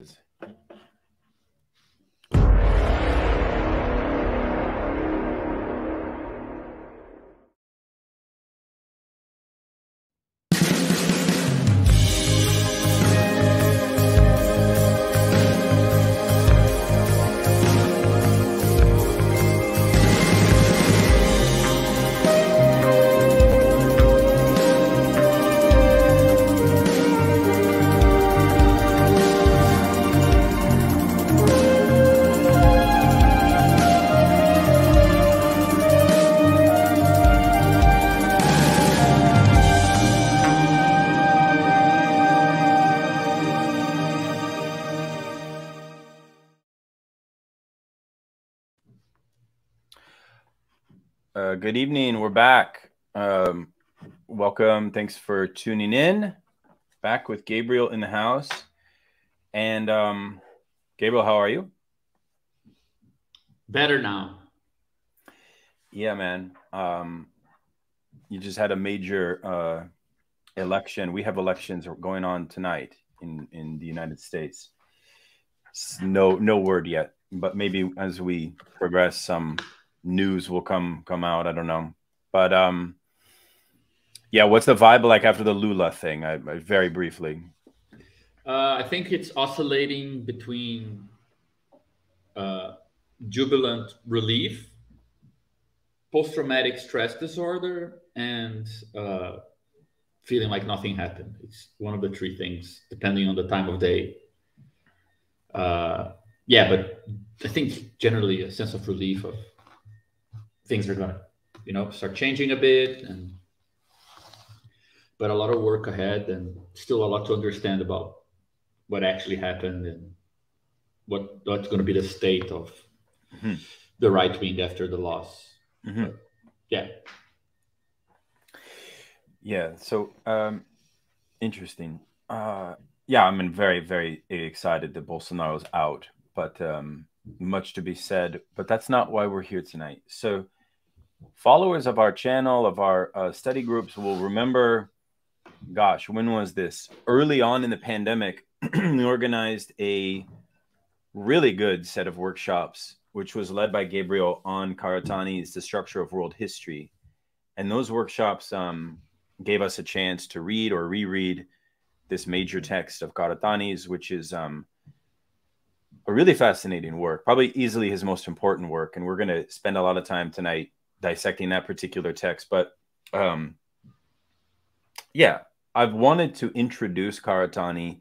is Uh, good evening. We're back. Um, welcome. Thanks for tuning in. Back with Gabriel in the house. And um, Gabriel, how are you? Better now. Yeah, man. Um, you just had a major uh, election. We have elections going on tonight in in the United States. No, no word yet, but maybe as we progress, some news will come come out. I don't know, but um, yeah. What's the vibe like after the Lula thing? I, I very briefly. Uh, I think it's oscillating between uh, jubilant relief, post traumatic stress disorder, and uh, feeling like nothing happened. It's one of the three things, depending on the time of day. Uh, yeah, but I think generally a sense of relief of things are gonna, you know, start changing a bit, and but a lot of work ahead, and still a lot to understand about what actually happened and what what's going to be the state of mm-hmm. the right wing after the loss. Mm-hmm. But, yeah. Yeah. So um, interesting. Uh, yeah, I'm very, very excited that Bolsonaro's out, but um, much to be said. But that's not why we're here tonight. So followers of our channel, of our uh, study groups, will remember. Gosh, when was this? Early on in the pandemic, we organized a really good set of workshops, which was led by Gabriel on Karatani's The Structure of World History. And those workshops um, gave us a chance to read or reread this major text of Karatani's, which is um, a really fascinating work, probably easily his most important work. And we're going to spend a lot of time tonight dissecting that particular text. But um, yeah, I've wanted to introduce Karatani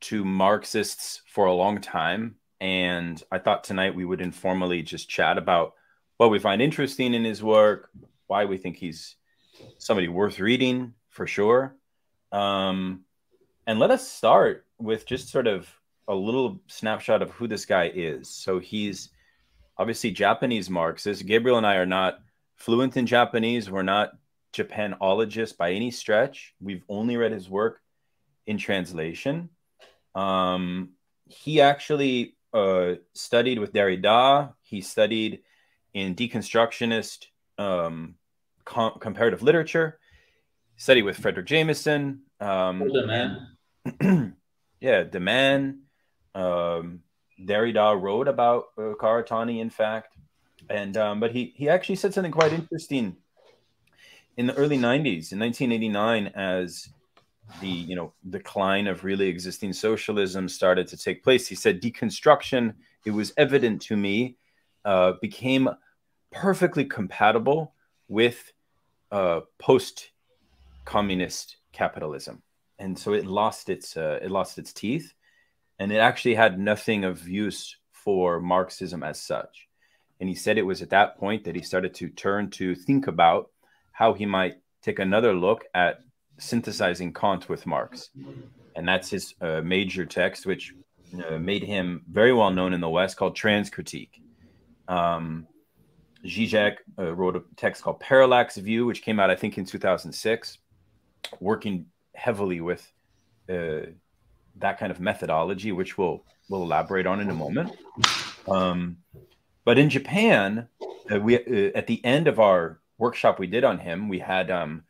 to Marxists for a long time. And I thought tonight we would informally just chat about what we find interesting in his work, why we think he's somebody worth reading for sure. Um, and let us start with just sort of a little snapshot of who this guy is. So he's obviously Japanese Marxists. Gabriel and I are not fluent in Japanese. We're not Japanologists by any stretch. We've only read his work in translation. Um, he actually uh, studied with Derrida. He studied in deconstructionist um, com comparative literature. Studied with Fredric Jameson. Um, the man. yeah, the man. Um, Derrida wrote about uh, Karatani, in fact, and um, but he he actually said something quite interesting in the early '90s, in 1989, as the you know decline of really existing socialism started to take place. He said deconstruction. It was evident to me uh, became perfectly compatible with uh, post-communist capitalism, and so it lost its uh, it lost its teeth and it actually had nothing of use for Marxism as such. And he said it was at that point that he started to turn to think about how he might take another look at synthesizing Kant with Marx. And that's his uh, major text, which uh, made him very well known in the West, called Transcritique. Um, Zizek uh, wrote a text called Parallax View, which came out, I think, in 2006, working heavily with uh, that kind of methodology, which we'll we'll elaborate on in a moment. Um, but in Japan, uh, we uh, at the end of our workshop we did on him, we had um,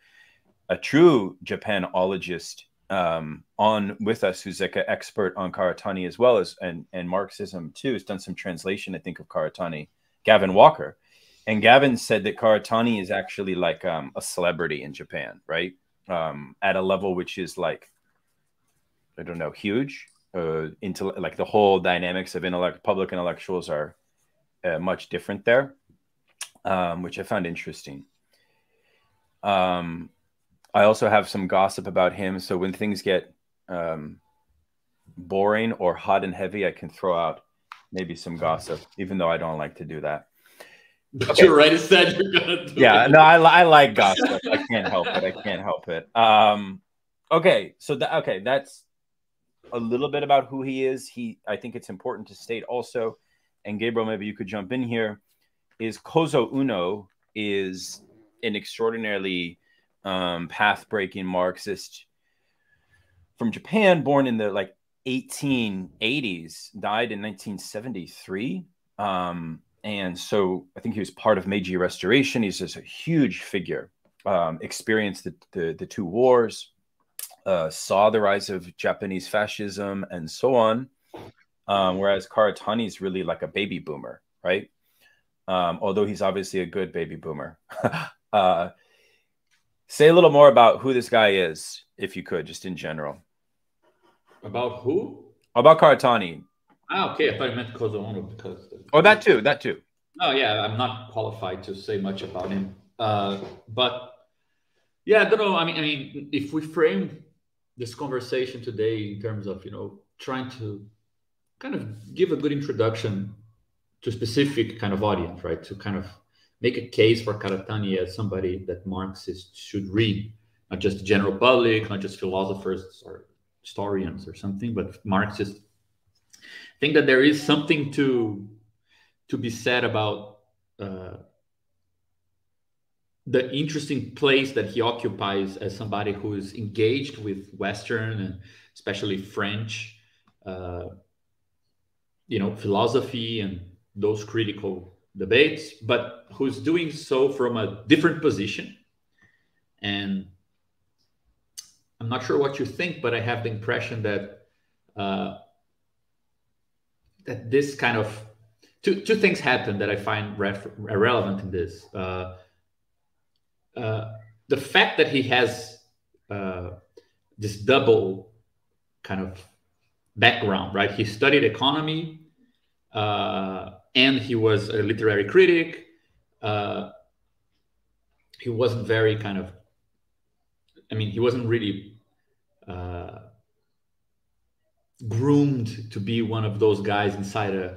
a true Japanologist um, on with us, who's like an expert on Karatani as well as and and Marxism too, has done some translation, I think, of Karatani. Gavin Walker, and Gavin said that Karatani is actually like um, a celebrity in Japan, right? Um, at a level which is like, I don't know, huge. Uh, into like the whole dynamics of intellect, public intellectuals are uh, much different there, um, which I found interesting. Um, I also have some gossip about him. So when things get um, boring or hot and heavy, I can throw out maybe some gossip, even though I don't like to do that. But okay. you're right. Instead, you're gonna yeah. It. No, I, I like gossip. I can't help it. I can't help it. Um, okay, so that okay, that's a little bit about who he is. He, I think it's important to state also, and Gabriel, maybe you could jump in here. Is Kozo Uno is an extraordinarily um, path breaking Marxist from Japan, born in the like 1880s, died in 1973. Um, and so I think he was part of Meiji Restoration. He's just a huge figure, um, experienced the, the, the two wars, uh, saw the rise of Japanese fascism, and so on. Um, whereas Karatani is really like a baby boomer, right? Um, although he's obviously a good baby boomer. uh, Say a little more about who this guy is, if you could, just in general. About who? About Karatani. Ah, okay. I thought you meant Kozo because. Oh, that too. That too. Oh, yeah. I'm not qualified to say much about him. Uh, but yeah, I don't know. I mean, I mean, if we frame this conversation today in terms of you know trying to kind of give a good introduction to specific kind of audience, right? To kind of make a case for Karatani as somebody that Marxists should read, not just the general public, not just philosophers or historians or something, but Marxists. Think that there is something to to be said about uh, the interesting place that he occupies as somebody who is engaged with Western and especially French, uh, you know, philosophy and those critical debates, but who's doing so from a different position. And I'm not sure what you think, but I have the impression that uh, that this kind of two two things happen that I find relevant in this. Uh, uh, the fact that he has uh, this double kind of background, right? He studied economy uh, and he was a literary critic. Uh, he wasn't very kind of, I mean, he wasn't really uh, groomed to be one of those guys inside a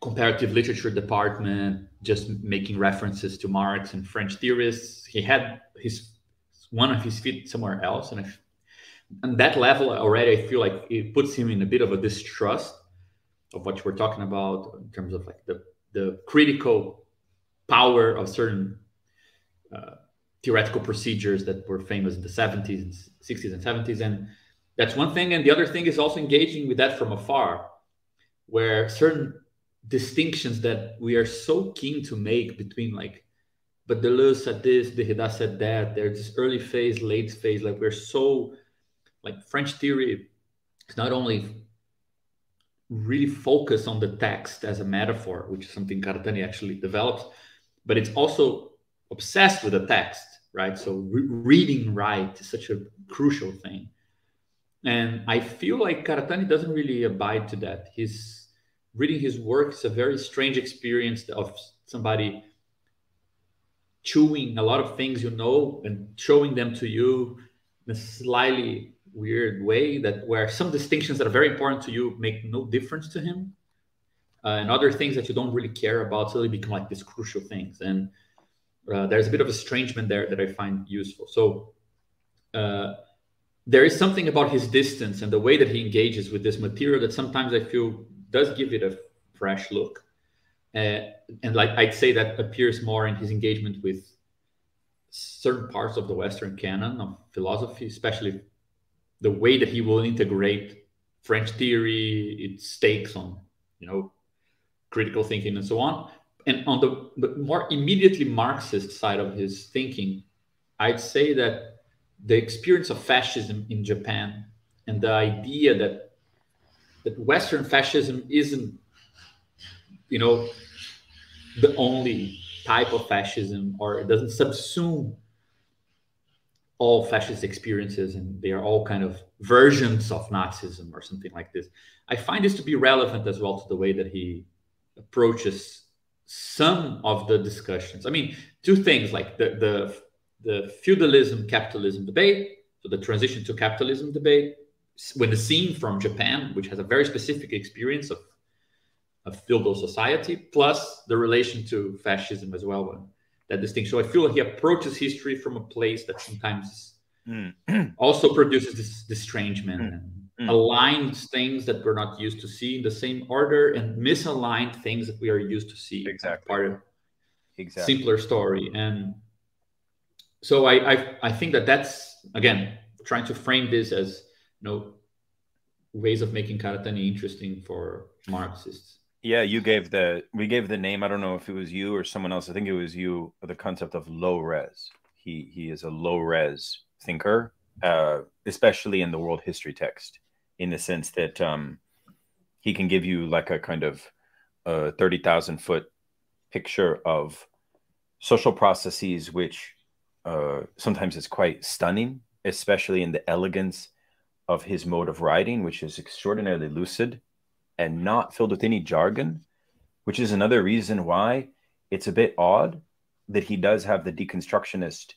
comparative literature department, just making references to Marx and French theorists. He had his one of his feet somewhere else, and if, on that level already, I feel like it puts him in a bit of a distrust of what were talking about in terms of like the the critical power of certain uh, theoretical procedures that were famous in the 70s and 60s and 70s and that's one thing. And the other thing is also engaging with that from afar where certain distinctions that we are so keen to make between like but Deleuze said this, Derrida said that. There's this early phase, late phase. Like we're so, like French theory is not only really focus on the text as a metaphor, which is something Karatani actually develops, but it's also obsessed with the text, right? So re- reading right is such a crucial thing. And I feel like Karatani doesn't really abide to that. His reading his work is a very strange experience of somebody chewing a lot of things you know and showing them to you in a slightly weird way that where some distinctions that are very important to you make no difference to him uh, and other things that you don't really care about suddenly become like these crucial things. And uh, there's a bit of estrangement there that i find useful. So uh, there is something about his distance and the way that he engages with this material that sometimes i feel does give it a fresh look uh, and like i'd say that appears more in his engagement with certain parts of the western canon of philosophy especially the way that he will integrate French theory, its stakes on, you know, critical thinking and so on. And on the, the more immediately Marxist side of his thinking, I'd say that the experience of fascism in Japan and the idea that that Western fascism isn't, you know, the only type of fascism, or it doesn't subsume all fascist experiences, and they are all kind of versions of Nazism or something like this. I find this to be relevant as well to the way that he approaches some of the discussions. I mean, two things like the the the feudalism capitalism debate, so the transition to capitalism debate, when the scene from Japan, which has a very specific experience of of feudal society, plus the relation to fascism as well. That distinction. So I feel like he approaches history from a place that sometimes mm. also produces this estrangement mm. and mm. aligns things that we're not used to see in the same order and misaligned things that we are used to see. Exactly. Part of exactly. simpler story and so I, I, I think that that's again trying to frame this as you know ways of making Karatani interesting for Marxists. Yeah, you gave the we gave the name. I don't know if it was you or someone else. I think it was you. The concept of low res. He he is a low res thinker, uh, especially in the world history text, in the sense that um, he can give you like a kind of a thirty thousand foot picture of social processes which uh, sometimes is quite stunning, especially in the elegance of his mode of writing, which is extraordinarily lucid and not filled with any jargon, which is another reason why it's a bit odd that he does have the deconstructionist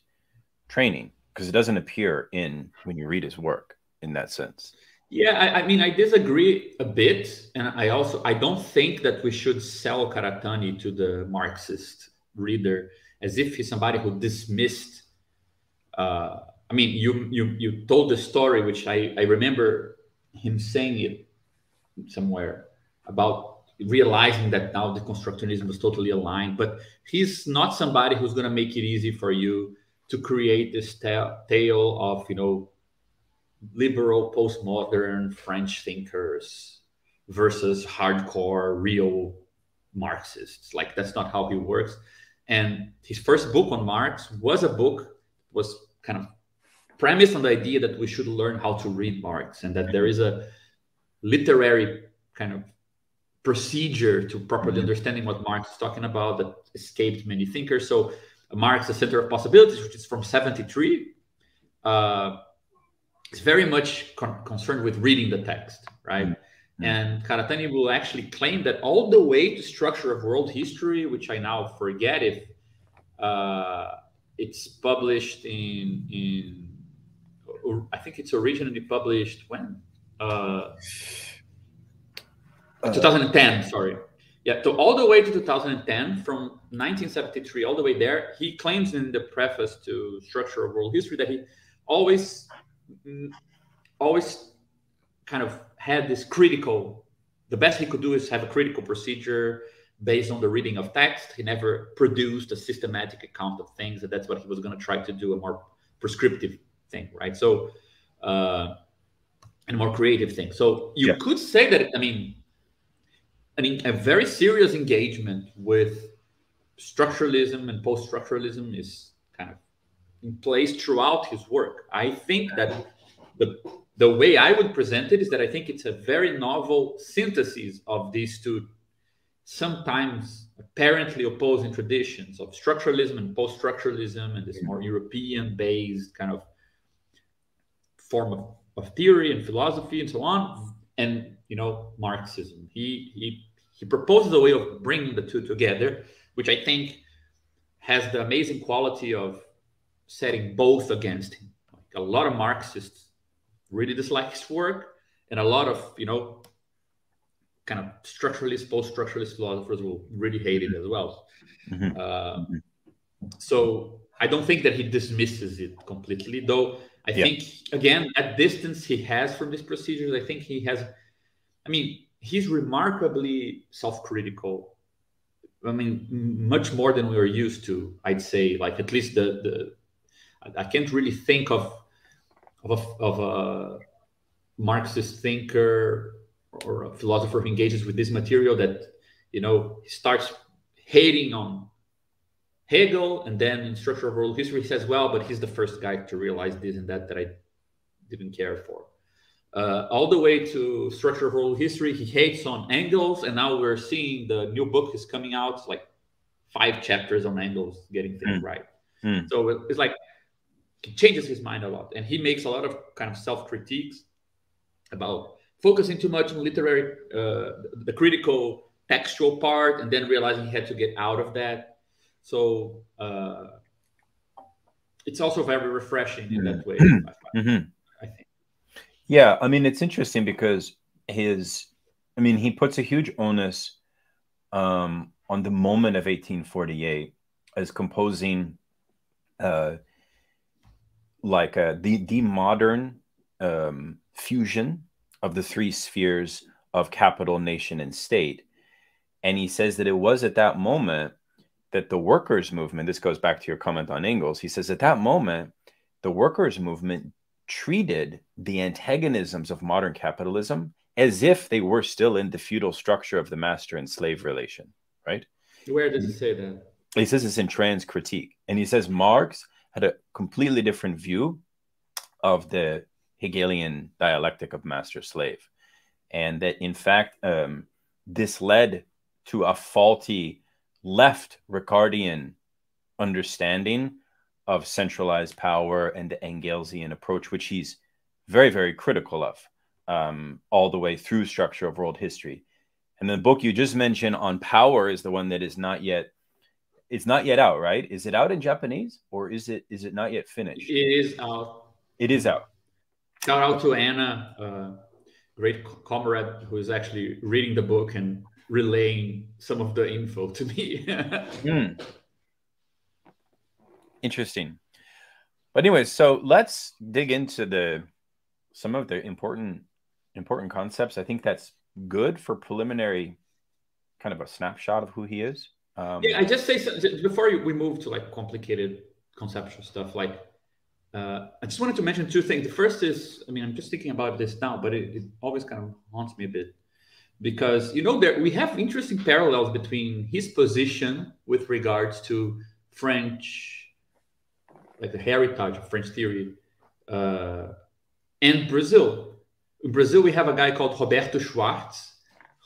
training because it doesn't appear in when you read his work in that sense. Yeah, I, I, mean, I disagree a bit, and I also I don't think that we should sell Karatani to the Marxist reader as if he's somebody who dismissed. Uh, I mean, you you you told the story, which I I remember him saying it somewhere about realizing that now the constructionism was totally aligned. But he's not somebody who's going to make it easy for you to create this tale of you know liberal postmodern French thinkers versus hardcore real Marxists. Like that's not how he works. And his first book on Marx was a book was kind of premised on the idea that we should learn how to read Marx and that there is a literary kind of procedure to properly mm-hmm. understanding what Marx is talking about that escaped many thinkers. So Marx, the Center of Possibilities, which is from 73, uh, is very much con- concerned with reading the text, right? Mm. And Karatani will actually claim that all the way to structure of world history, which I now forget if uh, it's published in in I think it's originally published when uh, uh, 2010. Sorry, yeah. So all the way to 2010, from 1973 all the way there, he claims in the preface to Structure of World History that he always always kind of had this critical the best he could do is have a critical procedure based on the reading of text he never produced a systematic account of things and that's what he was going to try to do a more prescriptive thing right so uh, and more creative thing so you yeah. could say that i mean I mean, a very serious engagement with structuralism and post-structuralism is kind of in place throughout his work. I think that the the way I would present it is that I think it's a very novel synthesis of these two sometimes apparently opposing traditions of structuralism and post-structuralism and this more European-based kind of form of, of theory and philosophy and so on, and you know Marxism. He he he proposes a way of bringing the two together, which I think has the amazing quality of setting both against him. Like a lot of Marxists really dislike his work, and a lot of you know kind of structuralist, post-structuralist philosophers will really hate it as well. Mm-hmm. Uh, so I don't think that he dismisses it completely, though. I yeah. think again, at distance he has from these procedures, I think he has. I mean, he's remarkably self-critical. I mean, much more than we are used to. I'd say, like at least the the I can't really think of of a, of a Marxist thinker or a philosopher who engages with this material that you know starts hating on Hegel, and then in Structure of World History, he says, well, but he's the first guy to realize this and that that I didn't care for. Uh, all the way to Structure of World History, he hates on Engels, and now we're seeing the new book is coming out, it's like five chapters on Engels getting things mm. right. Mm. So it's like he changes his mind a lot, and he makes a lot of kind of self critiques about focusing too much on literary, uh, the critical textual part, and then realizing he had to get out of that so uh, it's also very refreshing in that way. Mm-hmm. I think. Yeah, I mean it's interesting because his, I mean he puts a huge onus um, on the moment of 1848 as composing uh, like a, uh, the the modern um, fusion of the three spheres of capital, nation, and state. And he says that it was at that moment that the workers' movement, this goes back to your comment on Engels, he says at that moment, the workers' movement treated the antagonisms of modern capitalism as if they were still in the feudal structure of the master and slave relation, right? Where does he say that? He says it's in Transcritique. And he says Marx had a completely different view of the Hegelian dialectic of master slave. And that, in fact, um, this led to a faulty left Ricardian understanding of centralized power and the Engelsian approach, which he's very, very critical of um, all the way through structure of world history. And the book you just mentioned on power is the one that is not yet it's not yet out, right? Is it out in Japanese or is it is it not yet finished? It is out. It is out. Shout out to Anna, uh, great comrade who is actually reading the book and relaying some of the info to me. mm. Interesting. But anyways, so let's dig into the some of the important important concepts. I think that's good for preliminary kind of a snapshot of who he is. Um, yeah, I just say before we move to like complicated conceptual stuff. Like, uh, I just wanted to mention two things. The first is, I mean, I'm just thinking about this now, but it, it always kind of haunts me a bit because you know there we have interesting parallels between his position with regards to French, like the heritage of French theory, uh, and Brazil. In Brazil, we have a guy called Roberto Schwarz,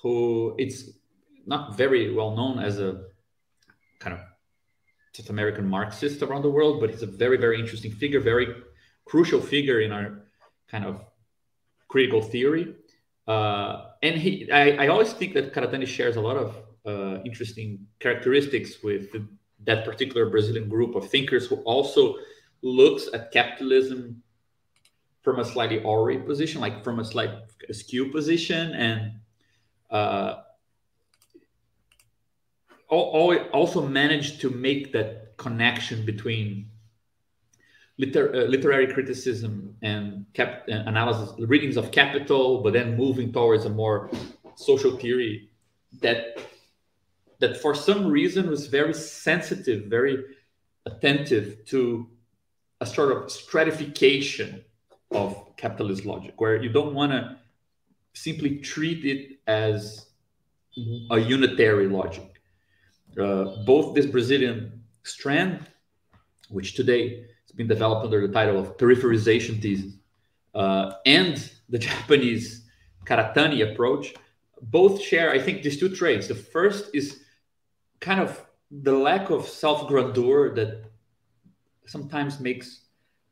who it's not very well known as a kind of South American Marxist around the world, but he's a very, very interesting figure, very crucial figure in our kind of critical theory. Uh, and he, I, I, always think that Karatani shares a lot of uh, interesting characteristics with that particular Brazilian group of thinkers who also looks at capitalism from a slightly Ori position, like from a slight askew position, and uh, also managed to make that connection between liter, uh, literary criticism and analysis, readings of capital, but then moving towards a more social theory that that for some reason was very sensitive, very attentive to a sort of stratification of capitalist logic, where you don't want to simply treat it as a unitary logic. Uh, both this Brazilian strand, which today been developed under the title of peripherization thesis, uh, and the Japanese Karatani approach, both share, I think, these two traits. The first is kind of the lack of self grandeur that sometimes makes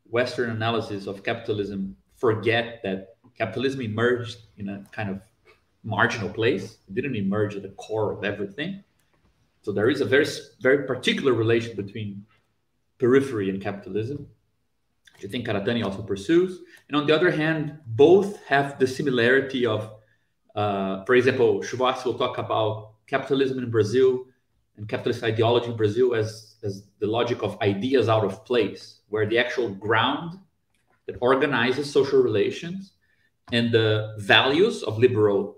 Western analysis of capitalism forget that capitalism emerged in a kind of marginal place. It didn't emerge at the core of everything. So there is a very, very particular relation between periphery and capitalism, which I think Karatani also pursues. And on the other hand, both have the similarity of, uh, for example, Schwarz will talk about capitalism in Brazil and capitalist ideology in Brazil as, as the logic of ideas out of place, where the actual ground that organizes social relations and the values of liberal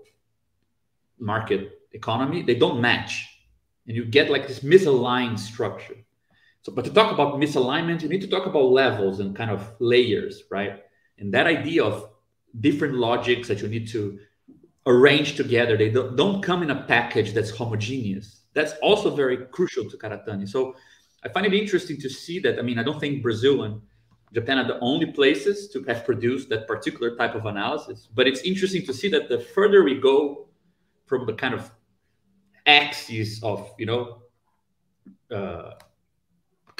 market economy, they don't match. And you get like this misaligned structure. So, but to talk about misalignment, you need to talk about levels and kind of layers, right? And that idea of different logics that you need to arrange together, they don't don't come in a package that's homogeneous. That's also very crucial to Karatani. So, I find it interesting to see that. I mean, I don't think Brazil and Japan are the only places to have produced that particular type of analysis, but it's interesting to see that the further we go from the kind of axis of, you know, uh,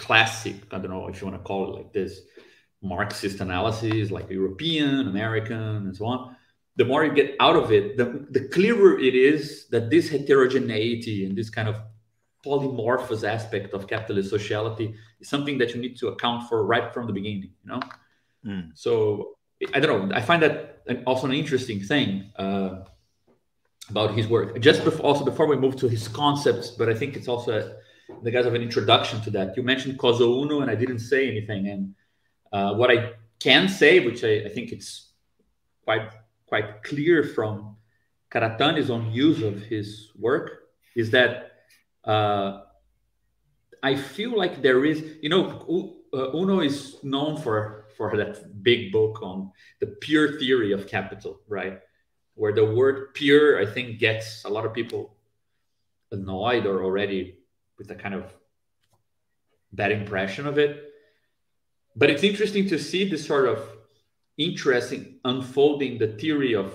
classic, I don't know if you want to call it like this, Marxist analysis, like European, American, and so on, the more you get out of it, the, the clearer it is that this heterogeneity and this kind of polymorphous aspect of capitalist sociality is something that you need to account for right from the beginning, you know? Mm. So I don't know. I find that also an interesting thing uh, about his work. Just before, also before we move to his concepts, but I think it's also a, the guys have an introduction to that. You mentioned Kozo Uno, and I didn't say anything. And uh, what I can say, which I, I, think it's quite quite clear from Karatani's own use of his work, is that uh, I feel like there is, you know, uh, Uno is known for for that big book on the pure theory of capital, right? Where the word pure, I think, gets a lot of people annoyed or already with a kind of bad impression of it. But it's interesting to see this sort of interesting unfolding the theory of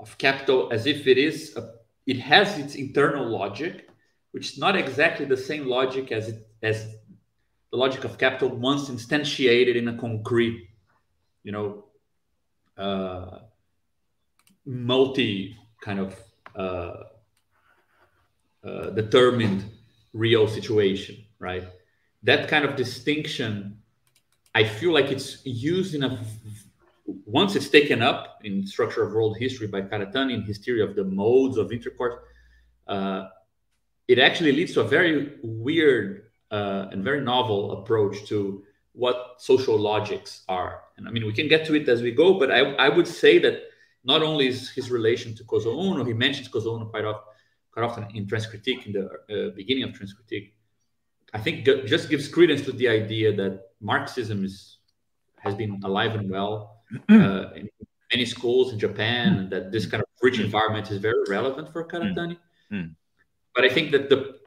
of capital as if it is a, it has its internal logic, which is not exactly the same logic as it as the logic of capital once instantiated in a concrete, you know, uh, multi kind of uh, uh, determined real situation, right? That kind of distinction, I feel like it's used in a once it's taken up in structure of world history by Karatani in his theory of the modes of intercourse, uh, it actually leads to a very weird uh, and very novel approach to what social logics are. And I mean, we can get to it as we go, but I, I would say that not only is his relation to Kozo Uno, he mentions Kozo Uno quite often, often in Transcritique, in the uh, beginning of Transcritique, I think just gives credence to the idea that Marxism is has been alive and well uh, in many schools in Japan, and that this kind of rich environment is very relevant for Karatani. Mm. But I think that the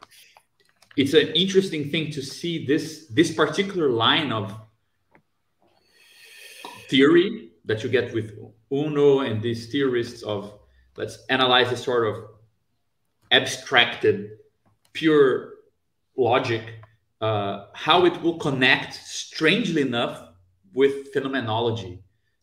it's an interesting thing to see this this particular line of theory that you get with Uno and these theorists of let's analyze a sort of abstracted, pure logic, uh, how it will connect, strangely enough, with phenomenology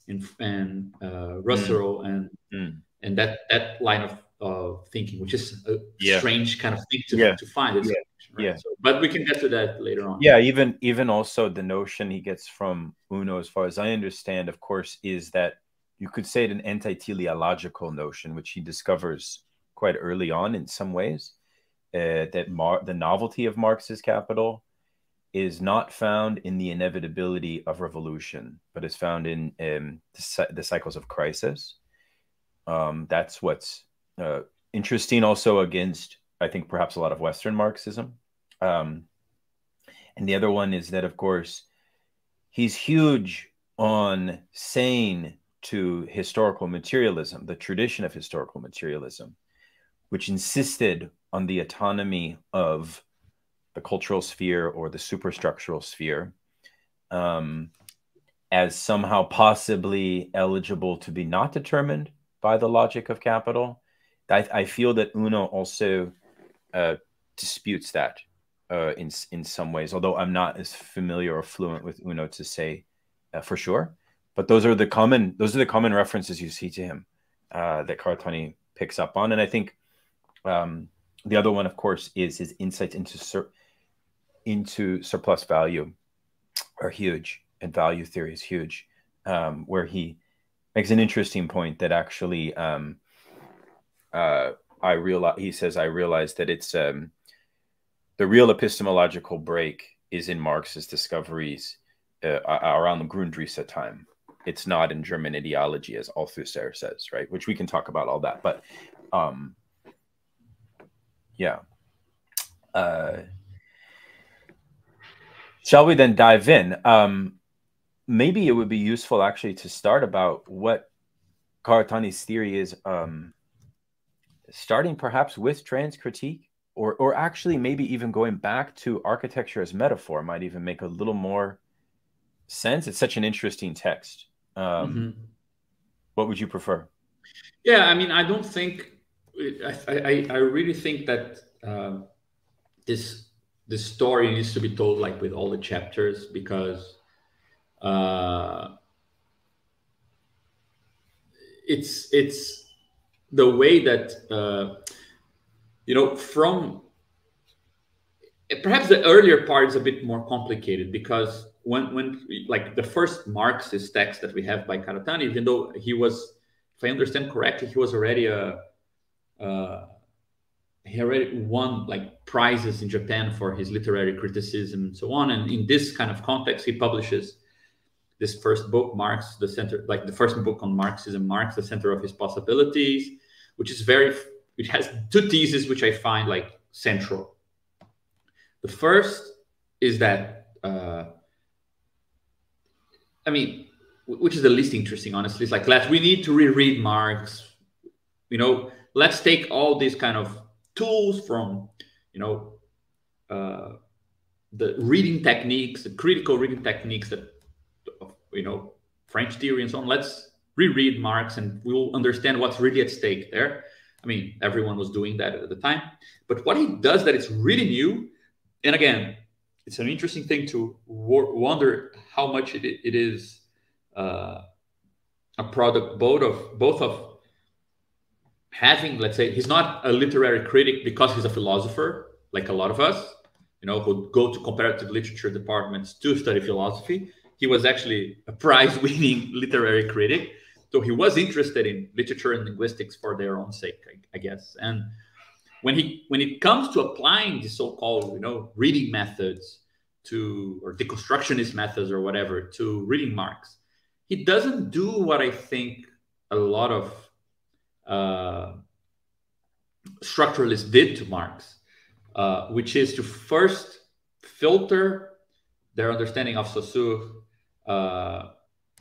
and, and uh, Husserl mm. and mm. and that that line of uh, thinking, which is a yeah. strange kind of thing to, yeah. to find. It's, yeah. Right? yeah. So, but we can get to that later on. Yeah, even even also the notion he gets from Uno, as far as I understand, of course, is that you could say it an anti-teleological notion, which he discovers quite early on in some ways, uh, that Mar- the novelty of Marx's capital is not found in the inevitability of revolution, but is found in um, the, the, cycles of crisis. Um, that's what's uh, interesting also against, I think, perhaps a lot of Western Marxism. Um, and the other one is that, of course, he's huge on saying to historical materialism, the tradition of historical materialism, which insisted on the autonomy of the cultural sphere or the superstructural sphere um, as somehow possibly eligible to be not determined by the logic of capital. I, I feel that Uno also uh, disputes that uh, in in some ways, although I'm not as familiar or fluent with Uno to say uh, for sure. But those are the common those are the common references you see to him uh, that Karatani picks up on, and I think um, the other one, of course, is his insights into sur- into surplus value are huge, and value theory is huge, um, where he makes an interesting point that actually um, uh, I realize he says I realize that it's um, the real epistemological break is in Marx's discoveries uh, around the Grundrisse time. It's not in German ideology, as Althusser says, right? Which we can talk about all that, but um, yeah. Uh, shall we then dive in? Um, maybe it would be useful actually to start about what Karatani's theory is, um, starting perhaps with Transcritique or or actually maybe even going back to architecture as metaphor might even make a little more sense. It's such an interesting text. Um, mm-hmm. What would you prefer? Yeah, I mean, I don't think I I, I really think that uh, this this story needs to be told like with all the chapters because uh, it's it's the way that uh, you know from perhaps the earlier part is a bit more complicated because when when like the first Marxist text that we have by Karatani, even though he was, if I understand correctly, he was already a uh, he already won like prizes in Japan for his literary criticism and so on. And in this kind of context, he publishes this first book, Marx, the center, like the first book on Marxism, Marx, the center of his possibilities, which is very, it has two theses which I find like central. The first is that, uh, I mean, which is the least interesting, honestly. It's like, we need to reread Marx. You know, let's take all these kind of tools from, you know, uh, the reading techniques, the critical reading techniques that you know, French theory and so on. Let's reread Marx and we'll understand what's really at stake there. I mean, everyone was doing that at the time. But what he does that is really new, and again, it's an interesting thing to wonder how much it, it is uh, a product both of both of having, let's say, he's not a literary critic because he's a philosopher, like a lot of us, you know, who go to comparative literature departments to study philosophy he was actually a prize-winning literary critic. So he was interested in literature and linguistics for their own sake, I, I guess. And when he when it comes to applying the so-called you know reading methods to or deconstructionist methods or whatever to reading Marx, he doesn't do what I think a lot of uh, structuralists did to Marx, uh, which is to first filter their understanding of Saussure uh,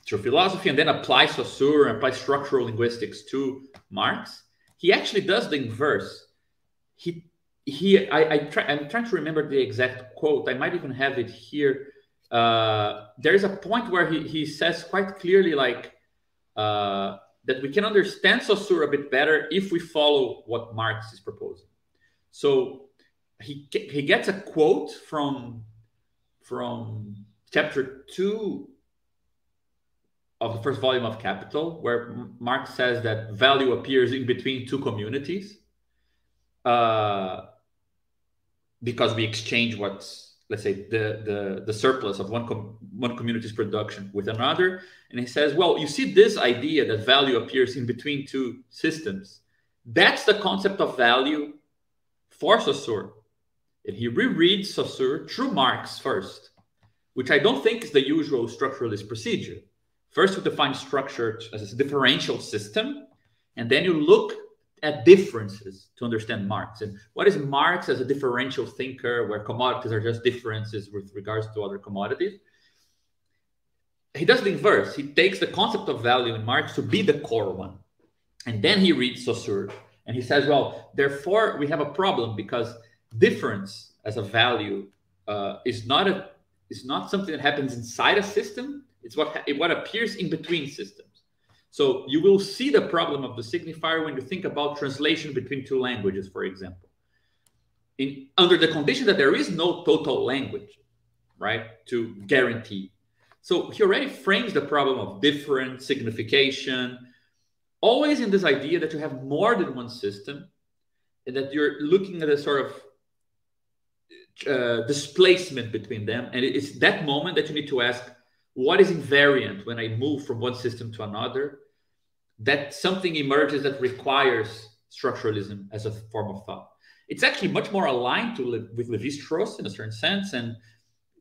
to philosophy and then apply Saussure and apply structural linguistics to Marx, he actually does the inverse. He he I, I try, I'm trying to remember the exact quote. I might even have it here. Uh, there is a point where he, he says quite clearly like uh, that we can understand Saussure a bit better if we follow what Marx is proposing. So he he gets a quote from from chapter two of the first volume of Capital, where Marx says that value appears in between two communities, uh, because we exchange what's let's say the the, the surplus of one com- one community's production with another, and he says, well, you see this idea that value appears in between two systems. That's the concept of value for Saussure, and he rereads Saussure through Marx first, which I don't think is the usual structuralist procedure. First, you define structure as a differential system, and then you look at differences to understand Marx. And what is Marx as a differential thinker, where commodities are just differences with regards to other commodities? He does the inverse. He takes the concept of value in Marx to be the core one. And then he reads Saussure and he says, well, therefore, we have a problem because difference as a value uh, is not a is not something that happens inside a system, it's what, what appears in between systems. So you will see the problem of the signifier when you think about translation between two languages, for example. In, under the condition that there is no total language, right, to guarantee. So he already frames the problem of different signification, always in this idea that you have more than one system and that you're looking at a sort of uh, displacement between them. And it's that moment that you need to ask what is invariant when I move from one system to another, that something emerges that requires structuralism as a form of thought. It's actually much more aligned to with Levi-Strauss in a certain sense, and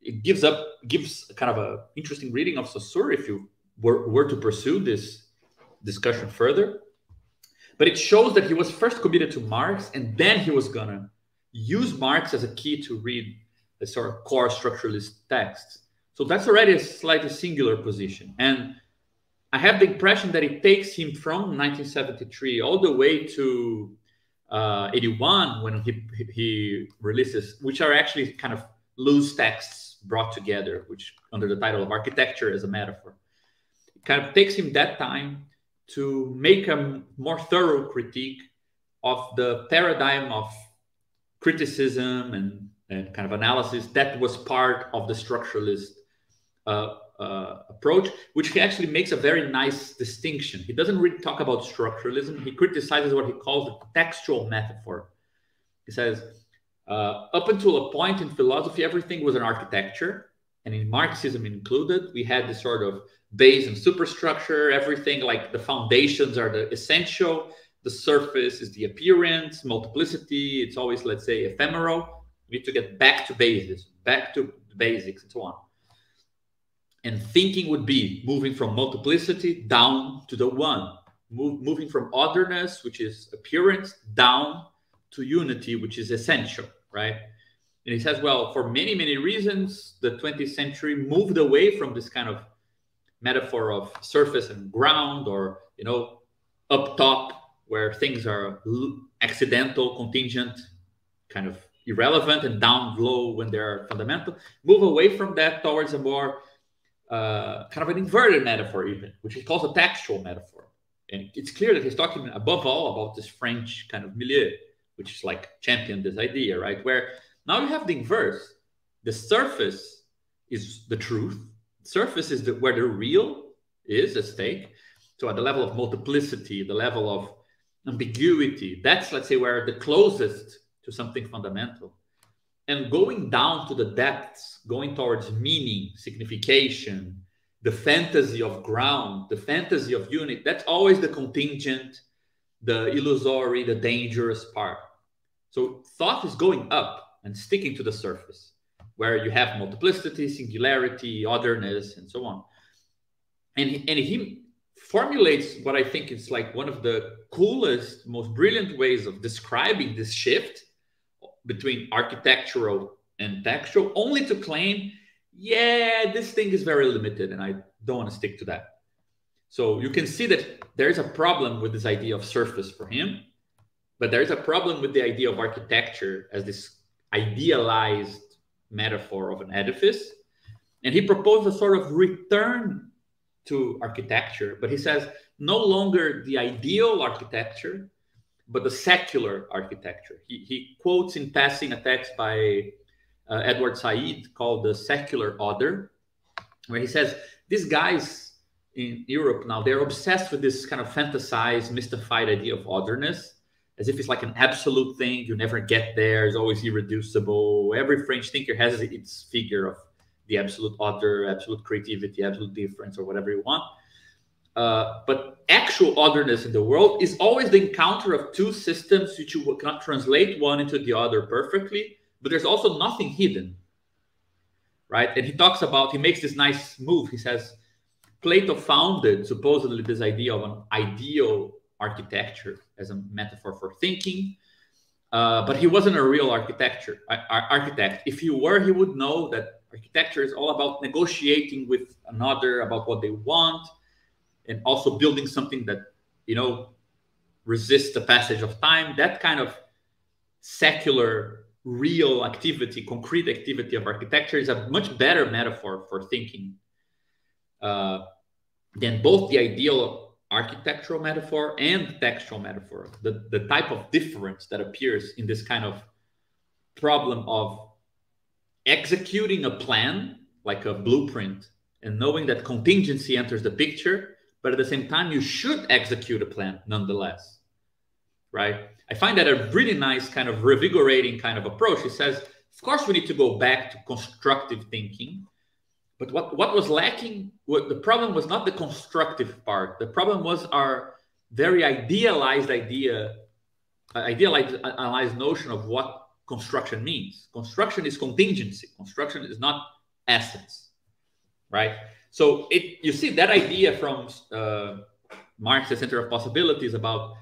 it gives up gives kind of a interesting reading of Saussure if you were, were to pursue this discussion further. But it shows that he was first committed to Marx, and then he was gonna use Marx as a key to read the sort of core structuralist texts. So that's already a slightly singular position. And I have the impression that it takes him from 1973 all the way to uh, 81 when he, he releases, which are actually kind of loose texts brought together, which under the title of architecture as a metaphor. It kind of takes him that time to make a more thorough critique of the paradigm of criticism and, and kind of analysis that was part of the structuralist approach, which he actually makes a very nice distinction. He doesn't really talk about structuralism. He criticizes what he calls the textual metaphor. He says, uh, up until a point in philosophy, everything was an architecture, and in Marxism included, we had this sort of base and superstructure. Everything like the foundations are the essential, the surface is the appearance, multiplicity. It's always, let's say, ephemeral. We need to get back to basics, back to basics, and so on. And thinking would be moving from multiplicity down to the one, Move, moving from otherness, which is appearance, down to unity, which is essential, right? And he says, well, for many, many reasons, the 20th century moved away from this kind of metaphor of surface and ground or, you know, up top where things are accidental, contingent, kind of irrelevant, and down low when they're fundamental. Move away from that towards a more uh, kind of an inverted metaphor, even, which he calls a textual metaphor. And it's clear that he's talking above all about this French kind of milieu, which is like championed this idea, right? Where now you have the inverse. The surface is the truth. Surface is the, where the real is at stake. So at the level of multiplicity, the level of ambiguity, that's let's say where the closest to something fundamental and going down to the depths, going towards meaning, signification, the fantasy of ground, the fantasy of unit, that's always the contingent, the illusory, the dangerous part. So thought is going up and sticking to the surface, where you have multiplicity, singularity, otherness, and so on. And and he formulates what I think is like one of the coolest, most brilliant ways of describing this shift between architectural and textual, only to claim, yeah, this thing is very limited and I don't want to stick to that. So you can see that there's a problem with this idea of surface for him, but there's a problem with the idea of architecture as this idealized metaphor of an edifice. And he proposed a sort of return to architecture, but he says no longer the ideal architecture, but the secular architecture. He, he quotes in passing a text by uh, Edward Said called The Secular Other, where he says, These guys in Europe now, they're obsessed with this kind of fantasized, mystified idea of otherness, as if it's like an absolute thing. You never get there, it's always irreducible. Every French thinker has its figure of the absolute other, absolute creativity, absolute difference, or whatever you want. Uh, but actual otherness in the world is always the encounter of two systems which you cannot translate one into the other perfectly, but there's also nothing hidden. Right? And he talks about, he makes this nice move. He says, Plato founded supposedly this idea of an ideal architecture as a metaphor for thinking. Uh, but he wasn't a real architecture architect. If he were, he would know that architecture is all about negotiating with another about what they want and also building something that you know resists the passage of time that kind of secular real activity concrete activity of architecture is a much better metaphor for thinking uh, than both the ideal architectural metaphor and textual metaphor. The, the type of difference that appears in this kind of problem of executing a plan like a blueprint and knowing that contingency enters the picture but at the same time, you should execute a plan nonetheless, right? I find that a really nice kind of revigorating kind of approach. He says, of course, we need to go back to constructive thinking. But what, what was lacking, what the problem was not the constructive part. The problem was our very idealized idea, uh, idealized, idealized notion of what construction means. Construction is contingency. Construction is not essence, right? So it you see that idea from uh, Marx, the Center of Possibilities, about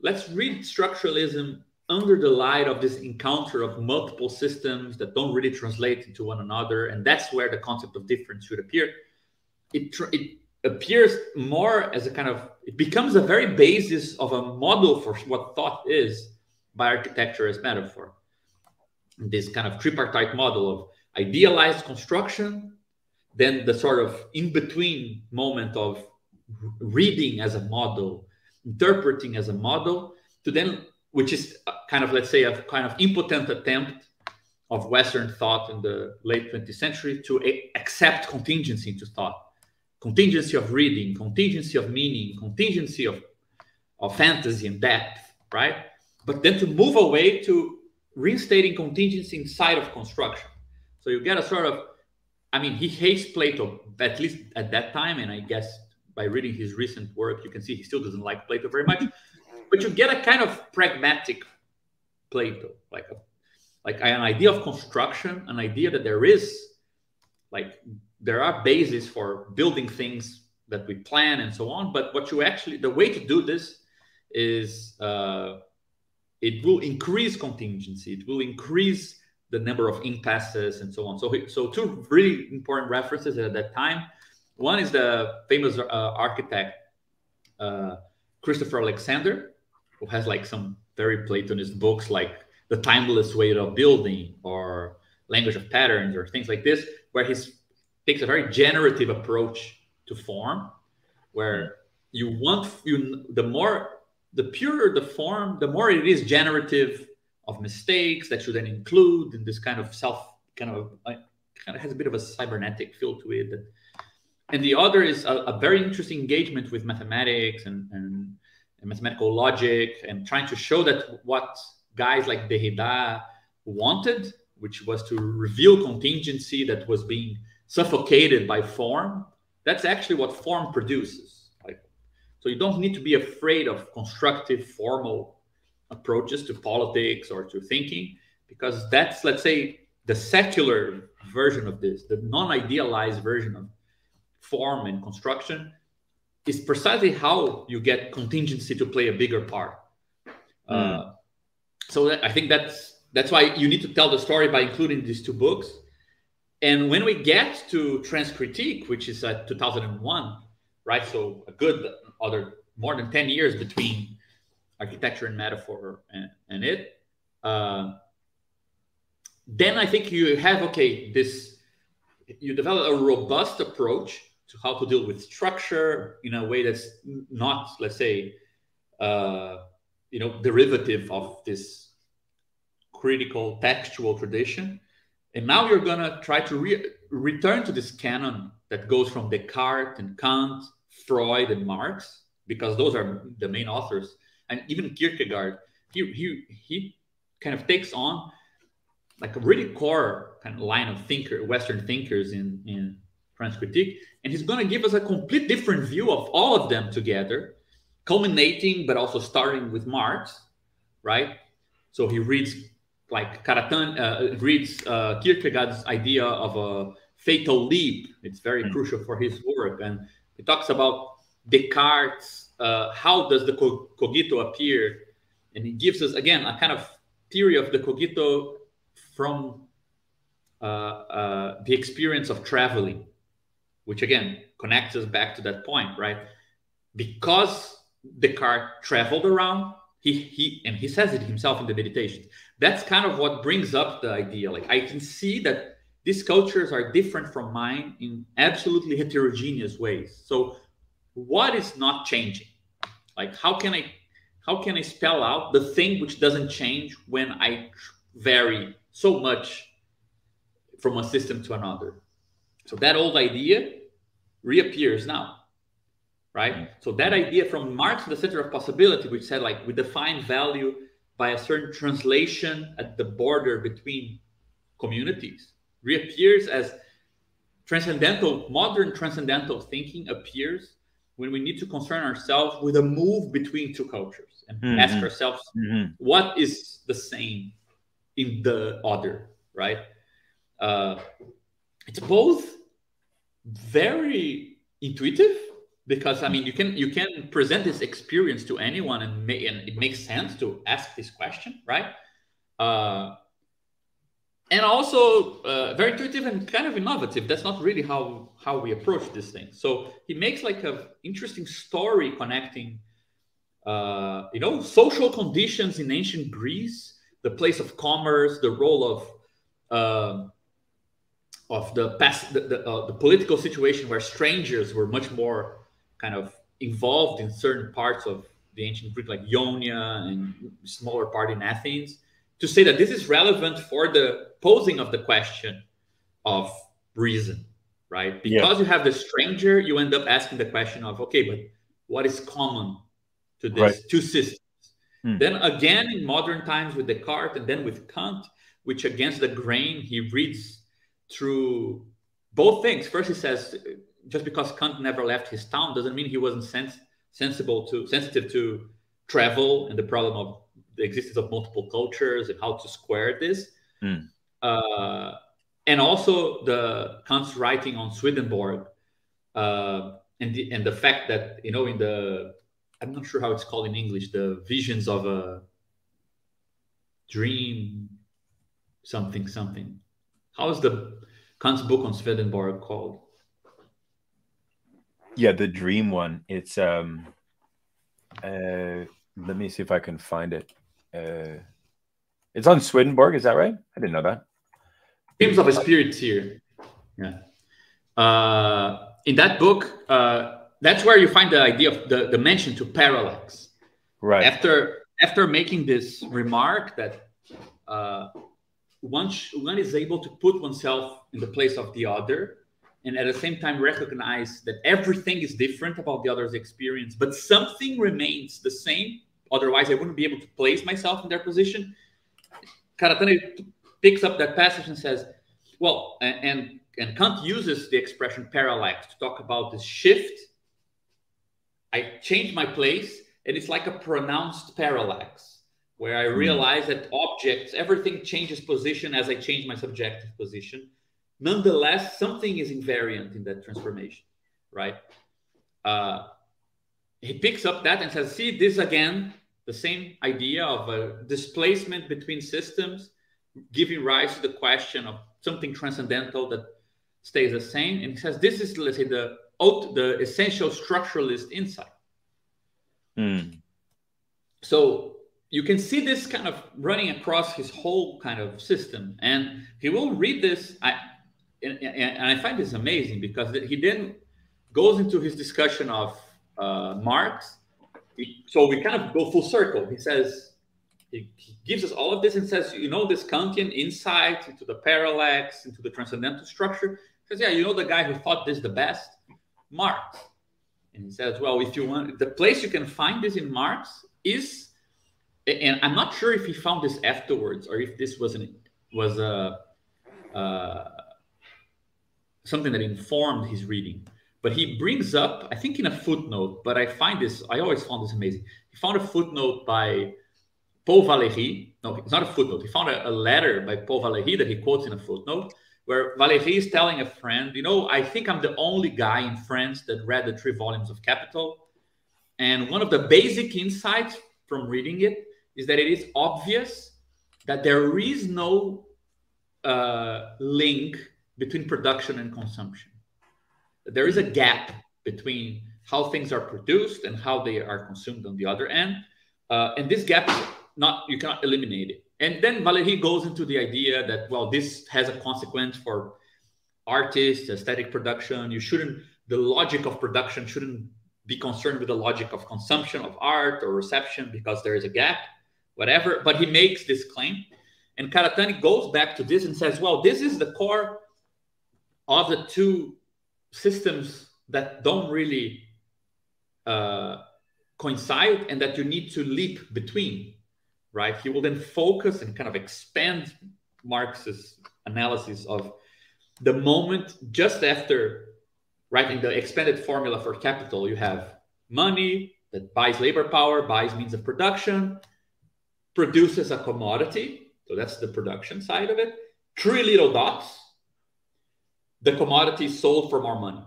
let's read structuralism under the light of this encounter of multiple systems that don't really translate into one another, and that's where the concept of difference should appear. It it appears more as a kind of it becomes a very basis of a model for what thought is by architecture as metaphor. This kind of tripartite model of idealized construction, then the sort of in between moment of reading as a model, interpreting as a model, to then, which is kind of, let's say, a kind of impotent attempt of Western thought in the late 20th century to accept contingency into thought contingency of reading, contingency of meaning, contingency of, of fantasy and depth, right? But then to move away to reinstating contingency inside of construction. So you get a sort of, I mean, he hates Plato, at least at that time, and I guess by reading his recent work, you can see he still doesn't like Plato very much. But you get a kind of pragmatic Plato, like a like an idea of construction, an idea that there is like there are bases for building things that we plan and so on. But what you actually, the way to do this is uh, it will increase contingency. It will increase the number of impasses and so on. So, so two really important references at that time. One is the famous uh, architect uh, Christopher Alexander, who has like some very Platonist books like The Timeless Way of Building or Language of Patterns or things like this, where he takes a very generative approach to form, where you want you the more the purer the form, the more it is generative of mistakes that you then include in this kind of self kind of uh, kind of has a bit of a cybernetic feel to it. And the other is a, a very interesting engagement with mathematics and, and, and mathematical logic and trying to show that what guys like Derrida wanted, which was to reveal contingency that was being suffocated by form, that's actually what form produces. Like, so you don't need to be afraid of constructive, formal approaches to politics or to thinking, because that's, let's say, the secular version of this, the non-idealized version of form and construction, is precisely how you get contingency to play a bigger part. Mm. Uh, so that, I think that's that's why you need to tell the story by including these two books and when we get to Transcritique, which is uh, 2001, right? So a good other more than 10 years between architecture and metaphor and, and it. Uh, then I think you have, okay, this, you develop a robust approach to how to deal with structure in a way that's not, let's say, uh, you know, derivative of this critical textual tradition and now you're going to try to re return to this canon that goes from Descartes and Kant, Freud and Marx, because those are the main authors. And even Kierkegaard, he, he, he kind of takes on like a really core kind of line of thinker, Western thinkers in, in French critique, And he's going to give us a complete different view of all of them together, culminating, but also starting with Marx, right? So he reads like Karatan uh, reads uh, Kierkegaard's idea of a fatal leap. It's very mm. crucial for his work, and he talks about Descartes. Uh, how does the cogito appear? And he gives us again a kind of theory of the cogito from uh, uh, the experience of traveling, which again connects us back to that point, right? Because Descartes traveled around, he he and he says it himself in the meditations that's kind of what brings up the idea like i can see that these cultures are different from mine in absolutely heterogeneous ways so what is not changing like how can i how can i spell out the thing which doesn't change when i vary so much from a system to another so that old idea reappears now right? Mm-hmm. So that idea from Marx the center of possibility, which said like we define value by a certain translation at the border between communities, reappears as transcendental, modern transcendental thinking appears when we need to concern ourselves with a move between two cultures and mm-hmm. ask ourselves mm-hmm. what is the same in the other, right? Uh, it's both very intuitive because I mean you can you can present this experience to anyone and, and it makes sense to ask this question, right? Uh, and also uh, very intuitive and kind of innovative. That's not really how how we approach this thing. So he makes like a interesting story connecting uh, you know, social conditions in ancient Greece, the place of commerce, the role of uh, of the past, the, the, uh, the, political situation where strangers were much more kind of involved in certain parts of the ancient Greek, like Ionia and smaller part in Athens, to say that this is relevant for the posing of the question of reason, right? Because yeah. you have the stranger, you end up asking the question of, okay, but what is common to these right. two systems? Hmm. Then again, in modern times with Descartes and then with Kant, which against the grain, he reads through both things. First, he says, just because Kant never left his town doesn't mean he wasn't sens- sensible to sensitive to travel and the problem of the existence of multiple cultures and how to square this. Mm. Uh, and also the Kant's writing on Swedenborg uh, and the and the fact that you know in the I'm not sure how it's called in English the visions of a dream something something. How is the Kant's book on Swedenborg called? Yeah, the dream one. It's um uh let me see if I can find it. Uh it's on Swedenborg, is that right? I didn't know that. Dreams of a Spirit-Seer. Yeah. Uh in that book, uh that's where you find the idea of the, the mention to parallax. Right. After after making this remark that uh one, one is able to put oneself in the place of the other and at the same time recognize that everything is different about the other's experience, but something remains the same. Otherwise, I wouldn't be able to place myself in their position. Karatani picks up that passage and says, well, and, and Kant uses the expression parallax to talk about this shift. I change my place, and it's like a pronounced parallax where I hmm. realize that objects, everything changes position as I change my subjective position. Nonetheless, something is invariant in that transformation, right? Uh, he picks up that and says, see, this again, the same idea of a displacement between systems, giving rise to the question of something transcendental that stays the same. And he says, this is, let's say, the, the essential structuralist insight. Mm. So you can see this kind of running across his whole kind of system and he will read this i and, and i find this amazing because he then goes into his discussion of uh, marx so we kind of go full circle he says he, he gives us all of this and says you know this kantian insight into the parallax into the transcendental structure he says yeah you know the guy who thought this the best marx and he says well if you want the place you can find this in marx is and I'm not sure if he found this afterwards or if this was an was a uh, something that informed his reading. But he brings up, I think, in a footnote. But I find this, I always found this amazing. He found a footnote by Paul Valéry. No, it's not a footnote. He found a, a letter by Paul Valéry that he quotes in a footnote, where Valéry is telling a friend, you know, I think I'm the only guy in France that read the three volumes of Capital. And one of the basic insights from reading it is that it is obvious that there is no uh, link between production and consumption. There is a gap between how things are produced and how they are consumed on the other end. Uh, and this gap not, you cannot eliminate it. And then Valéry goes into the idea that, well, this has a consequence for artists, aesthetic production. You shouldn't, the logic of production shouldn't be concerned with the logic of consumption of art or reception because there is a gap whatever. But he makes this claim. And Karatani goes back to this and says, well, this is the core of the two systems that don't really uh, coincide and that you need to leap between, right? He will then focus and kind of expand Marx's analysis of the moment just after, in the expanded formula for capital, you have money that buys labor power, buys means of production, produces a commodity. So that's the production side of it. Three little dots. The commodity sold for more money.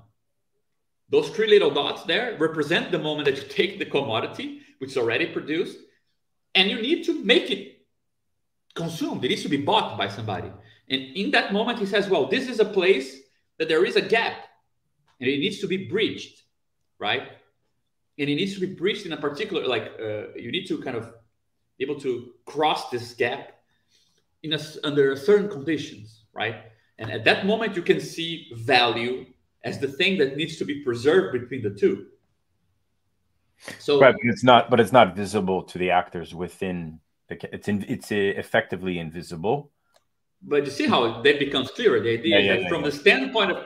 Those three little dots there represent the moment that you take the commodity, which is already produced, and you need to make it consumed. It needs to be bought by somebody. And in that moment, he says, well, this is a place that there is a gap and it needs to be breached, right? and it needs to be breached in a particular like uh, you need to kind of be able to cross this gap in a, under certain conditions, right? And at that moment, you can see value as the thing that needs to be preserved between the two. So right, but it's not, but it's not visible to the actors within the. It's in, it's effectively invisible. But you see how that becomes clearer. The idea yeah, yeah, that yeah, from the standpoint of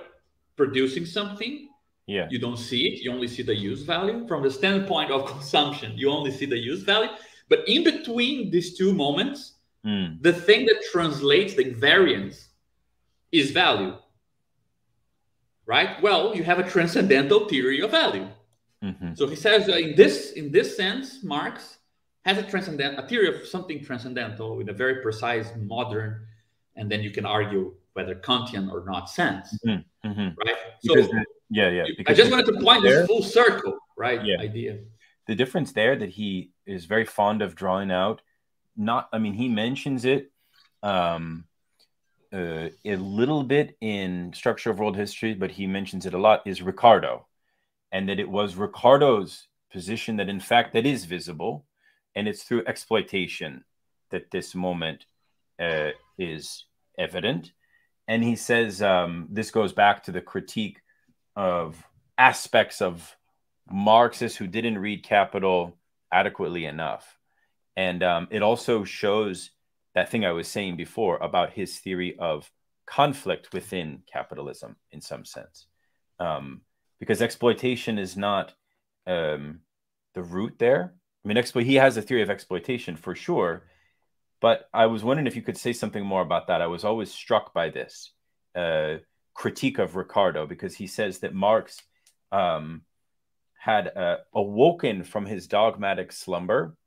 producing something, yeah, you don't see it. You only see the use value. From the standpoint of consumption, you only see the use value. But in between these two moments, mm. the thing that translates the invariance is value. Right? Well, you have a transcendental theory of value. Mm-hmm. So he says uh, in this in this sense, Marx has a transcendent a theory of something transcendental with a very precise modern, and then you can argue whether Kantian or not sense. Mm-hmm. Mm-hmm. Right? Because so yeah, yeah. I just wanted to point there, this full circle, right? Yeah. Idea. The difference there that he is very fond of drawing out, not I mean he mentions it um uh, a little bit in Structure of World History, but he mentions it a lot, is Ricardo. And that it was Ricardo's position that, in fact, that is visible. And it's through exploitation that this moment uh, is evident. And he says um, this goes back to the critique of aspects of Marxists who didn't read Capital adequately enough. And um, it also shows that thing I was saying before about his theory of conflict within capitalism in some sense. Um, because exploitation is not um, the root there. I mean. He has a theory of exploitation for sure, but I was wondering if you could say something more about that. I was always struck by this uh, critique of Ricardo because he says that Marx um, had uh, awoken from his dogmatic slumber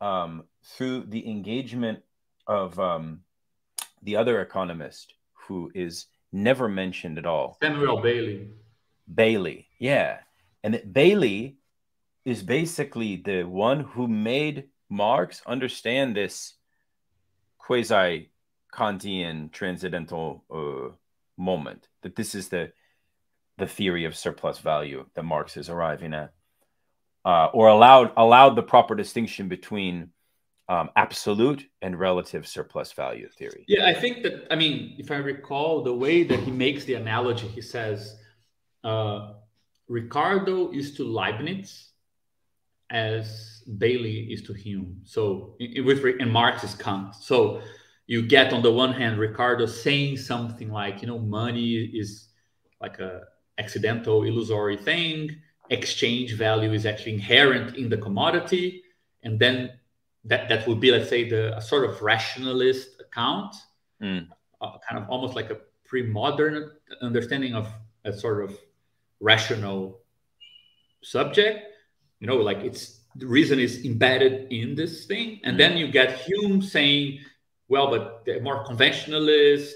um, through the engagement of um, the other economist who is never mentioned at all. Samuel Bailey. Bailey, yeah. And Bailey is basically the one who made Marx understand this quasi Kantian transcendental uh, moment, that this is the the theory of surplus value that Marx is arriving at, uh, or allowed allowed the proper distinction between um, absolute and relative surplus value theory. Yeah, I think that, I mean, if I recall the way that he makes the analogy, he says uh, Ricardo is to Leibniz as Bailey is to Hume. So, with and Marx is Kant. So, you get on the one hand Ricardo saying something like, you know, money is like a accidental, illusory thing. Exchange value is actually inherent in the commodity, and then that that would be let's say the a sort of rationalist account mm. uh, kind of almost like a pre-modern understanding of a sort of rational subject you know like it's the reason is embedded in this thing and mm. then you get hume saying well but the more conventionalist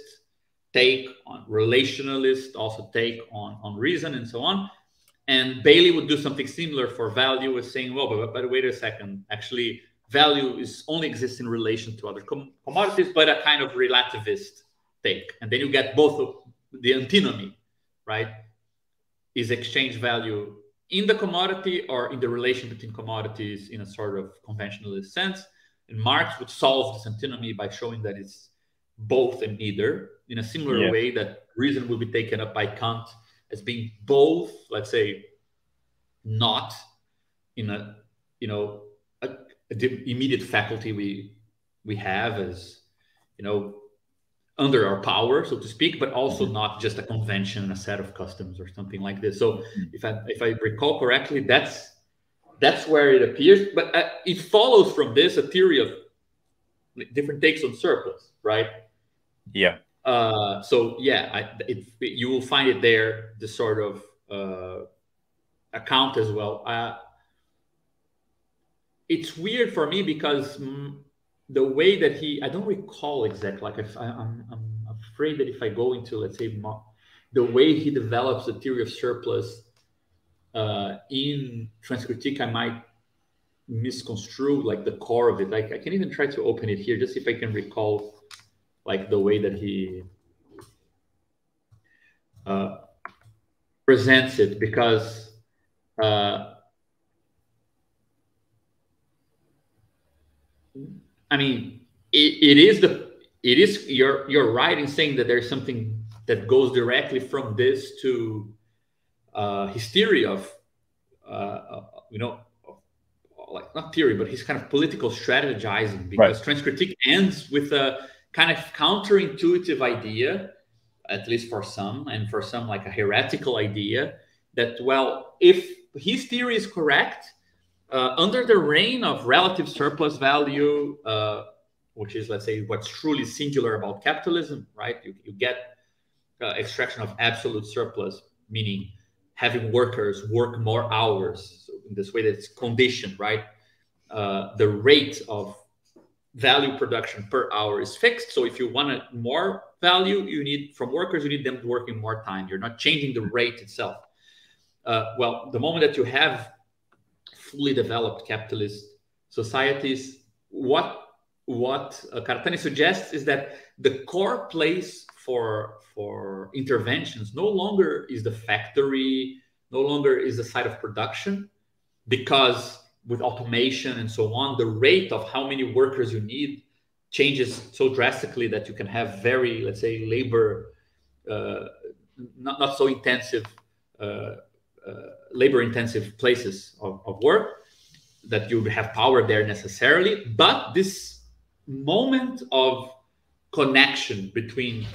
take on relationalist also take on on reason and so on and bailey would do something similar for value with saying well but, but wait a second actually value is only exists in relation to other com commodities, but a kind of relativist take. And then you get both of the antinomy, right? Is exchange value in the commodity or in the relation between commodities in a sort of conventionalist sense. And Marx would solve this antinomy by showing that it's both and neither in a similar yeah. way that reason will be taken up by Kant as being both, let's say, not in a, you know, the immediate faculty we we have as you know under our power so to speak but also mm-hmm. not just a convention a set of customs or something like this so mm-hmm. if i if i recall correctly that's that's where it appears but uh, it follows from this a theory of different takes on surplus right yeah uh, so yeah I, it, you will find it there the sort of uh, account as well uh, it's weird for me because mm, the way that he I don't recall exactly like if I, am I'm, I'm afraid that if I go into let's say the way he develops the theory of surplus uh, in Transcritique I might misconstrue like the core of it. Like I can even try to open it here just if I can recall like the way that he uh, presents it because uh, I mean, it, it is the it is you're you're right in saying that there's something that goes directly from this to uh, his theory of uh, you know like not theory but his kind of political strategizing because right. Transcritique ends with a kind of counterintuitive idea at least for some and for some like a heretical idea that well if his theory is correct uh, under the reign of relative surplus value uh, which is let's say what's truly singular about capitalism right? You, you get uh, extraction of absolute surplus meaning having workers work more hours so in this way that's conditioned right? Uh, the rate of value production per hour is fixed. So if you want more value you need from workers you need them working more time. You're not changing the rate itself. Uh, well the moment that you have fully developed capitalist societies what what uh, Karatani suggests is that the core place for for interventions no longer is the factory, no longer is the site of production, because with automation and so on, the rate of how many workers you need changes so drastically that you can have very, let's say, labor uh, not, not so intensive, uh, labor intensive places of, of work that you have power there necessarily. But this moment of connection between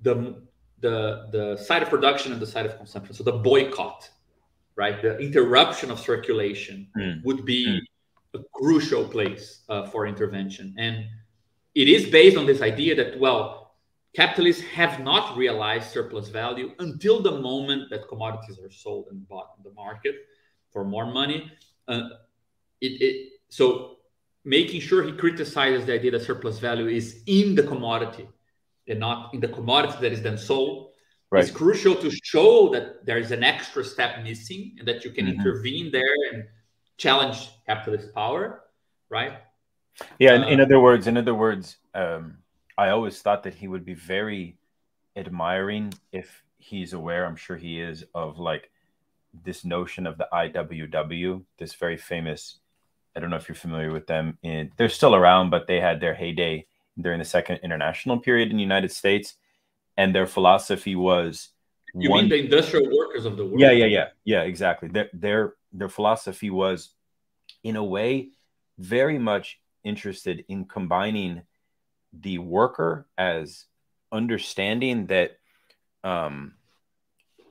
the the the side of production and the side of consumption. So the boycott, right? The interruption of circulation mm. would be mm. a crucial place uh, for intervention, and it is based on this idea that well, capitalists have not realized surplus value until the moment that commodities are sold and bought in the market for more money. Uh, it, it so making sure he criticizes the idea that surplus value is in the commodity and not in the commodity that is then sold. Right. It's crucial to show that there is an extra step missing and that you can mm-hmm. intervene there and challenge capitalist power, right? Yeah. In, uh, in other words, in other words, um, I always thought that he would be very admiring if he's aware. I'm sure he is of like this notion of the IWW, this very famous. I don't know if you're familiar with them. In, they're still around, but they had their heyday during the second international period in the United States, and their philosophy was you one, mean the industrial workers of the world? Yeah, yeah, yeah, yeah, exactly. Their their their philosophy was, in a way, very much interested in combining the worker as understanding that um,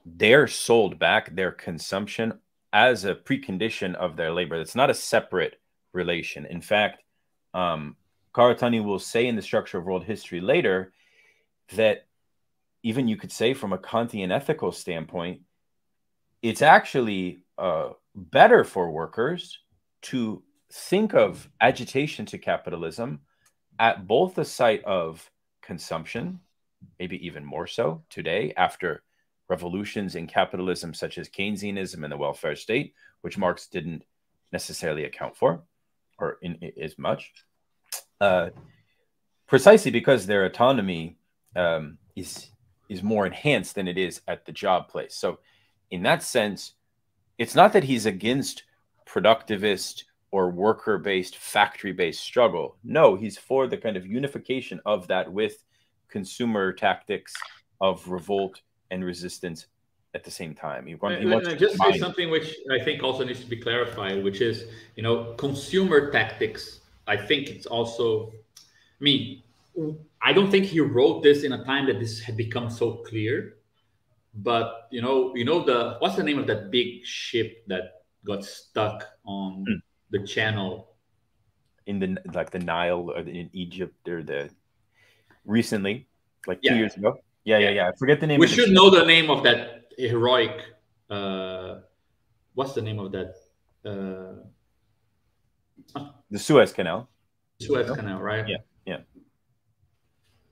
they're sold back their consumption as a precondition of their labor. It's not a separate relation. In fact, um, Karatani will say in the structure of world history later that even you could say from a Kantian ethical standpoint, it's actually uh, better for workers to think of agitation to capitalism at both the site of consumption, maybe even more so today after revolutions in capitalism such as Keynesianism and the welfare state, which Marx didn't necessarily account for or in, in as much uh, precisely because their autonomy um, is is more enhanced than it is at the job place. So, in that sense, it's not that he's against productivist or worker based, factory based struggle. No, he's for the kind of unification of that with consumer tactics of revolt and resistance at the same time. He, want, he wants and, just say something which I think also needs to be clarified, which is, you know, consumer tactics I think it's also, I mean, I don't think he wrote this in a time that this had become so clear. But you know, you know the what's the name of that big ship that got stuck on mm. The channel in the like the Nile or in Egypt or the recently, like two years ago. Yeah, yeah, yeah. I forget the name. We should know the name of that heroic. Uh, what's the name of that? Uh, the Suez Canal. Suez Canal, right? Yeah, yeah.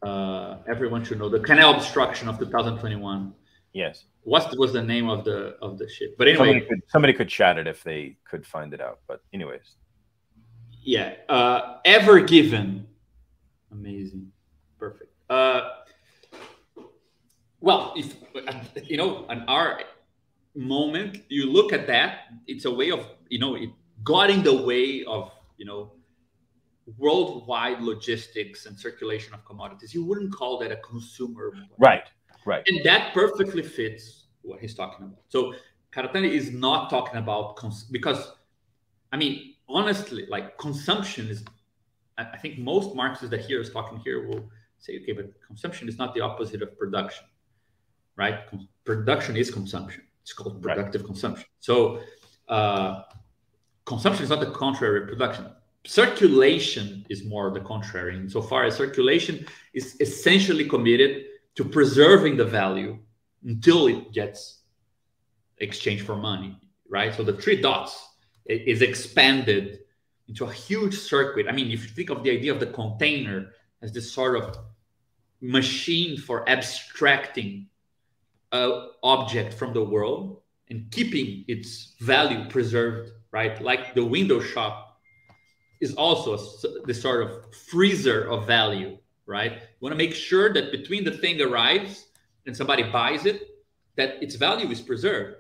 Uh, everyone should know the canal obstruction of 2021. Yes. What was the name of the of the ship? But anyway, somebody could, somebody could chat it if they could find it out. But anyways. Yeah. Uh, Ever Given. Amazing. Perfect. Uh, well, if you know, an our moment, you look at that. It's a way of you know it got in the way of you know worldwide logistics and circulation of commodities, you wouldn't call that a consumer. Right, right. And that perfectly fits what he's talking about. So Karatani is not talking about cons- because, I mean, honestly, like consumption is. I think most Marxists that here is talking here will say, okay, but consumption is not the opposite of production, right? production is consumption. It's called productive right. consumption. So uh, consumption is not the contrary of production. Circulation is more the contrary, insofar as circulation is essentially committed to preserving the value until it gets exchanged for money, right? So the three dots is expanded into a huge circuit. I mean, if you think of the idea of the container as this sort of machine for abstracting a object from the world and keeping its value preserved, right? Like the window shop is also the sort of freezer of value, right? Want to make sure that between the thing arrives and somebody buys it, that its value is preserved.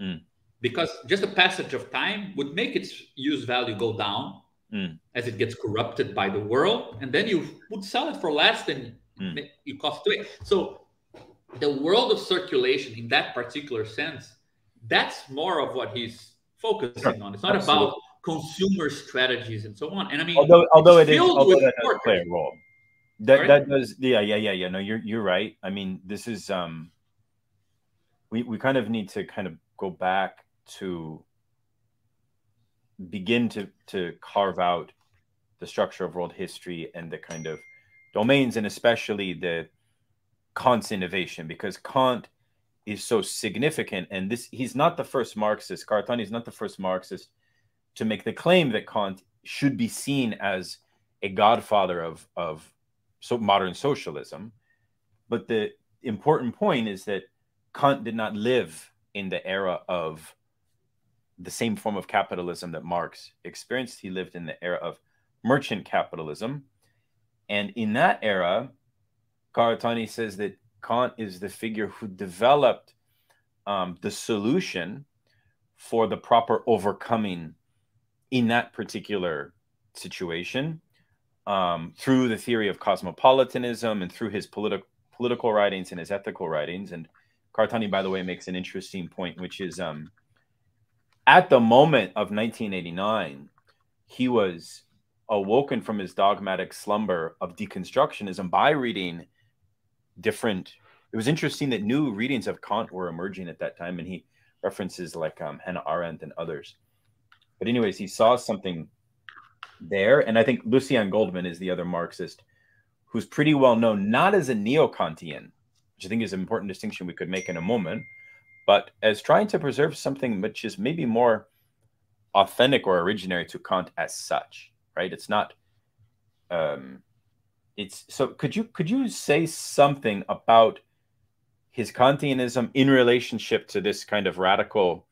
Mm. Because just a passage of time would make its use value go down mm. as it gets corrupted by the world, and then you would sell it for less than mm. you cost to it. So the world of circulation, in that particular sense, that's more of what he's focusing sure. on. It's not Absolutely. about consumer strategies and so on. And I mean, although although it is although that does play a role. That right? that does yeah yeah yeah yeah no you're you're right. I mean this is um we we kind of need to kind of go back to begin to to carve out the structure of world history and the kind of domains and especially the Kant's innovation because Kant is so significant and this he's not the first Marxist Karatani is not the first Marxist to make the claim that Kant should be seen as a godfather of of so modern socialism but the important point is that Kant did not live in the era of the same form of capitalism that Marx experienced. He lived in the era of merchant capitalism. And in that era, Karatani says that Kant is the figure who developed um, the solution for the proper overcoming in that particular situation um, through the theory of cosmopolitanism and through his politi- political writings and his ethical writings. And Karatani, by the way, makes an interesting point, which is um, at the moment of 1989, he was awoken from his dogmatic slumber of deconstructionism by reading different. It was interesting that new readings of Kant were emerging at that time, and he references like um, Hannah Arendt and others. But anyways, he saw something there, and I think Lucien Goldmann is the other Marxist who's pretty well known, not as a neo-Kantian, which I think is an important distinction we could make in a moment, but as trying to preserve something which is maybe more authentic or originary to Kant as such, right? It's not. Um, it's so. Could you could you say something about his Kantianism in relationship to this kind of radical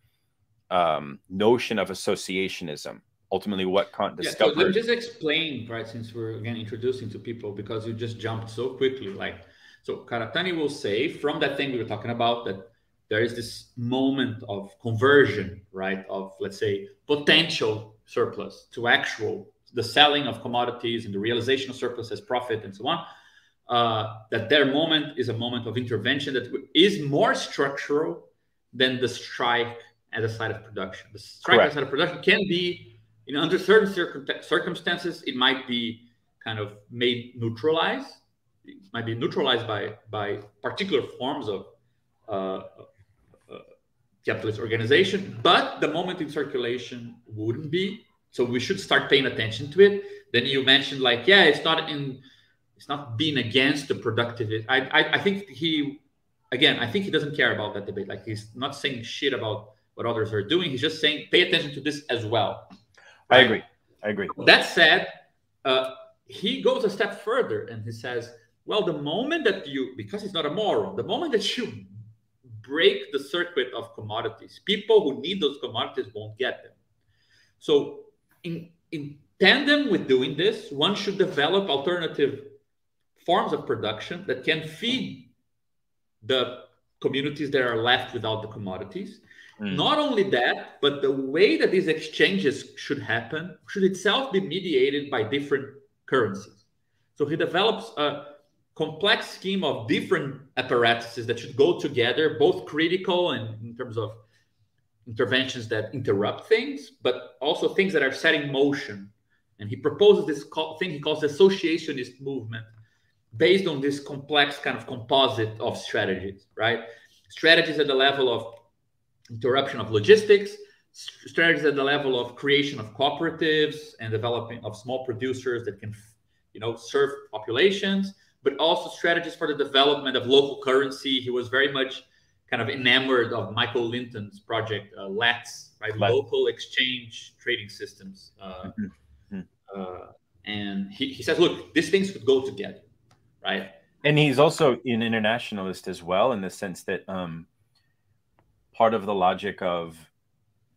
um, notion of associationism? Ultimately, what Kant discovered. Yeah, so let me just explain, right? Since we're again introducing to people, because you just jumped so quickly, like so. Karatani will say from that thing we were talking about that there is this moment of conversion, right? Of let's say potential surplus to actual, the selling of commodities and the realization of surplus as profit and so on. Uh, that their moment is a moment of intervention that is more structural than the strike at the side of production. The strike Correct. at the site of production can be, under certain circumstances, it might be kind of made neutralized. It might be neutralized by by particular forms of uh, capitalist organization, but the moment in circulation wouldn't be. So we should start paying attention to it. Then you mentioned like, yeah, it's not in, it's not being against the productive. I, I, I think he, again, I think he doesn't care about that debate. Like he's not saying shit about what others are doing. He's just saying pay attention to this as well. I agree. I agree. That said, uh, he goes a step further and he says, well, the moment that you, because he's not a moral, the moment that you break the circuit of commodities. People who need those commodities won't get them. So, in, in tandem with doing this, one should develop alternative forms of production that can feed the communities that are left without the commodities. Mm. Not only that, but the way that these exchanges should happen should itself be mediated by different currencies. So he develops a complex scheme of different apparatuses that should go together, both critical and in terms of interventions that interrupt things, but also things that are set in motion. And he proposes this thing he calls the associationist movement based on this complex kind of composite of strategies, right? Strategies at the level of interruption of logistics, strategies at the level of creation of cooperatives and developing of small producers that can, you know, serve populations, but also strategies for the development of local currency. He was very much kind of enamored of Michael Linton's project, uh, LETS, right? Local exchange trading systems. Uh, mm-hmm. uh, and he, he says, look, these things could go together, right? And he's also an internationalist as well, in the sense that um, part of the logic of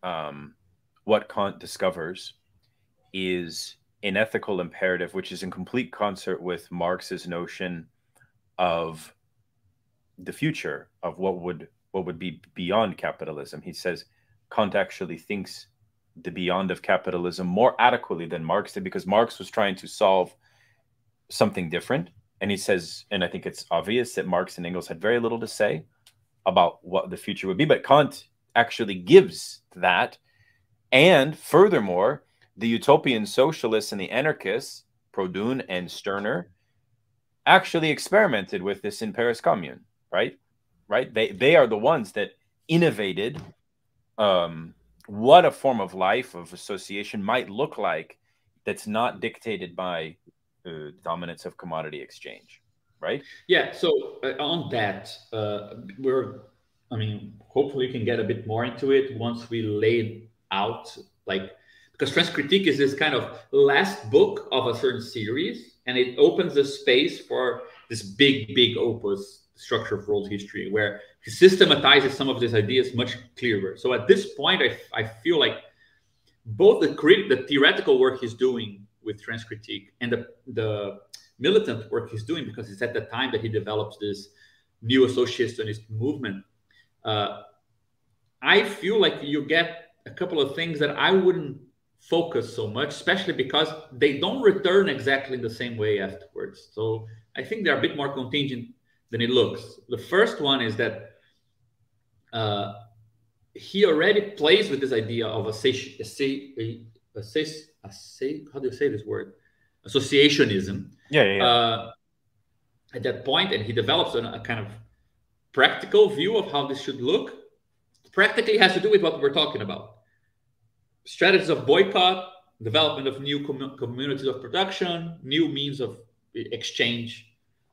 um, what Kant discovers is an ethical imperative, which is in complete concert with Marx's notion of the future of what would what would be beyond capitalism. He says Kant actually thinks the beyond of capitalism more adequately than Marx did because Marx was trying to solve something different. And he says, and I think it's obvious that Marx and Engels had very little to say about what the future would be, but Kant actually gives that. And furthermore, the utopian socialists and the anarchists, Proudhon and Stirner, actually experimented with this in Paris Commune, right? Right? They they are the ones that innovated um, what a form of life of association might look like that's not dictated by the dominance of commodity exchange, right? Yeah. So uh, on that, uh, we're I mean, hopefully we can get a bit more into it once we lay out like because Transcritique is this kind of last book of a certain series, and it opens the space for this big, big opus structure of world history, where he systematizes some of these ideas much clearer. So at this point, I, I feel like both the the theoretical work he's doing with Transcritique and the the militant work he's doing, because it's at the time that he develops this new associationist movement. Uh, I feel like you get a couple of things that I wouldn't focus so much, especially because they don't return exactly in the same way afterwards. So I think they're a bit more contingent than it looks. The first one is that uh, he already plays with this idea of a, a, a, a, how do you say this word? Associationism. Yeah, yeah. yeah. Uh, at that point, and he develops a, a kind of practical view of how this should look. Practically has to do with what we're talking about strategies of boycott, development of new com- communities of production, new means of exchange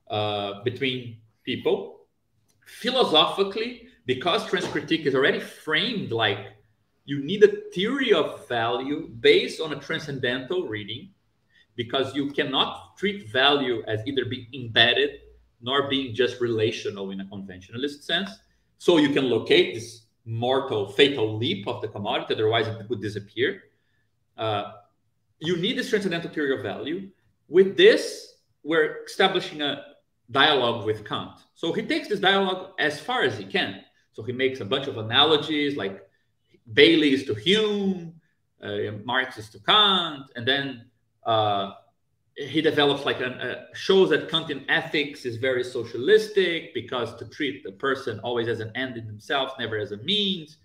uh, between people. Philosophically, because Transcritique is already framed like you need a theory of value based on a transcendental reading, because you cannot treat value as either being embedded nor being just relational in a conventionalist sense. So you can locate this mortal, fatal leap of the commodity, otherwise it would disappear. Uh, you need this transcendental theory of value. With this, we're establishing a dialogue with Kant. So he takes this dialogue as far as he can. So he makes a bunch of analogies like Bailey's to Hume, uh, is to Kant, and then uh, he develops like a, a, shows that Kantian ethics is very socialistic because to treat the person always as an end in themselves, never as a means.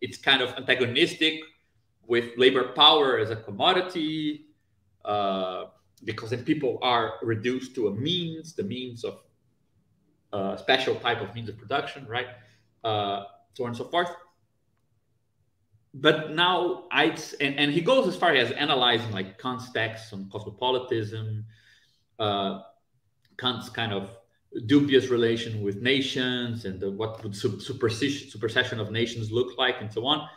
It's kind of antagonistic with labor power as a commodity uh, because then people are reduced to a means, the means of a uh, special type of means of production, right? Uh, so on and so forth but now I and, and he goes as far as analyzing like Kant's texts on cosmopolitanism, uh, Kant's kind of dubious relation with nations and the, what would supersession, supersession of nations look like and so on.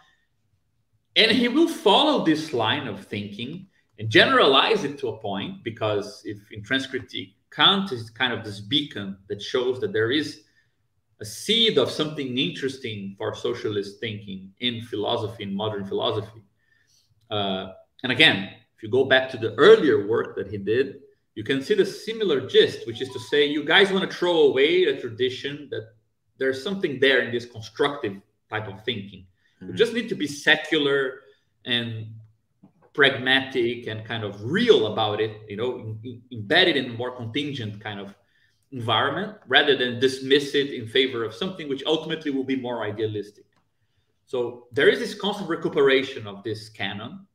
And he will follow this line of thinking and generalize it to a point because if in Transcritique, Kant is kind of this beacon that shows that there is a seed of something interesting for socialist thinking in philosophy, in modern philosophy. Uh, and again, if you go back to the earlier work that he did, you can see the similar gist, which is to say, you guys want to throw away a tradition that there's something there in this constructive type of thinking, Mm-hmm. We just need to be secular and pragmatic and kind of real about it, you know, in, in, embedded in a more contingent kind of environment rather than dismiss it in favor of something which ultimately will be more idealistic. So there is this constant recuperation of this canon.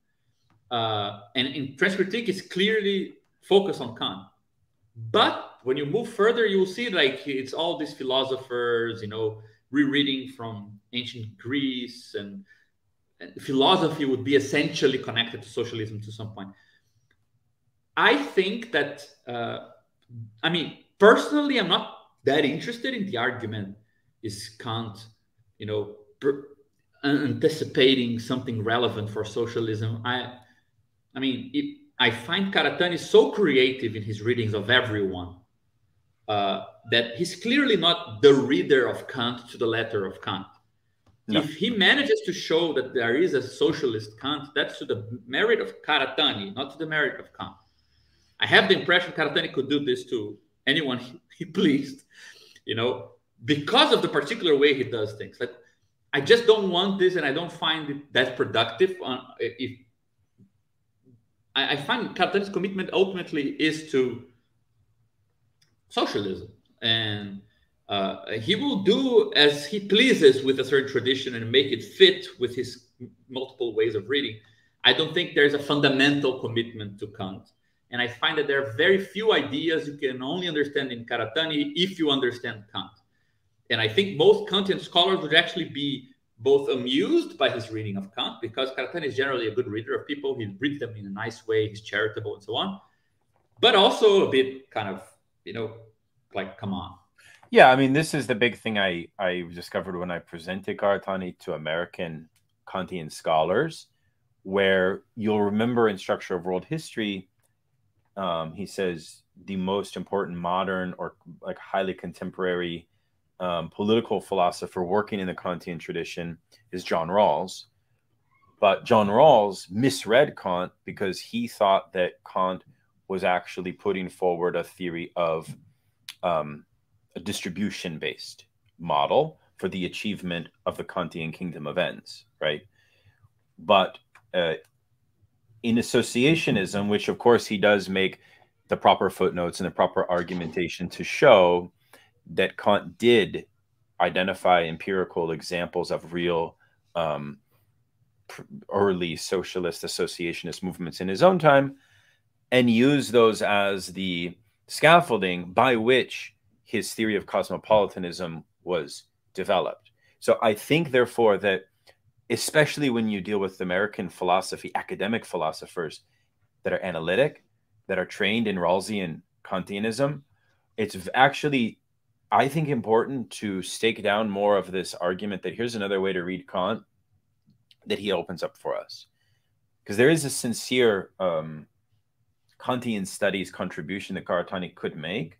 Uh, and in Transcritique is clearly focused on Kant. But when you move further, you will see like it's all these philosophers, you know, rereading from ancient Greece and, and philosophy would be essentially connected to socialism to some point. I think that, uh, I mean, personally, I'm not that interested in the argument is Kant, you know, anticipating something relevant for socialism. I, I mean, it, I find Karatani so creative in his readings of everyone uh, that he's clearly not the reader of Kant to the letter of Kant. No. If he manages to show that there is a socialist Kant, that's to the merit of Karatani, not to the merit of Kant. I have the impression Karatani could do this to anyone he, he pleased, you know, because of the particular way he does things. Like, I just don't want this, and I don't find it that productive. On, if I, I find Karatani's commitment ultimately is to socialism. And uh, he will do as he pleases with a certain tradition and make it fit with his multiple ways of reading. I don't think there's a fundamental commitment to Kant. And I find that there are very few ideas you can only understand in Karatani if you understand Kant. And I think most Kantian scholars would actually be both amused by his reading of Kant, because Karatani is generally a good reader of people. He reads them in a nice way, he's charitable and so on, but also a bit kind of, you know, like, come on. Yeah, I mean, this is the big thing I, I discovered when I presented Karatani to American Kantian scholars, where you'll remember in Structure of World History, um, he says the most important modern or like highly contemporary um, political philosopher working in the Kantian tradition is John Rawls. But John Rawls misread Kant because he thought that Kant was actually putting forward a theory of um, a distribution based model for the achievement of the Kantian kingdom of ends, right? But uh, in associationism, which of course he does make the proper footnotes and the proper argumentation to show that Kant did identify empirical examples of real um, early socialist associationist movements in his own time and use those as the scaffolding by which his theory of cosmopolitanism was developed. So I think, therefore, that especially when you deal with American philosophy, academic philosophers that are analytic, that are trained in Rawlsian Kantianism, it's actually I think important to stake down more of this argument that here's another way to read Kant that he opens up for us. Because there is a sincere um, Kantian studies contribution that Karatani could make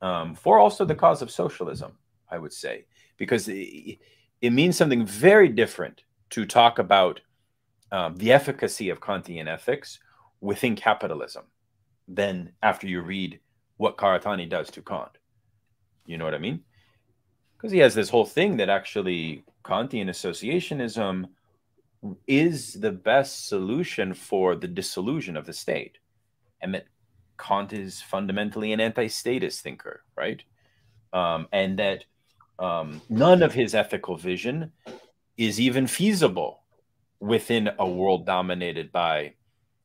um, for also the cause of socialism, I would say, because it, it means something very different to talk about um, the efficacy of Kantian ethics within capitalism than after you read what Karatani does to Kant. You know what I mean? Because he has this whole thing that actually Kantian associationism is the best solution for the dissolution of the state. And that Kant is fundamentally an anti statist thinker, right? Um, and that um, none of his ethical vision is even feasible within a world dominated by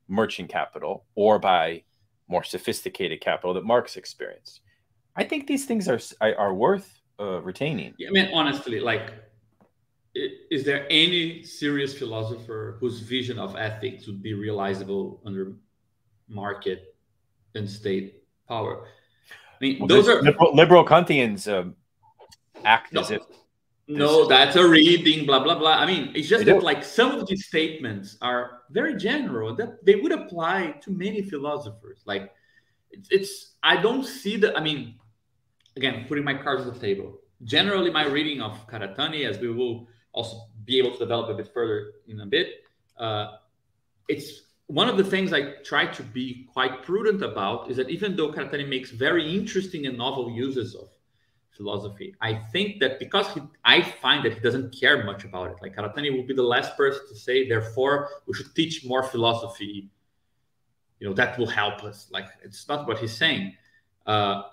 merchant capital or by more sophisticated capital that Marx experienced. I think these things are are worth uh, retaining. Yeah, I mean, honestly, like, is there any serious philosopher whose vision of ethics would be realizable under market and state power? I mean, well, those are liberal, liberal Kantians um, act no, as if. No, that's a reading, blah blah blah. I mean, it's just that like some of these statements are very general that they would apply to many philosophers. Like, it's, it's I don't see that. I mean, again, putting my cards on the table. Generally, my reading of Karatani, as we will also be able to develop a bit further in a bit, uh, it's one of the things I try to be quite prudent about is that even though Karatani makes very interesting and novel uses of philosophy. I think that because he, I find that he doesn't care much about it. Like Karatani will be the last person to say, therefore, we should teach more philosophy. You know, that will help us. Like it's not what he's saying. Uh,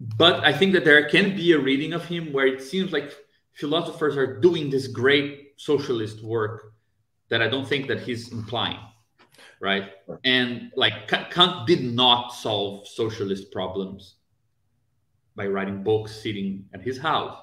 but I think that there can be a reading of him where it seems like philosophers are doing this great socialist work that I don't think that he's implying, right? And like Kant did not solve socialist problems by writing books sitting at his house.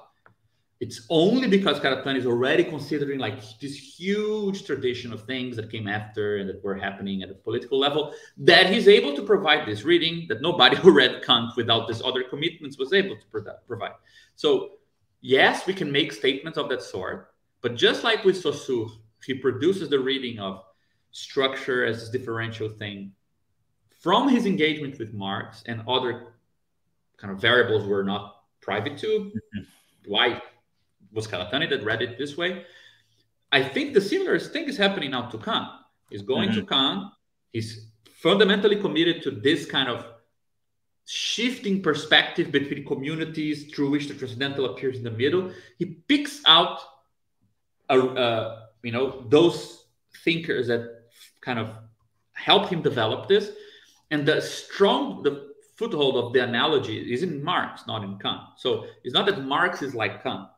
It's only because Karatani is already considering like this huge tradition of things that came after and that were happening at the political level that he's able to provide this reading that nobody who read Kant without these other commitments was able to provide. So yes, we can make statements of that sort, but just like with Saussure, he produces the reading of structure as this differential thing from his engagement with Marx and other kind of variables were not private to. Mm-hmm. Why was Karatani that read it this way. I think the similar thing is happening now to Kant. He's going mm-hmm. to Kant. He's fundamentally committed to this kind of shifting perspective between communities through which the transcendental appears in the middle. He picks out, a, uh, you know, those thinkers that kind of help him develop this, and the strong the foothold of the analogy is in Marx, not in Kant. So it's not that Marx is like Kant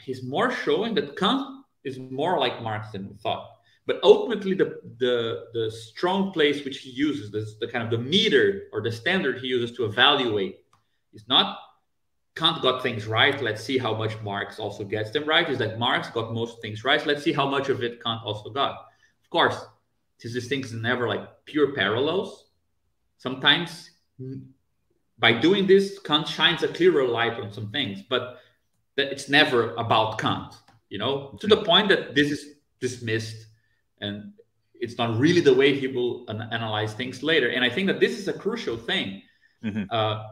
he's more showing that Kant is more like Marx than we thought. But ultimately, the the the strong place which he uses, this, the kind of the meter or the standard he uses to evaluate, is not Kant got things right. Let's see how much Marx also gets them right. Is that Marx got most things right? Let's see how much of it Kant also got. Of course, these things are never like pure parallels. Sometimes by doing this, Kant shines a clearer light on some things, but that it's never about Kant, you know, to the point that this is dismissed and it's not really the way he will an- analyze things later. And I think that this is a crucial thing. Mm-hmm. Uh,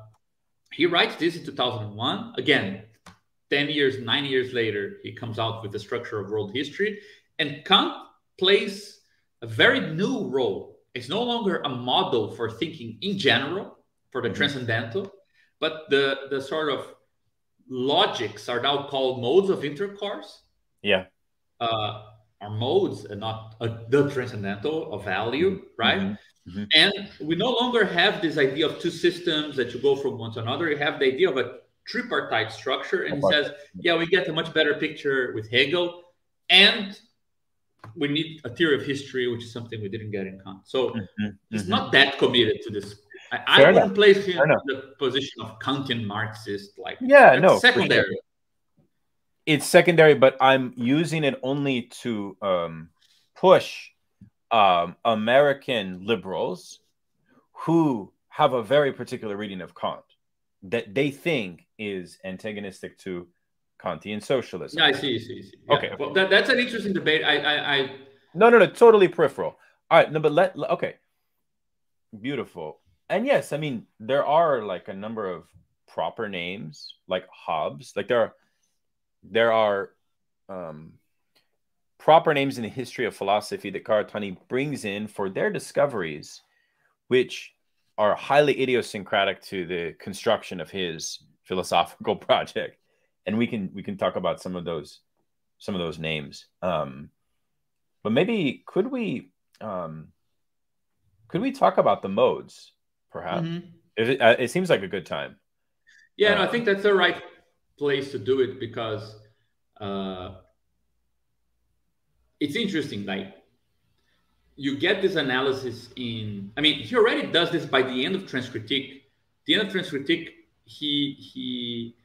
he writes this in 2001. Again, 10 years, nine years later, he comes out with the structure of world history. And Kant plays a very new role. It's no longer a model for thinking in general, for the mm-hmm. transcendental, but the, the sort of logics are now called modes of intercourse. Yeah. Uh, are modes and not uh, the transcendental of value, mm-hmm. right? Mm-hmm. Mm-hmm. And we no longer have this idea of two systems that you go from one to another. You have the idea of a tripartite structure, and he says, yeah, we get a much better picture with Hegel, and we need a theory of history, which is something we didn't get in Kant. So mm-hmm. it's mm-hmm. not that committed to this I, I wouldn't enough. place him in the position of Kantian Marxist. Like, yeah, no, secondary. Sure. It's secondary, but I'm using it only to um, push um, American liberals who have a very particular reading of Kant that they think is antagonistic to Kantian socialism. Yeah, I see, I see, I see. Yeah. Okay, well, that, that's an interesting debate. I, I, I, no, no, no, totally peripheral. All right, no, but let, okay, beautiful and yes, I mean there are like a number of proper names like Hobbes. Like there are there are um, proper names in the history of philosophy that Karatani brings in for their discoveries, which are highly idiosyncratic to the construction of his philosophical project. And we can we can talk about some of those some of those names. Um, but maybe could we um, could we talk about the modes perhaps. Mm-hmm. It, uh, it, seems like a good time. Yeah, uh, no, I think that's the right place to do it because uh, it's interesting. Like you get this analysis in. I mean, he already does this by the end of Transcritique. The end of Transcritique, he he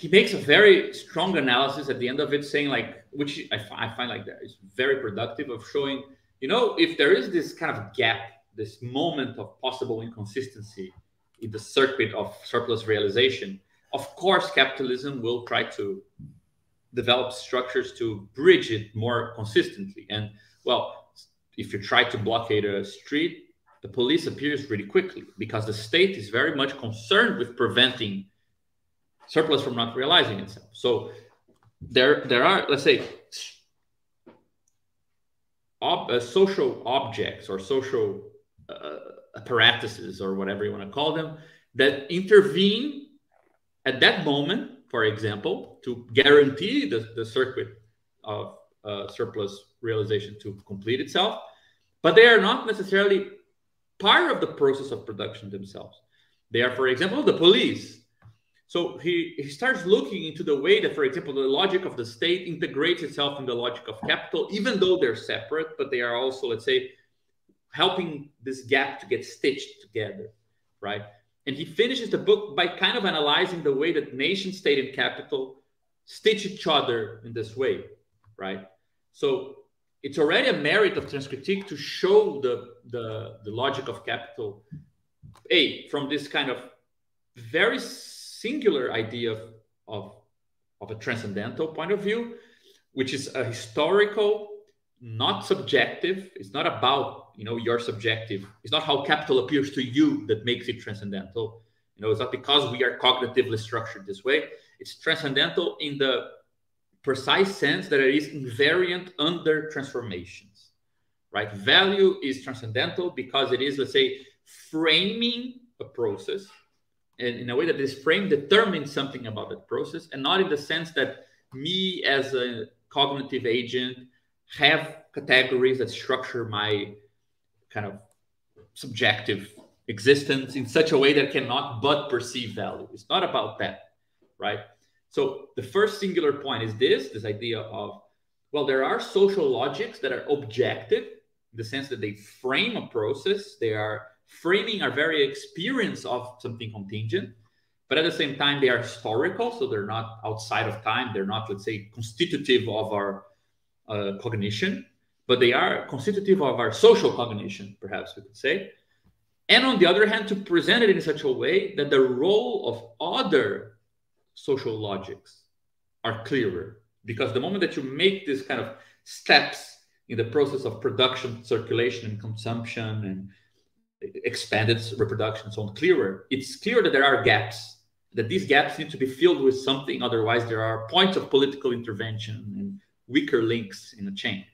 he makes a very strong analysis at the end of it, saying like, which I, find like that is very productive of showing. You know, if there is this kind of gap this moment of possible inconsistency in the circuit of surplus realization, of course, capitalism will try to develop structures to bridge it more consistently. And well, if you try to blockade a street, the police appears really quickly because the state is very much concerned with preventing surplus from not realizing itself. So there, there are, let's say, ob, uh, social objects or social uh, apparatuses or whatever you want to call them that intervene at that moment, for example, to guarantee the, the circuit of uh, surplus realization to complete itself, but they are not necessarily part of the process of production themselves. They are, for example, the police. So he, he starts looking into the way that, for example, the logic of the state integrates itself in the logic of capital, even though they're separate, but they are also, let's say, helping this gap to get stitched together, right? And he finishes the book by kind of analyzing the way that nation state and capital stitch each other in this way, right? So it's already a merit of transcritique to show the, the, the logic of capital, A, from this kind of very singular idea of, of, of a transcendental point of view, which is a historical, not subjective. It's not about you know your subjective. It's not how capital appears to you that makes it transcendental. You know, it's not because we are cognitively structured this way. It's transcendental in the precise sense that it is invariant under transformations, right? Value is transcendental because it is, let's say, framing a process in a way that this frame determines something about that process and not in the sense that me as a cognitive agent have categories that structure my kind of subjective existence in such a way that cannot but perceive value. It's not about that, right? So the first singular point is this, this idea of, well, there are social logics that are objective in the sense that they frame a process. They are framing our very experience of something contingent, but at the same time, they are historical. So they're not outside of time. They're not, let's say, constitutive of our uh, cognition, but they are constitutive of our social cognition, perhaps we could say. And on the other hand, to present it in such a way that the role of other social logics are clearer because the moment that you make this kind of steps in the process of production, circulation, and consumption, and expanded reproduction, so on, clearer, it's clear that there are gaps, that these gaps need to be filled with something. Otherwise, there are points of political intervention and weaker links in a chain.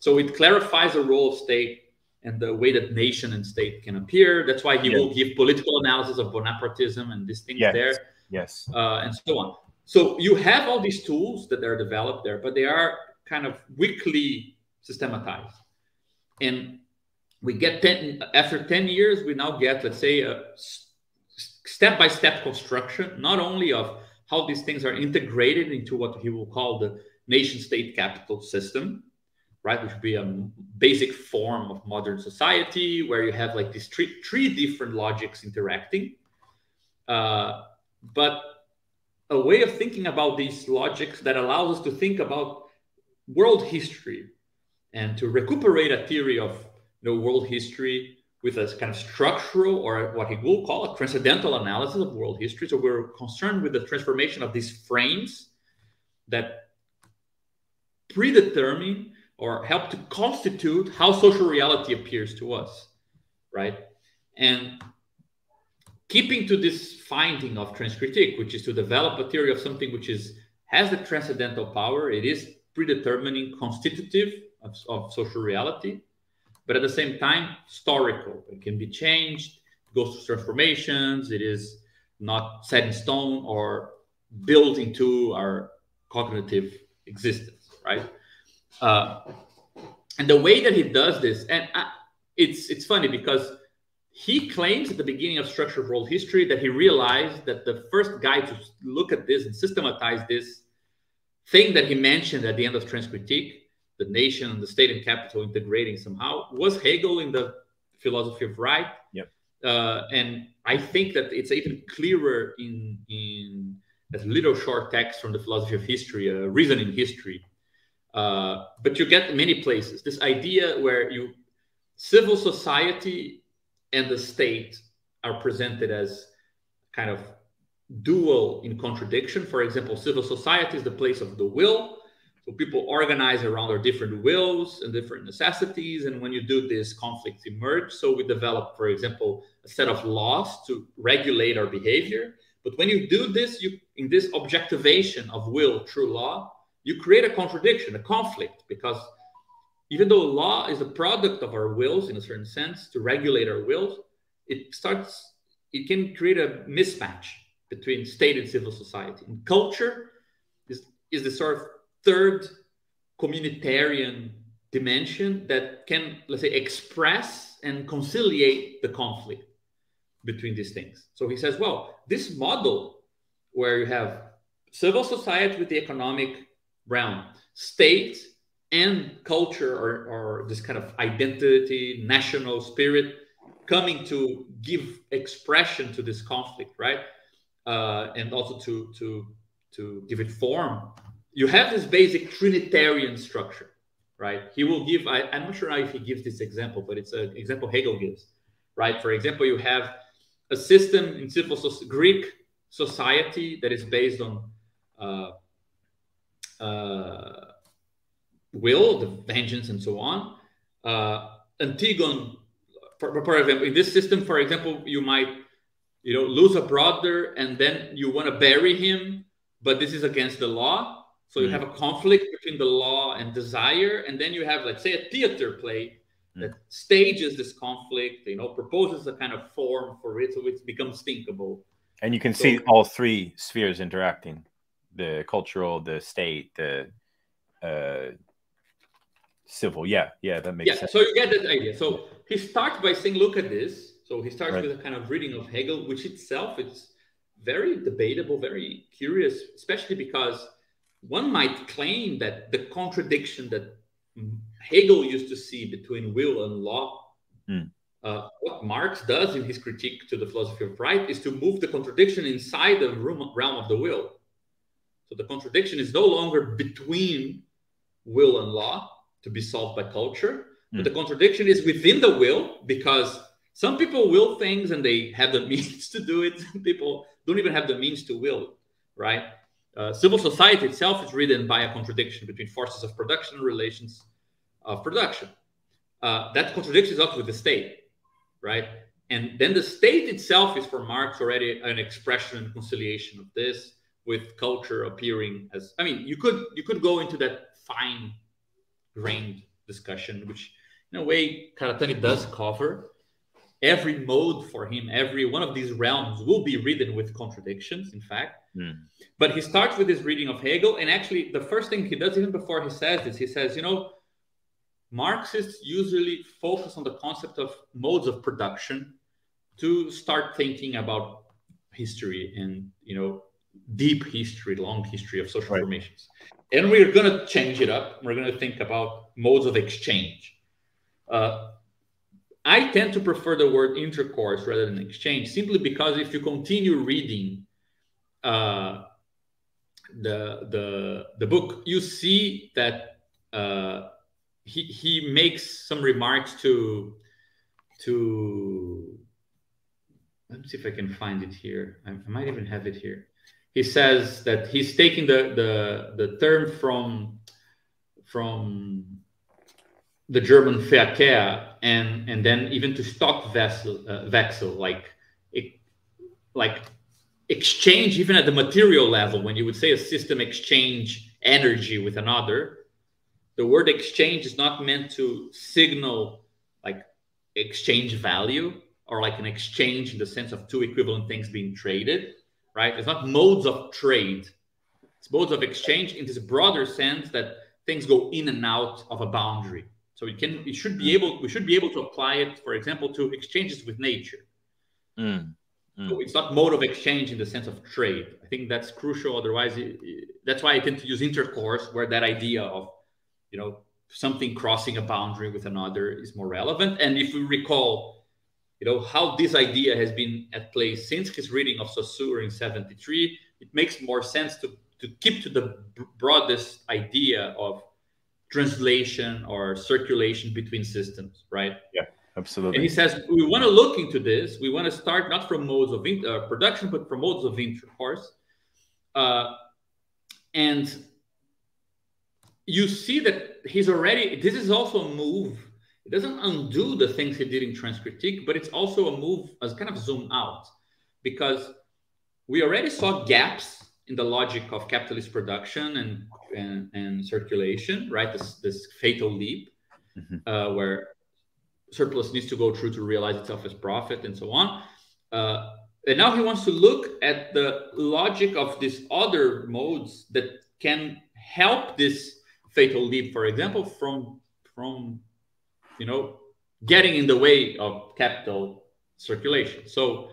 So it clarifies the role of state and the way that nation and state can appear. That's why he yes. will give political analysis of Bonapartism and these things yes. there yes uh, and so on so you have all these tools that are developed there but they are kind of weakly systematized and we get 10 after 10 years we now get let's say a step-by-step construction not only of how these things are integrated into what he will call the nation state capital system right which would be a basic form of modern society where you have like these three, three different logics interacting. Uh, but a way of thinking about these logics that allows us to think about world history and to recuperate a theory of you know, world history with a kind of structural or what he will call a transcendental analysis of world history. So we're concerned with the transformation of these frames that predetermine or help to constitute how social reality appears to us, right? And keeping to this finding of transcritique, which is to develop a theory of something which is has the transcendental power, it is predetermining, constitutive of, of social reality, but at the same time, historical. It can be changed, it goes through transformations, it is not set in stone or built into our cognitive existence, right? Uh, and the way that he does this, and I, uh, it's it's funny because he claims at the beginning of Structure of World History that he realized that the first guy to look at this and systematize this thing that he mentioned at the end of Transcritique, the nation and the state and capital integrating somehow, was Hegel in the philosophy of right. Yep. Uh, and I think that it's even clearer in in a little short text from the philosophy of history, uh, reasoning history. Uh, but you get many places this idea where you civil society and the state are presented as kind of dual in contradiction. For example, civil society is the place of the will. So people organize around their different wills and different necessities. And when you do this, conflicts emerge. So we develop, for example, a set of laws to regulate our behavior. But when you do this, you in this objectivation of will through law, you create a contradiction, a conflict, because even though law is a product of our wills in a certain sense to regulate our wills, it starts, it can create a mismatch, between state and civil society. And culture is, is the sort of third communitarian dimension that can, let's say, express and conciliate the conflict between these things. So he says, well, this model where you have civil society with the economic realm, state and culture or, or this kind of identity, national spirit coming to give expression to this conflict, right? Uh, and also to to to give it form. You have this basic Trinitarian structure, right? He will give. I, I'm not sure if he gives this example, but it's an example Hegel gives, right? For example, you have a system in civil so- Greek society that is based on uh, uh, will, the vengeance, and so on. Uh, Antigone, for, for example, in this system, for example, you might you know lose a brother and then you want to bury him, but this is against the law. So you mm. have a conflict between the law and desire, and then you have, let's say, a theater play mm. that stages this conflict, you know, proposes a kind of form for it, so it becomes thinkable. And you can so, see all three spheres interacting: the cultural, the state, the uh, civil. Yeah, yeah, that makes yeah, sense. So you get that idea. So he starts by saying, look at this. So he starts right. with a kind of reading of Hegel, which itself is very debatable, very curious, especially because one might claim that the contradiction that Hegel used to see between will and law, mm. uh, what Marx does in his critique to the philosophy of right is to move the contradiction inside the realm of the will. So the contradiction is no longer between will and law, to be solved by culture. Mm. But the contradiction is within the will because some people will things and they have the means to do it. Some people don't even have the means to will, right? Uh, civil society itself is ridden by a contradiction between forces of production and relations of production. Uh, that contradiction is also with the state, right? And then the state itself is for Marx already an expression and conciliation of this, with culture appearing as. I mean, you could you could go into that fine grained discussion, which in a way Karatani does cover. Every mode for him, every one of these realms will be ridden with contradictions, in fact. Mm. But he starts with his reading of Hegel. And actually, the first thing he does, even before he says this, he says, you know, Marxists usually focus on the concept of modes of production to start thinking about history and, you know, deep history, long history of social right. formations. And we're going to change it up. We're going to think about modes of exchange. Uh, I tend to prefer the word intercourse rather than exchange simply because if you continue reading uh, the, the, the book, you see that uh, he, he makes some remarks to, to let me see if I can find it here. I, I might even have it here he says that he's taking the the, the term from from the German Verkehr and and then even to Stoffwechsel uh, vessel like like exchange even at the material level when you would say a system exchange energy with another the word exchange is not meant to signal like exchange value or like an exchange in the sense of two equivalent things being traded right? It's not modes of trade. It's modes of exchange in this broader sense that things go in and out of a boundary. So we can, we should be able, we should be able to apply it, for example, to exchanges with nature. Mm. Mm. So it's not mode of exchange in the sense of trade. I think that's crucial. Otherwise, it, it, that's why I tend to use intercourse, where that idea of, you know, something crossing a boundary with another is more relevant. And if we recall you know how this idea has been at play since his reading of Saussure in 73 it makes more sense to to keep to the broadest idea of translation or circulation between systems right? Yeah absolutely. And he says we want to look into this. We want to start not from modes of uh, production but from modes of intercourse. Uh, and you see that he's already this is also a move. It doesn't undo the things he did in Transcritique, but it's also a move as kind of zoom out because we already saw gaps in the logic of capitalist production and and, and circulation, right? This this fatal leap mm-hmm. uh, where surplus needs to go through to realize itself as profit and so on. Uh, and now he wants to look at the logic of these other modes that can help this fatal leap, for example, from from you know getting in the way of capital circulation. So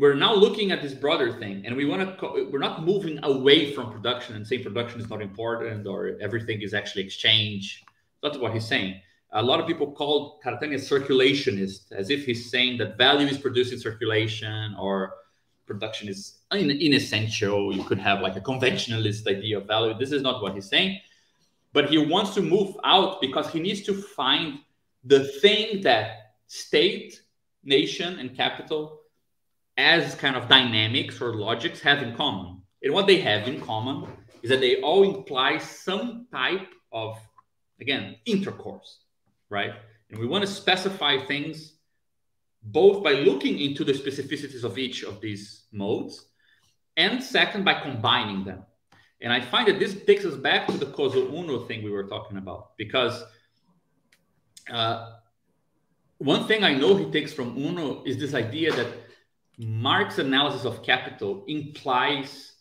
we're now looking at this broader thing, and we want to. We're not moving away from production and saying production is not important or everything is actually exchange. That's what he's saying a lot of people call Karatani a circulationist, as if he's saying that value is produced in circulation or production is in inessential. You could have like a conventionalist idea of value. This is not what he's saying. But he wants to move out because he needs to find the thing that state, nation, and capital as kind of dynamics or logics have in common. And what they have in common is that they all imply some type of, again, intercourse right? And we want to specify things both by looking into the specificities of each of these modes, and second, by combining them. And I find that this takes us back to the Kozo Uno thing we were talking about, because uh, one thing I know he takes from Uno is this idea that Marx's analysis of capital implies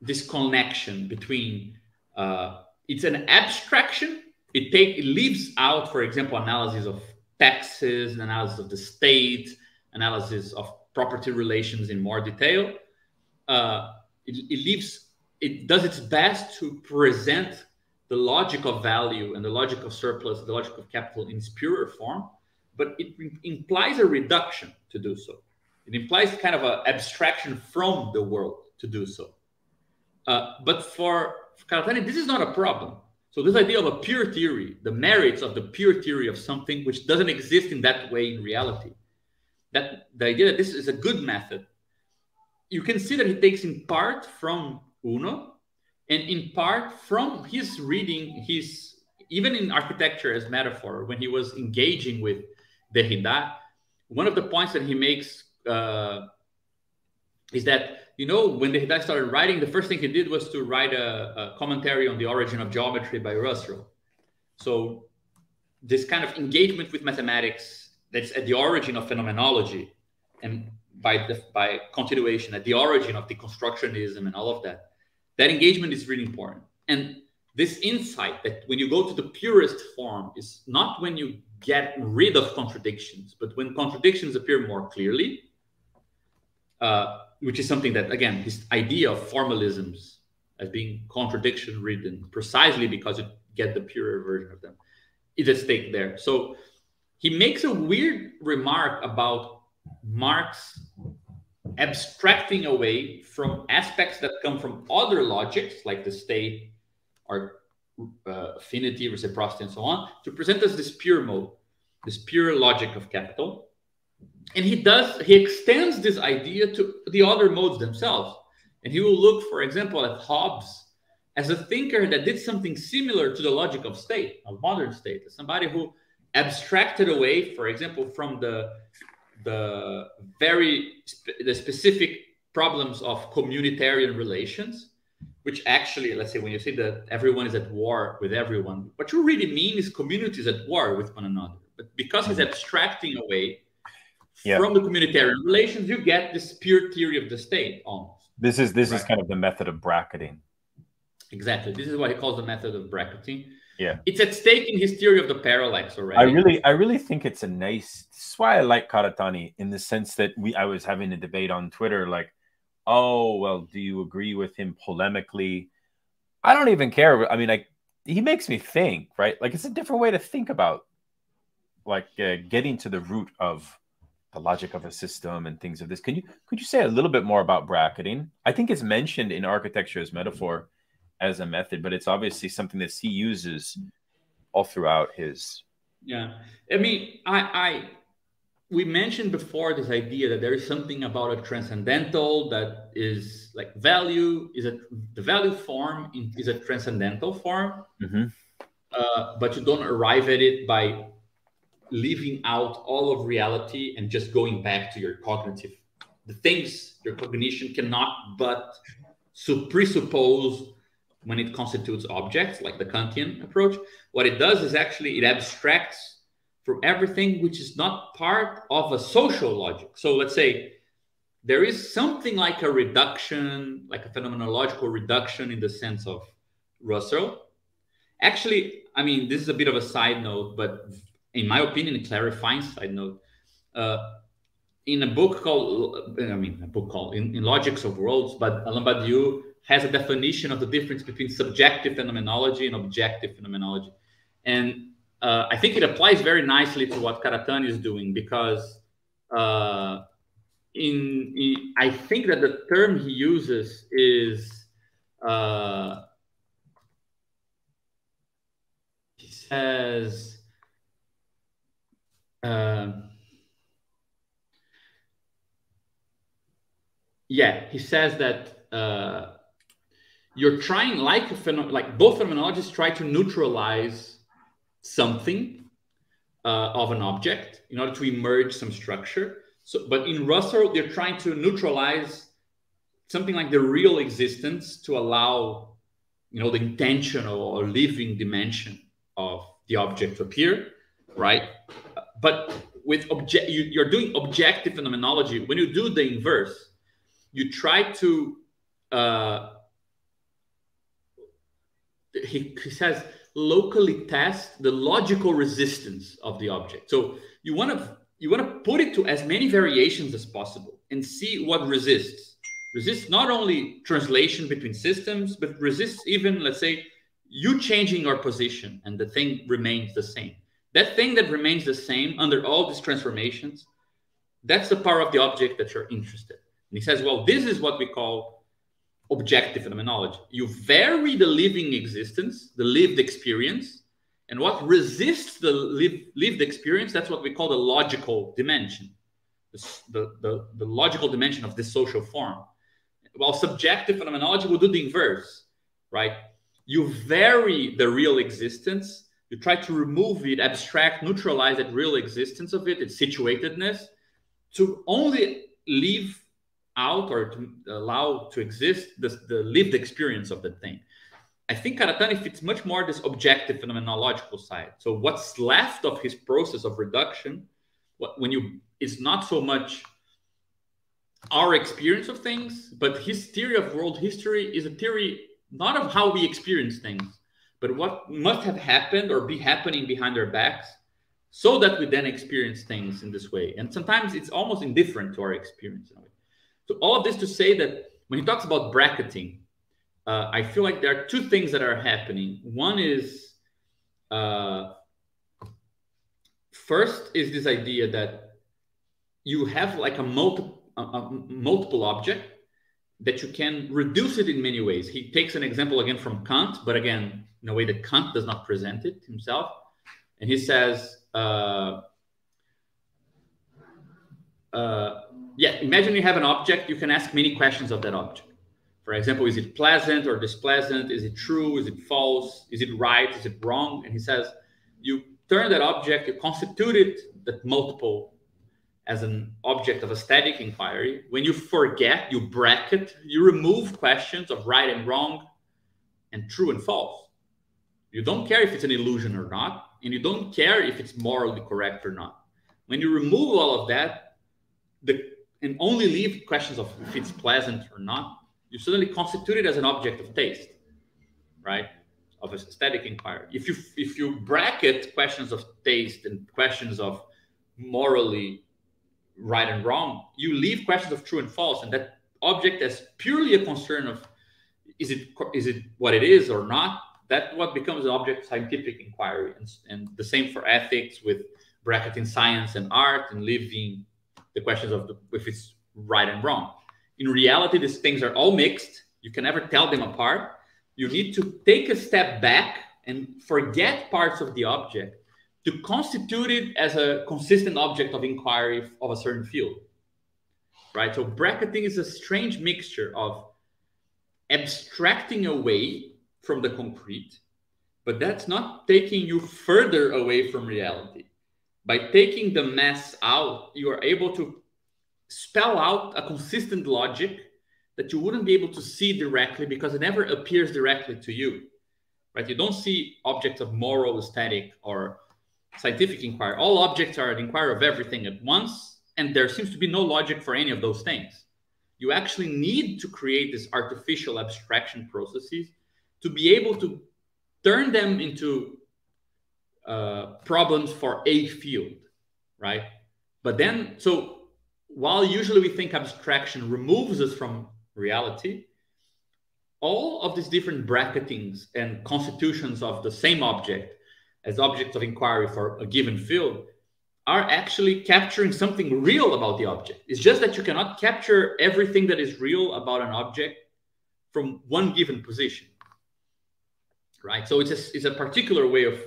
this connection between uh, it's an abstraction it take it leaves out, for example, analysis of taxes, analysis of the state, analysis of property relations in more detail. Uh, it, it leaves it does its best to present the logic of value and the logic of surplus, the logic of capital in its purer form, but it implies a reduction to do so. It implies kind of an abstraction from the world to do so. Uh, but for, for Karatani, this is not a problem. So this idea of a pure theory, the merits of the pure theory of something which doesn't exist in that way in reality, that the idea that this is a good method, you can see that he takes in part from Uno and in part from his reading, his even in architecture as metaphor, when he was engaging with Derrida, one of the points that he makes uh, is that you know, when the Derrida started writing, the first thing he did was to write a, a commentary on the origin of geometry by Husserl. So this kind of engagement with mathematics that's at the origin of phenomenology and by the, by continuation at the origin of deconstructionism and all of that that engagement is really important and this insight that when you go to the purest form is not when you get rid of contradictions but when contradictions appear more clearly uh, which is something that again this idea of formalisms as being contradiction ridden precisely because you get the purer version of them is at stake there. So he makes a weird remark about marx abstracting away from aspects that come from other logics like the state or uh, affinity reciprocity and so on to present us this pure mode this pure logic of capital and he does he extends this idea to the other modes themselves. And he will look for example at hobbes as a thinker that did something similar to the logic of state of modern state as somebody who abstracted away for example from the the very the specific problems of communitarian relations which actually let's say when you say that everyone is at war with everyone what you really mean is communities at war with one another. But because he's abstracting away yeah. from the communitarian relations, you get this pure theory of the state almost. This is this right. is kind of the method of bracketing. Exactly. This is what he calls the method of bracketing. Yeah. It's at stake in his theory of the parallax already. I really I really think it's a nice this is why I like Karatani in the sense that we I was having a debate on Twitter like, oh well, do you agree with him polemically? I don't even care. I mean, like he makes me think, right? Like it's a different way to think about like uh, getting to the root of the logic of a system and things of this. Can you could you say a little bit more about bracketing? I think it's mentioned in architecture as metaphor as a method, but it's obviously something that he uses all throughout his. Yeah, I mean, I, I we mentioned before this idea that there is something about a transcendental that is like value is a the value form is a transcendental form, mm-hmm. uh, but you don't arrive at it by leaving out all of reality and just going back to your cognitive the things your cognition cannot but presuppose when it constitutes objects like the kantian approach what it does is actually it abstracts from everything which is not part of a social logic so let's say there is something like a reduction, like a phenomenological reduction in the sense of Husserl. Actually, I mean, this is a bit of a side note, but in my opinion, clarifying side note. Uh, in a book called, I mean, a book called in, in Logics of Worlds, but Alain Badiou has a definition of the difference between subjective phenomenology and objective phenomenology. And uh, I think it applies very nicely to what Karatani is doing because uh, in, in, I think that the term he uses is uh, he says uh, yeah he says that uh, you're trying like like both phenomenologists try to neutralize something uh, of an object in order to emerge some structure so, but in Husserl, they're trying to neutralize something like the real existence to allow, you know, the intentional or living dimension of the object to appear, right? But with object, you, you're doing objective phenomenology. When you do the inverse, you try to. Uh, he, he says locally test the logical resistance of the object. So you want to you want to put it to as many variations as possible and see what resists. Resists not only translation between systems, but resists even, let's say, you changing your position and the thing remains the same. That thing that remains the same under all these transformations, that's the power of the object that you're interested. And he says, well, this is what we call objective phenomenology. You vary the living existence, the lived experience, and what resists the lived experience, that's what we call the logical dimension, the, the, the logical dimension of this social form. While subjective phenomenology will do the inverse, right? You vary the real existence, you try to remove it, abstract, neutralize that real existence of it, its situatedness, to only leave out or to allow to exist the, the lived experience of the thing. I think Karatani fits much more this objective phenomenological side. So what's left of his process of reduction, what, when you is not so much our experience of things, but his theory of world history is a theory not of how we experience things, but what must have happened or be happening behind our backs so that we then experience things in this way. And sometimes it's almost indifferent to our experience. So all of this to say that when he talks about bracketing, uh, I feel like there are two things that are happening. One is uh, first is this idea that you have like a, multi- a, a multiple object that you can reduce it in many ways. He takes an example again from Kant, but again in a way that Kant does not present it himself, and he says. Uh, uh, yeah, imagine you have an object, you can ask many questions of that object. For example, is it pleasant or displeasant? Is it true? Is it false? Is it right? Is it wrong? And he says, you turn that object, you constitute it, that multiple, as an object of aesthetic inquiry. When you forget, you bracket, you remove questions of right and wrong and true and false. You don't care if it's an illusion or not, and you don't care if it's morally correct or not. When you remove all of that, the and only leave questions of if it's pleasant or not, you suddenly constitute it as an object of taste, right? Of aesthetic inquiry. If you if you bracket questions of taste and questions of morally right and wrong, you leave questions of true and false, and that object as purely a concern of is it is it what it is or not. That what becomes an object of scientific inquiry, and, and the same for ethics with bracketing science and art and leaving the questions of the, if it's right and wrong. In reality, these things are all mixed. You can never tell them apart. You need to take a step back and forget parts of the object to constitute it as a consistent object of inquiry of a certain field. Right? So bracketing is a strange mixture of abstracting away from the concrete, but that's not taking you further away from reality. By taking the mess out, you are able to spell out a consistent logic that you wouldn't be able to see directly because it never appears directly to you right? You don't see objects of moral aesthetic or scientific inquiry. All objects are an inquiry of everything at once and there seems to be no logic for any of those things. You actually need to create these artificial abstraction processes to be able to turn them into uh, problems for a field, right? But then, so while usually we think abstraction removes us from reality, all of these different bracketings and constitutions of the same object as objects of inquiry for a given field are actually capturing something real about the object. It's just that you cannot capture everything that is real about an object from one given position, right? So it's a, it's a particular way of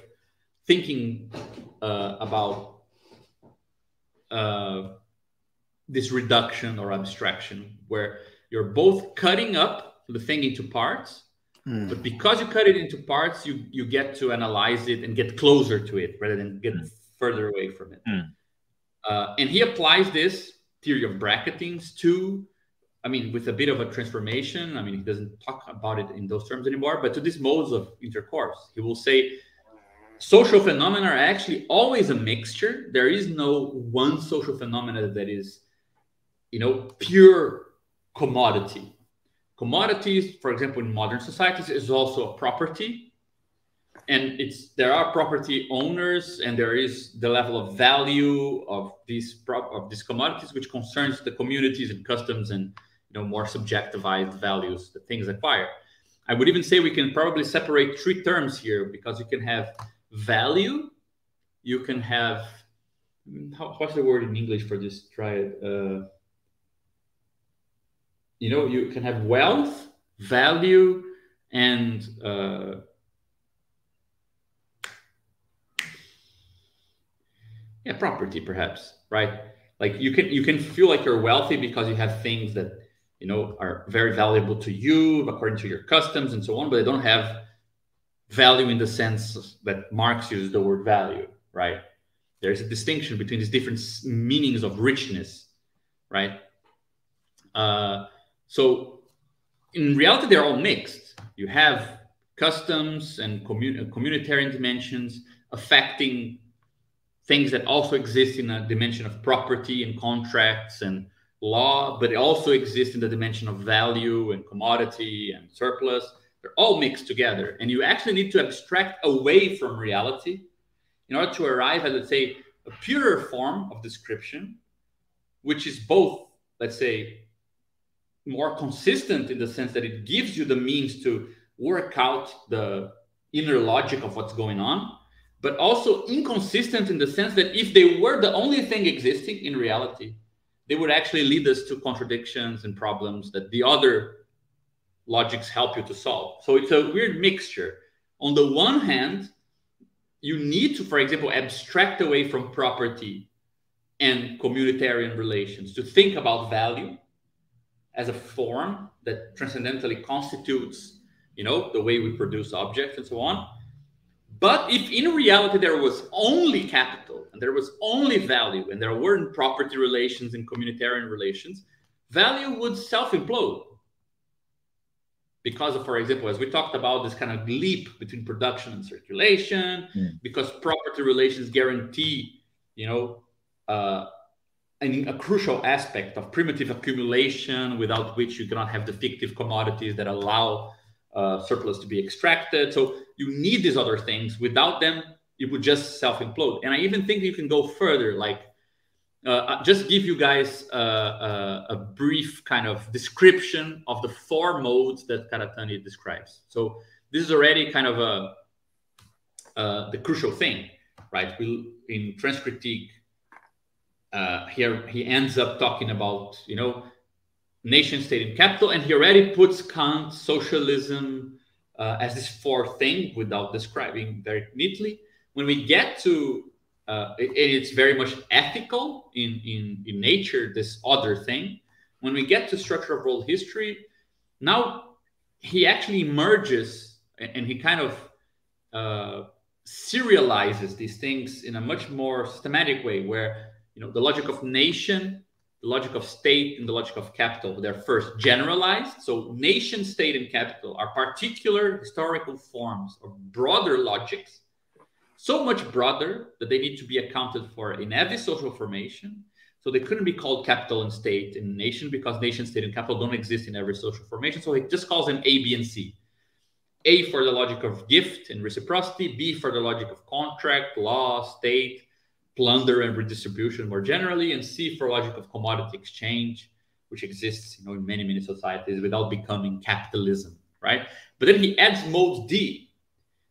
thinking uh, about uh, this reduction or abstraction, where you're both cutting up the thing into parts, mm. but because you cut it into parts, you you get to analyze it and get closer to it rather than get mm further away from it. Mm. Uh, and he applies this theory of bracketings to, I mean, with a bit of a transformation. I mean, he doesn't talk about it in those terms anymore, but to these modes of intercourse. He will say social phenomena are actually always a mixture. There is no one social phenomena that is, you know, pure commodity. Commodities, for example, in modern societies, is also a property and it's there are property owners and there is the level of value of these prop of these commodities which concerns the communities and customs and you know more subjectivized values that things acquire i would even say we can probably separate three terms here because you can have value you can have how, what's the word in english for this try it uh, you know you can have wealth value and uh, yeah, property perhaps, right? Like you can you can feel like you're wealthy because you have things that you know are very valuable to you according to your customs and so on, but they don't have value in the sense that Marx uses the word value, right? There's a distinction between these different meanings of richness, right? Uh, so in reality, they're all mixed. You have customs and commun- communitarian dimensions affecting things that also exist in a dimension of property and contracts and law, but it also exists in the dimension of value and commodity and surplus. They're all mixed together. And you actually need to abstract away from reality in order to arrive at, let's say, a purer form of description, which is both, let's say, more consistent in the sense that it gives you the means to work out the inner logic of what's going on but also inconsistent in the sense that if they were the only thing existing in reality, they would actually lead us to contradictions and problems that the other logics help you to solve. So it's a weird mixture. On the one hand, you need to, for example, abstract away from property and communitarian relations to think about value as a form that transcendentally constitutes, you know, the way we produce objects and so on but if in reality there was only capital and there was only value and there weren't property relations and communitarian relations, value would self implode. Because of, for example, as we talked about, this kind of leap between production and circulation, mm. because property relations guarantee, you know, uh, an, a crucial aspect of primitive accumulation without which you cannot have the fictive commodities that allow uh, surplus to be extracted. So you need these other things. Without them, it would just self implode. And I even think you can go further, like uh, uh just give you guys uh, uh, a brief kind of description of the four modes that Karatani describes. So this is already kind of a uh, the crucial thing, right? We, in Transcritique, uh, here he ends up talking about you know nation state and capital and he already puts kant socialism uh, as this fourth thing without describing very neatly. When we get to uh, and it's very much ethical in, in in nature this other thing. When we get to structure of world history now he actually merges and he kind of uh, serializes these things in a much more systematic way where you know the logic of nation the logic of state and the logic of capital. They're first generalized. So nation, state, and capital are particular historical forms of broader logics, so much broader that they need to be accounted for in every social formation. So they couldn't be called capital and state and nation because nation, state, and capital don't exist in every social formation. So he just calls them A, B, and C. A for the logic of gift and reciprocity, B for the logic of contract, law, state, plunder, and redistribution more generally, and C for logic of commodity exchange, which exists you know, in many, many societies without becoming capitalism, right? But then he adds mode D,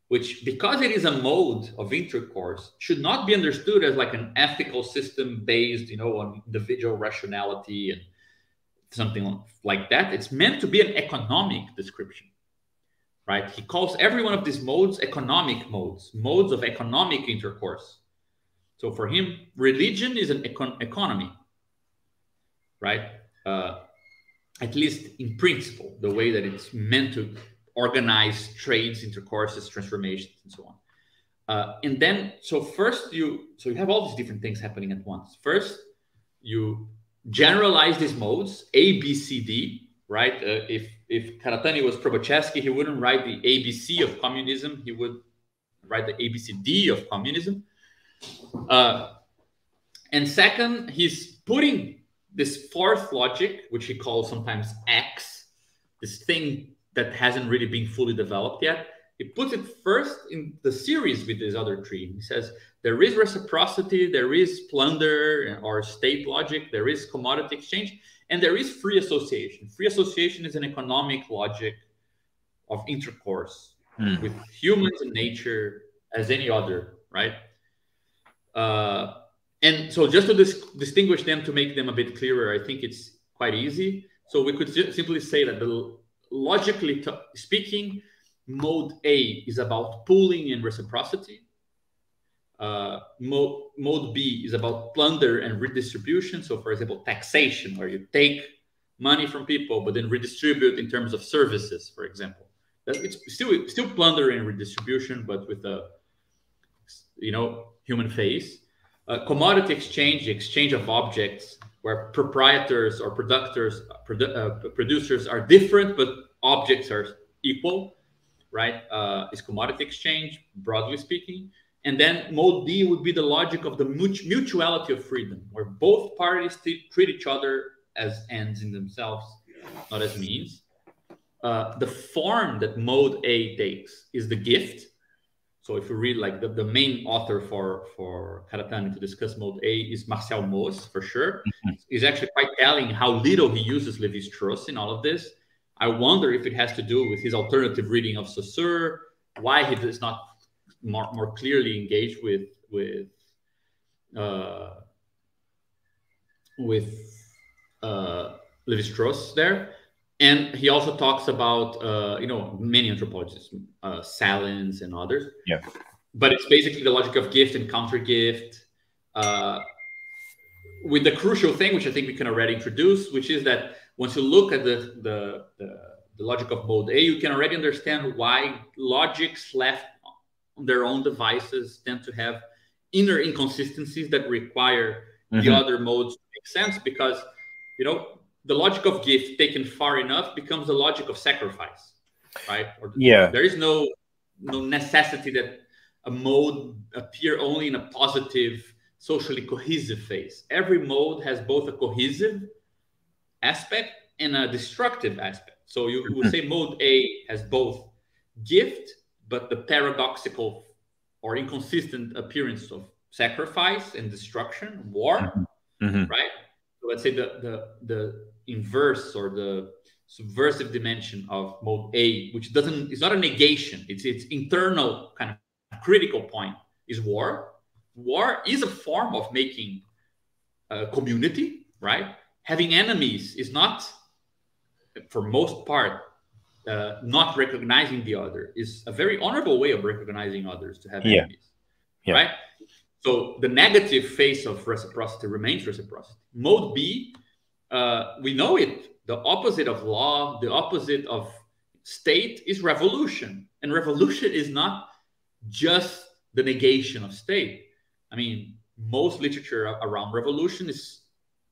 which because it is a mode of intercourse should not be understood as like an ethical system based you know on individual rationality and something like that. It's meant to be an economic description right? He calls every one of these modes economic modes modes of economic intercourse so for him religion is an econ- economy right uh, at least in principle the way that it's meant to organize trades, intercourses, transformations, and so on. Uh, and then, so first you, so you have all these different things happening at once. First, you generalize these modes, A, B, C, D, right? Uh, if if Karatani was Preobrazhensky, he wouldn't write the ABC of communism. He would write the ABCD of communism. Uh, and second, he's putting this fourth logic, which he calls sometimes X, this thing that hasn't really been fully developed yet. He puts it first in the series with this other tree. He says there is reciprocity, there is plunder or state logic, there is commodity exchange, and there is free association. Free association is an economic logic of intercourse mm. with humans and nature as any other, right? Uh, and so just to dis- distinguish them to make them a bit clearer, I think it's quite easy. So we could simply say that the logically speaking, mode A is about pooling and reciprocity. Uh, mode, mode B is about plunder and redistribution. So, for example, taxation, where you take money from people but then redistribute in terms of services, for example. It's still still plunder and redistribution, but with a you know human face. Uh, commodity exchange, the exchange of objects, where proprietors or producers, produ- uh, producers are different, but objects are equal, right? Uh, is commodity exchange, broadly speaking. And then mode D would be the logic of the mutuality of freedom, where both parties treat each other as ends in themselves, not as means. Uh, the form that mode A takes is the gift, so if you read like the, the main author for for Karatani to discuss mode A is Marcel Mauss for sure. Mm-hmm. He's actually quite telling how little he uses Lévi-Strauss in all of this. I wonder if it has to do with his alternative reading of Saussure, why he does not more, more clearly engage with with uh, with uh, Lévi-Strauss there. And he also talks about, uh, you know, many anthropologists, uh, Sahlins and others. Yeah. But it's basically the logic of gift and counter gift. Uh, with the crucial thing, which I think we can already introduce, which is that once you look at the, the, the, the logic of mode A, you can already understand why logics left on their own devices tend to have inner inconsistencies that require mm-hmm. the other modes to make sense because, you know, the logic of gift taken far enough becomes the logic of sacrifice, right? Or yeah. There is no no necessity that a mode appear only in a positive, socially cohesive phase. Every mode has both a cohesive aspect and a destructive aspect. So you would say mode A has both gift, but the paradoxical or inconsistent appearance of sacrifice and destruction, war, mm-hmm. mm-hmm. right? So let's say the the the inverse or the subversive dimension of mode A, which doesn't it's not a negation, it's its internal kind of critical point is war. War is a form of making a community, right? Having enemies is not, for most part, uh, not recognizing the other is a very honorable way of recognizing others to have yeah. enemies, yeah. right? So the negative face of reciprocity remains reciprocity. Mode B uh, we know it. The opposite of law, the opposite of state is revolution. And revolution is not just the negation of state. I mean, most literature around revolution is,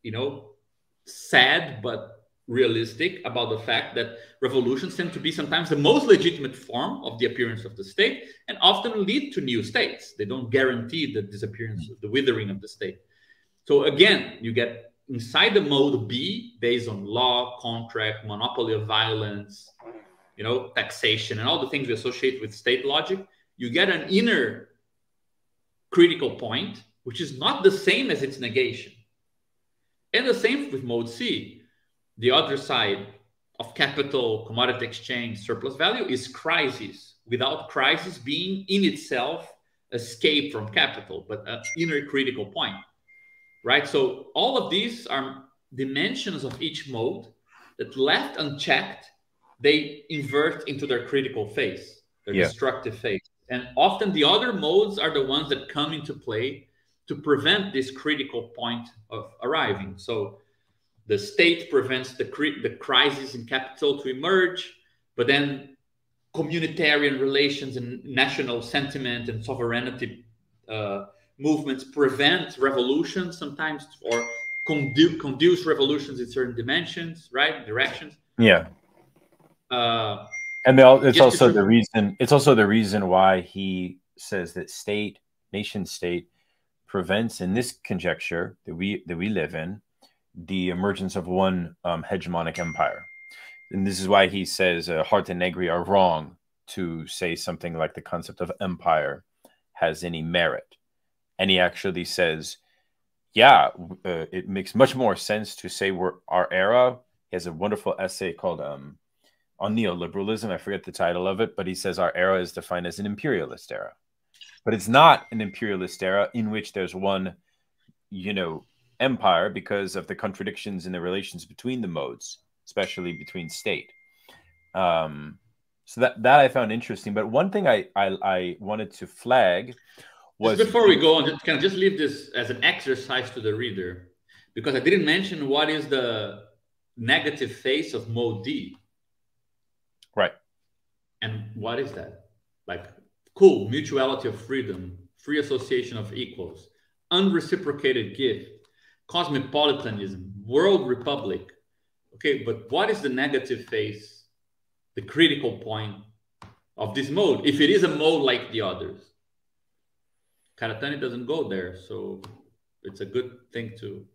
you know, sad but realistic about the fact that revolutions tend to be sometimes the most legitimate form of the appearance of the state and often lead to new states. They don't guarantee the disappearance, the withering of the state. So again, you get inside the mode B based on law, contract, monopoly of violence, you know, taxation, and all the things we associate with state logic. You get an inner critical point, which is not the same as its negation. And the same with mode C. The other side of capital, commodity exchange, surplus value is crisis, without crisis being in itself escape from capital, but an inner critical point, right? So all of these are dimensions of each mode that left unchecked, they invert into their critical phase, their yeah. destructive phase. And often the other modes are the ones that come into play to prevent this critical point of arriving. So the state prevents the, the crisis in capital to emerge, but then communitarian relations and national sentiment and sovereignty uh, movements prevent revolutions sometimes or condu- conduce revolutions in certain dimensions, right? Directions. Yeah. Uh, and all, it's also the reason. It's also the reason why he says that state, nation state, prevents in this conjecture that we that we live in the emergence of one um, hegemonic empire. And this is why he says uh, Hardt and Negri are wrong to say something like the concept of empire has any merit. And he actually says, yeah, uh, it makes much more sense to say we're our era. He has a wonderful essay called um, on neoliberalism. I forget the title of it, but he says our era is defined as an imperialist era. But it's not an imperialist era in which there's one, you know, empire because of the contradictions in the relations between the modes, especially between state. Um, so that that I found interesting. But one thing I I, I wanted to flag was just before we go on, just, can I just leave this as an exercise to the reader because I didn't mention what is the negative face of mode D. Right. And what is that? Like cool, mutuality of freedom, free association of equals, unreciprocated gift, cosmopolitanism, world republic. Okay, but what is the negative face, the critical point of this mode? If it is a mode like the others, Karatani doesn't go there, so it's a good thing to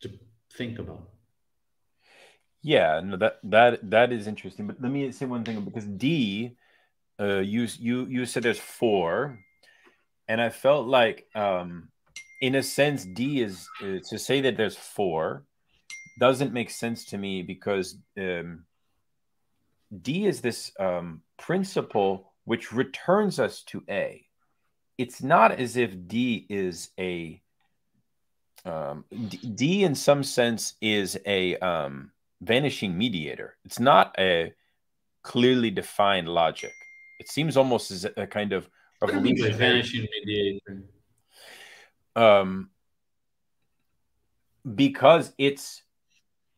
to think about. Yeah, no, that that that is interesting. But let me say one thing because D, uh, you you you said there's four, and I felt like um in a sense, D is uh, to say that there's four doesn't make sense to me because um, D is this um, principle which returns us to A. It's not as if D is a um, D, D, in some sense is a um, vanishing mediator. It's not a clearly defined logic. It seems almost as a kind of revolutionary. Vanishing mediator um, because its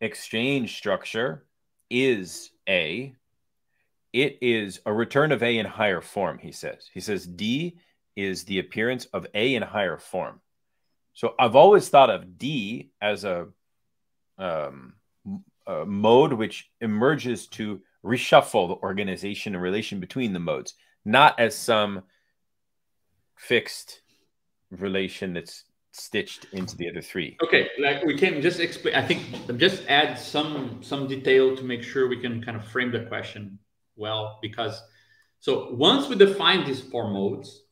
exchange structure is A, it is a return of A in higher form, he says. He says D is the appearance of A in higher form. So I've always thought of D as a, um, a mode which emerges to reshuffle the organization and relation between the modes, not as some fixed relation that's stitched into the other three. Okay, like we can just explain. I think just add some some detail to make sure we can kind of frame the question well. Because so once we define these four modes,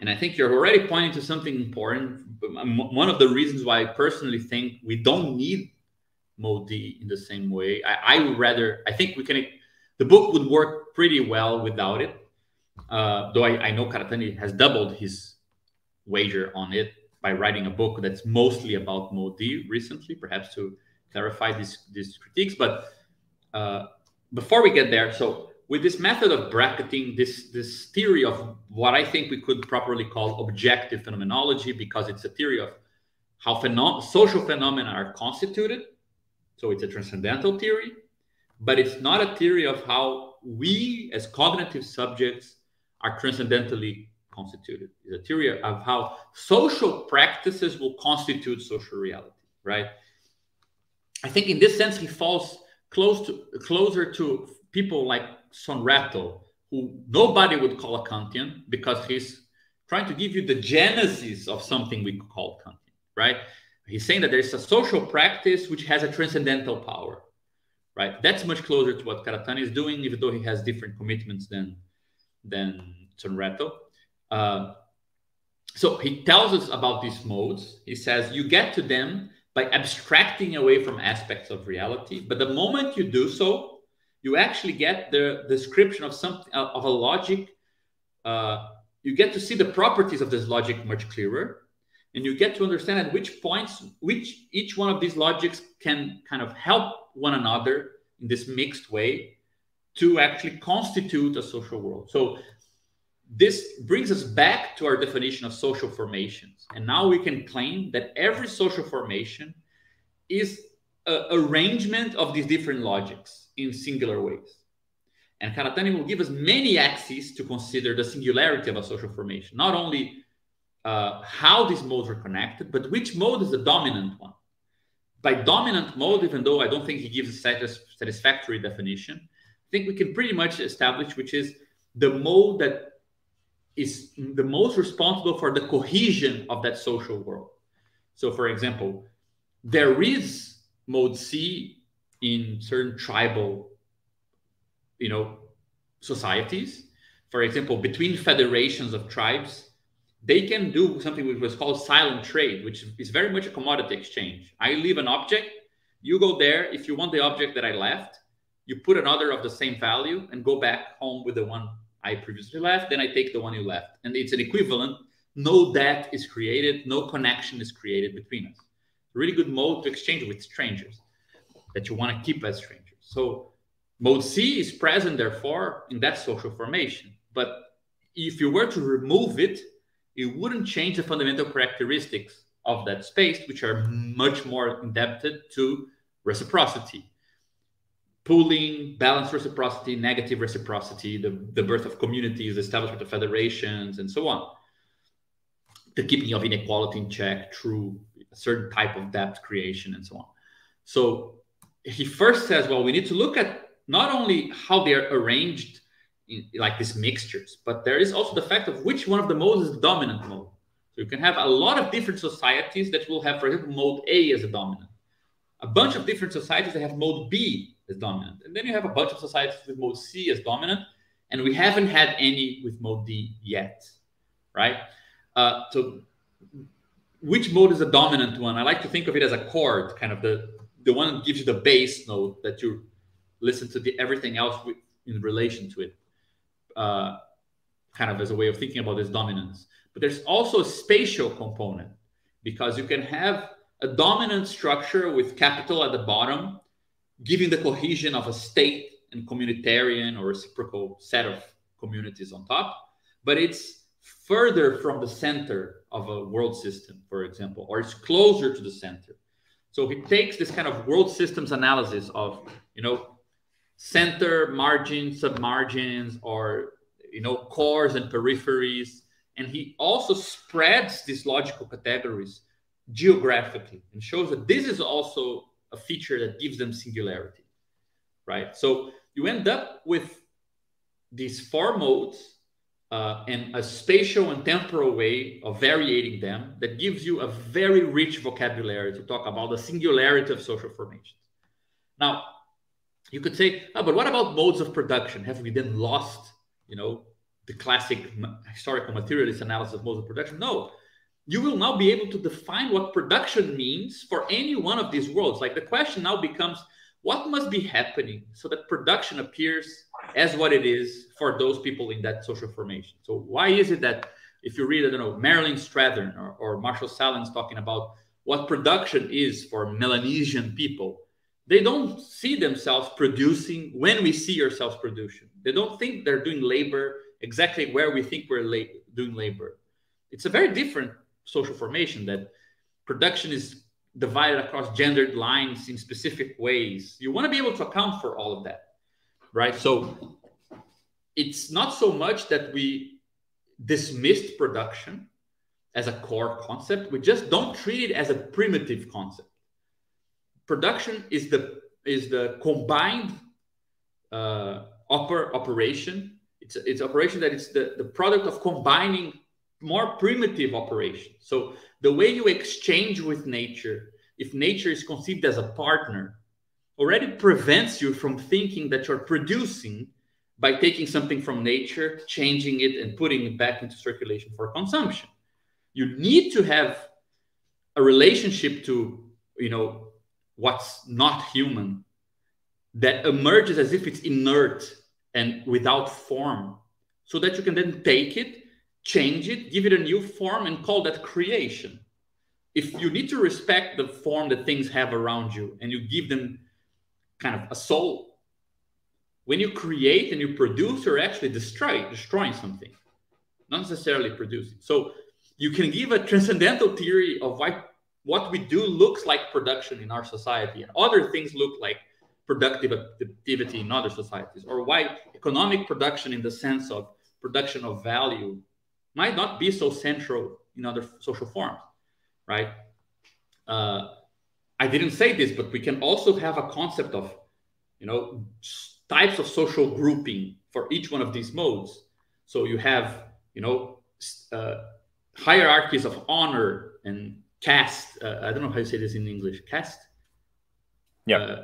and I think you're already pointing to something important. One of the reasons why I personally think we don't need mode D in the same way. I, I would rather. I think we can. The book would work pretty well without it. Uh, though I, I know Karatani has doubled his wager on it by writing a book that's mostly about mode D recently, perhaps to clarify these, these critiques. But uh, before we get there, so with this method of bracketing, this, this theory of what I think we could properly call objective phenomenology, because it's a theory of how phenom- social phenomena are constituted. So it's a transcendental theory, but it's not a theory of how we as cognitive subjects are transcendentally constituted. It's a theory of how social practices will constitute social reality, right? I think in this sense, he falls close to closer to people like Sohn-Rethel, who nobody would call a Kantian because he's trying to give you the genesis of something we call Kantian, right? He's saying that there's a social practice which has a transcendental power, right? That's much closer to what Karatani is doing, even though he has different commitments than than Sohn-Rethel. Uh, so he tells us about these modes. He says you get to them by abstracting away from aspects of reality, but the moment you do so, you actually get the description of something of a logic. Uh, you get to see the properties of this logic much clearer and you get to understand at which points which each one of these logics can kind of help one another in this mixed way to actually constitute a social world so this brings us back to our definition of social formations and now we can claim that every social formation is an arrangement of these different logics in singular ways and Karatani will give us many axes to consider the singularity of a social formation not only uh, how these modes are connected, but which mode is the dominant one. By dominant mode, even though I don't think he gives a satis satisfactory definition, I think we can pretty much establish which is the mode that is the most responsible for the cohesion of that social world. So, for example, there is mode C in certain tribal, you know, societies. For example, between federations of tribes, they can do something which was called silent trade, which is very much a commodity exchange. I leave an object, you go there. If you want the object that I left, you put another of the same value and go back home with the one I previously left. Then I take the one you left. And it's an equivalent. No debt is created, no connection is created between us. really good mode to exchange with strangers that you want to keep as strangers. So mode C is present, therefore, in that social formation. But if you were to remove it, it wouldn't change the fundamental characteristics of that space, which are much more indebted to reciprocity. Pooling, balanced reciprocity, negative reciprocity, the, the birth of communities, establishment of federations, and so on. The keeping of inequality in check through a certain type of debt creation, and so on. So he first says, well, we need to look at not only how they're arranged like these mixtures. But there is also the fact of which one of the modes is the dominant mode. So you can have a lot of different societies that will have, for example, mode A as a dominant. A bunch of different societies that have mode B as dominant. And then you have a bunch of societies with mode C as dominant. And we haven't had any with mode D yet, right? Uh, so which mode is the dominant one? I like to think of it as a chord, kind of the, the one that gives you the bass note that you listen to the everything else in relation to it uh, kind of as a way of thinking about this dominance. But there's also a spatial component because you can have a dominant structure with capital at the bottom, giving the cohesion of a state and communitarian or reciprocal set of communities on top. But it's further from the center of a world system, for example, or it's closer to the center. So he takes this kind of world systems analysis of, you know, center margins, submargins, or you know, cores and peripheries. And he also spreads these logical categories geographically and shows that this is also a feature that gives them singularity, right? So you end up with these four modes uh, and a spatial and temporal way of varying them that gives you a very rich vocabulary to talk about the singularity of social formations. Now, you could say, oh, but what about modes of production? Have we then lost, you know, the classic historical materialist analysis of modes of production? No. You will now be able to define what production means for any one of these worlds. Like the question now becomes, what must be happening so that production appears as what it is for those people in that social formation? So why is it that if you read, I don't know, Marilyn Strathern or, or Marshall Sahlins talking about what production is for Melanesian people, they don't see themselves producing when we see ourselves producing. They don't think they're doing labor exactly where we think we're la doing labor. It's a very different social formation that production is divided across gendered lines in specific ways. You want to be able to account for all of that, right? So it's not so much that we dismissed production as a core concept. We just don't treat it as a primitive concept production is the is the combined uh, oper, operation. It's it's operation that it's the, the product of combining more primitive operation. So the way you exchange with nature, if nature is conceived as a partner, already prevents you from thinking that you're producing by taking something from nature, changing it, and putting it back into circulation for consumption. You need to have a relationship to, you know, what's not human that emerges as if it's inert and without form, so that you can then take it, change it, give it a new form, and call that creation. If you need to respect the form that things have around you and you give them kind of a soul, when you create and you produce, you're actually destroy, destroying something, not necessarily producing. So you can give a transcendental theory of why what we do looks like production in our society, and other things look like productive activity in other societies, or why economic production in the sense of production of value might not be so central in other social forms, right? Uh, I didn't say this, but we can also have a concept of, you know, types of social grouping for each one of these modes. So you have, you know, uh, hierarchies of honor and caste. Uh, I don't know how you say this in English. Caste. Yeah. Uh,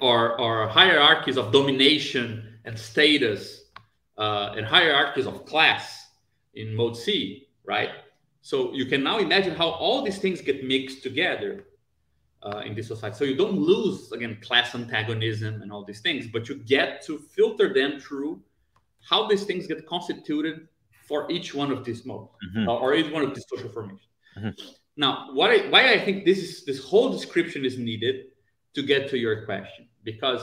or or hierarchies of domination and status, uh, and hierarchies of class in mode C, right? So you can now imagine how all these things get mixed together uh, in this society. So you don't lose again class antagonism and all these things, but you get to filter them through how these things get constituted for each one of these modes mm-hmm. uh, or each one of these social formations. Mm-hmm. Now, what I, why I think this is this whole description is needed to get to your question because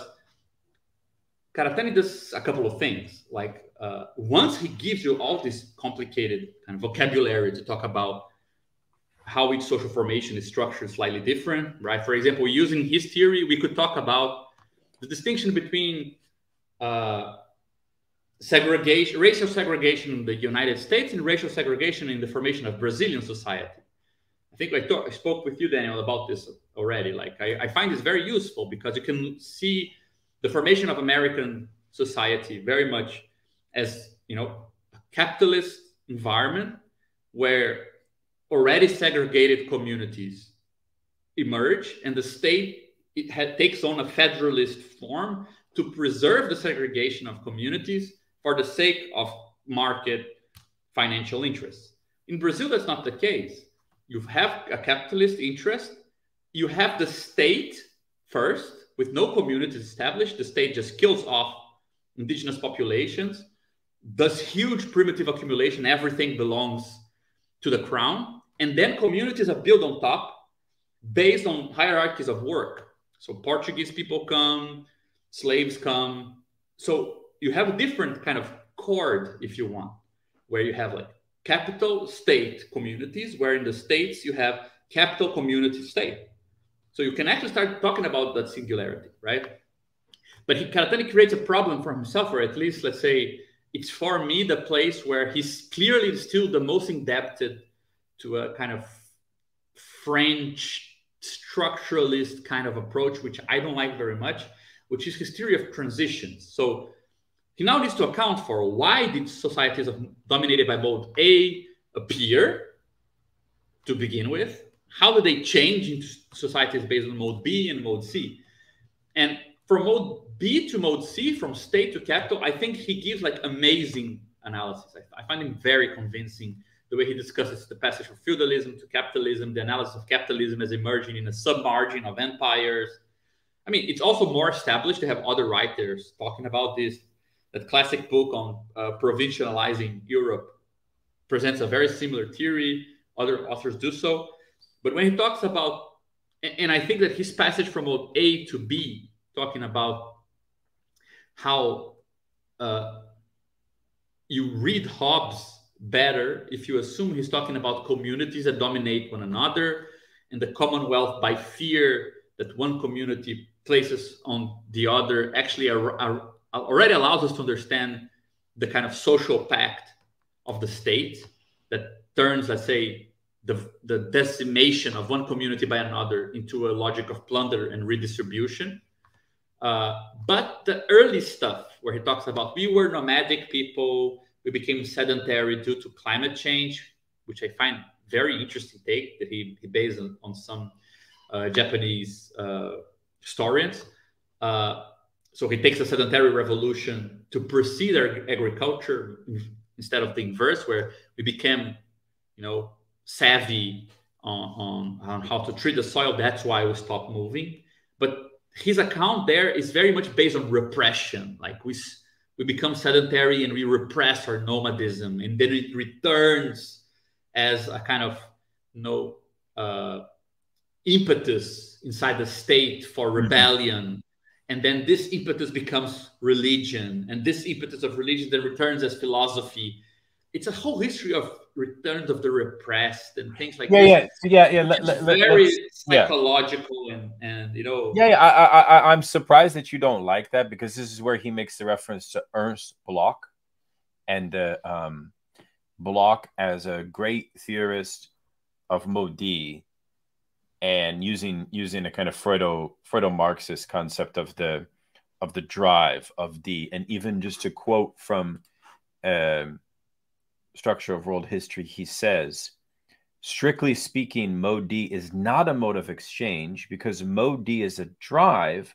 Karatani does a couple of things. Like uh, once he gives you all this complicated kind of vocabulary to talk about how each social formation is structured slightly different, right? For example, using his theory, we could talk about the distinction between uh, segregation, racial segregation in the United States and racial segregation in the formation of Brazilian society. I think I, talk, I spoke with you, Daniel, about this already. Like I, I find this very useful because you can see the formation of American society very much as you know a capitalist environment where already segregated communities emerge and the state it had, takes on a federalist form to preserve the segregation of communities for the sake of market financial interests. In Brazil, that's not the case. You have a capitalist interest, you have the state first, with no communities established. The state just kills off indigenous populations, does huge primitive accumulation, everything belongs to the crown and then communities are built on top based on hierarchies of work. So Portuguese people come, slaves come. So you have a different kind of chord, if you want, where you have like capital state communities, where in the states you have capital community state. So you can actually start talking about that singularity, right? But he Karatani creates a problem for himself, or at least let's say it's for me the place where he's clearly still the most indebted to a kind of French structuralist kind of approach, which I don't like very much, which is his theory of transitions. So he now needs to account for why did societies dominated by mode A appear to begin with? How did they change into societies based on mode B and mode C? And from mode B to mode C, from state to capital, I think he gives like amazing analysis. I, I find him very convincing the way he discusses the passage from feudalism to capitalism, the analysis of capitalism as emerging in a submargin of empires. I mean, it's also more established to have other writers talking about this. That classic book on uh, provincializing Europe presents a very similar theory. Other authors do so. But when he talks about, and I think that his passage from mode A to B, talking about how uh, you read Hobbes better if you assume he's talking about communities that dominate one another and the commonwealth by fear that one community places on the other actually already allows us to understand the kind of social pact of the state that turns let's say the, the decimation of one community by another into a logic of plunder and redistribution uh, but the early stuff where he talks about we were nomadic people we became sedentary due to climate change, which I find very interesting take that he, he based on, on some uh, Japanese uh, historians. Uh, so he takes the sedentary revolution to precede our agriculture instead of the inverse, where we became, you know, savvy on, on, on how to treat the soil. That's why we stopped moving. But his account there is very much based on repression. Like we we become sedentary and we repress our nomadism, and then it returns as a kind of you know uh, impetus inside the state for mm-hmm. rebellion. Mm-hmm. And then this impetus becomes religion, and this impetus of religion then returns as philosophy. It's a whole history of returns of the repressed and things like yeah, this. Yeah, yeah, yeah. Let, let, very psychological yeah. and and you know. Yeah, yeah. I, I I'm surprised that you don't like that because this is where he makes the reference to Ernst Bloch, and uh, um, Bloch as a great theorist of mode D, and using using a kind of Freudo Freudo Marxist concept of the of the drive of D, and even just to quote from. Um, structure of world history, he says, strictly speaking, mode D is not a mode of exchange because mode D is a drive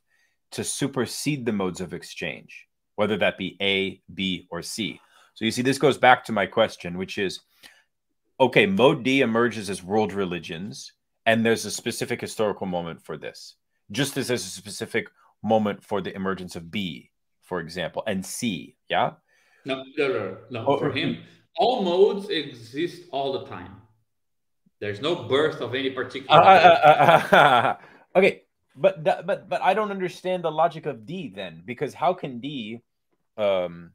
to supersede the modes of exchange, whether that be A, B, or C. So you see, this goes back to my question, which is okay, mode D emerges as world religions, and there's a specific historical moment for this, just as there's a specific moment for the emergence of B, for example, and C. Yeah. No, no, no, no. Oh, for him, all modes exist all the time. There's no birth of any particular. Uh, okay, but that, but but I don't understand the logic of D then, because how can D, um,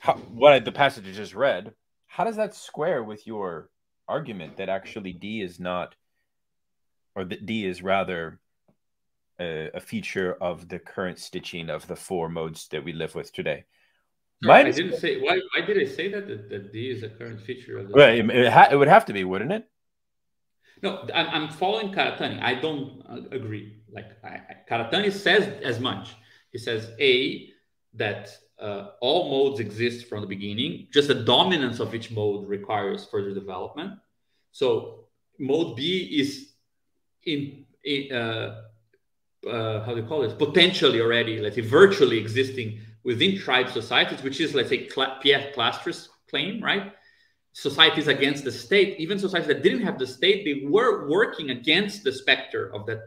how, what I, the passage I just read, how does that square with your argument that actually D is not, or that D is rather a, a feature of the current stitching of the four modes that we live with today? I didn't say why. Why did I say that? That, that D is a current feature of the. Well, it, it, ha- it would have to be, wouldn't it? No, I'm, I'm following Karatani. I don't uh, agree. Like I, Karatani says as much. He says a that uh, all modes exist from the beginning. Just the dominance of each mode requires further development. So mode B is in, in uh, uh, how do you call this? Potentially already, let's say, virtually existing within tribe societies, which is, let's say, Pierre Clastres' claim, right? Societies against the state, even societies that didn't have the state, they were working against the specter of that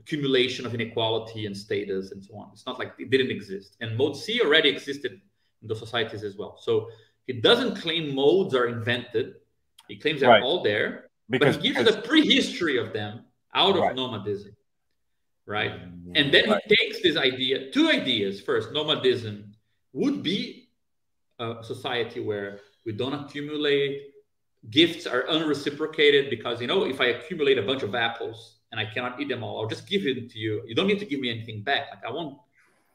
accumulation of inequality and status and so on. It's not like it didn't exist. And mode C already existed in those societies as well. So he doesn't claim modes are invented. He claims they're right. all there, because, but he gives because, the prehistory of them out of nomadism right? Mm-hmm. And then he takes this idea, two ideas. First, nomadism would be a society where we don't accumulate, gifts are unreciprocated because, you know, if I accumulate a bunch of apples and I cannot eat them all, I'll just give it to you. You don't need to give me anything back. Like I won't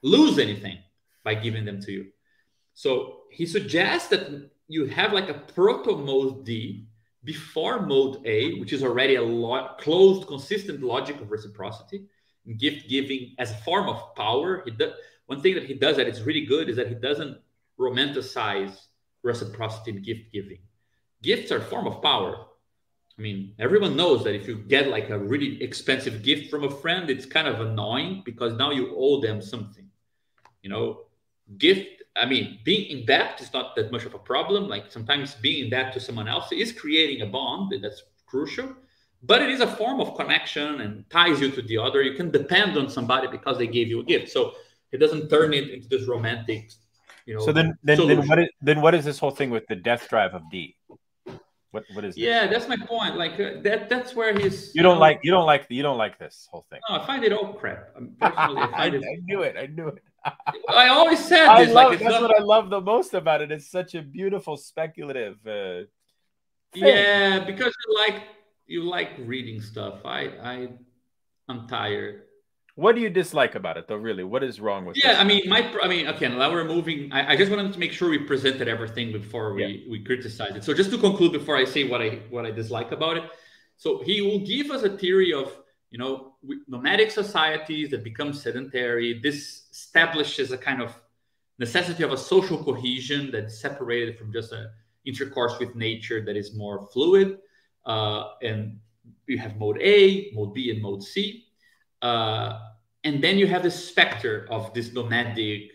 lose anything by giving them to you. So he suggests that you have like a proto mode D before mode A, which is already a lot closed, consistent logic of reciprocity gift giving as a form of power. Does one thing that he does that is really good is that he doesn't romanticize reciprocity in gift giving. Gifts are a form of power. I mean, everyone knows that if you get like a really expensive gift from a friend, it's kind of annoying because now you owe them something. You know, gift, I mean, being in debt is not that much of a problem. Like sometimes being in debt to someone else is creating a bond that's crucial but it is a form of connection and ties you to the other. You can depend on somebody because they gave you a gift. So it doesn't turn it into this romantic, you know. So then, then, then what is then what is this whole thing with the death drive of D? What what is? This? Yeah, that's my point. Like uh, that. That's where he's. You don't like you don't like you don't like this whole thing. No, I find it all crap. Personally, I, I, it, I knew it. I knew it. I always said this. Love, like, that's not... what I love the most about it. It's such a beautiful speculative. Uh, yeah, because you like you like reading stuff. I I I'm tired. What do you dislike about it, though? Really, what is wrong with? Yeah, this? I mean, my I mean, okay, now we're moving. I, I, just wanted to make sure we presented everything before we yeah. we criticize it. So just to conclude, before I say what I what I dislike about it, so he will give us a theory of you know nomadic societies that become sedentary. This establishes a kind of necessity of a social cohesion that's separated from just an intercourse with nature that is more fluid. Uh, and you have mode A, mode B, and mode C. Uh, and then you have the specter of this nomadic,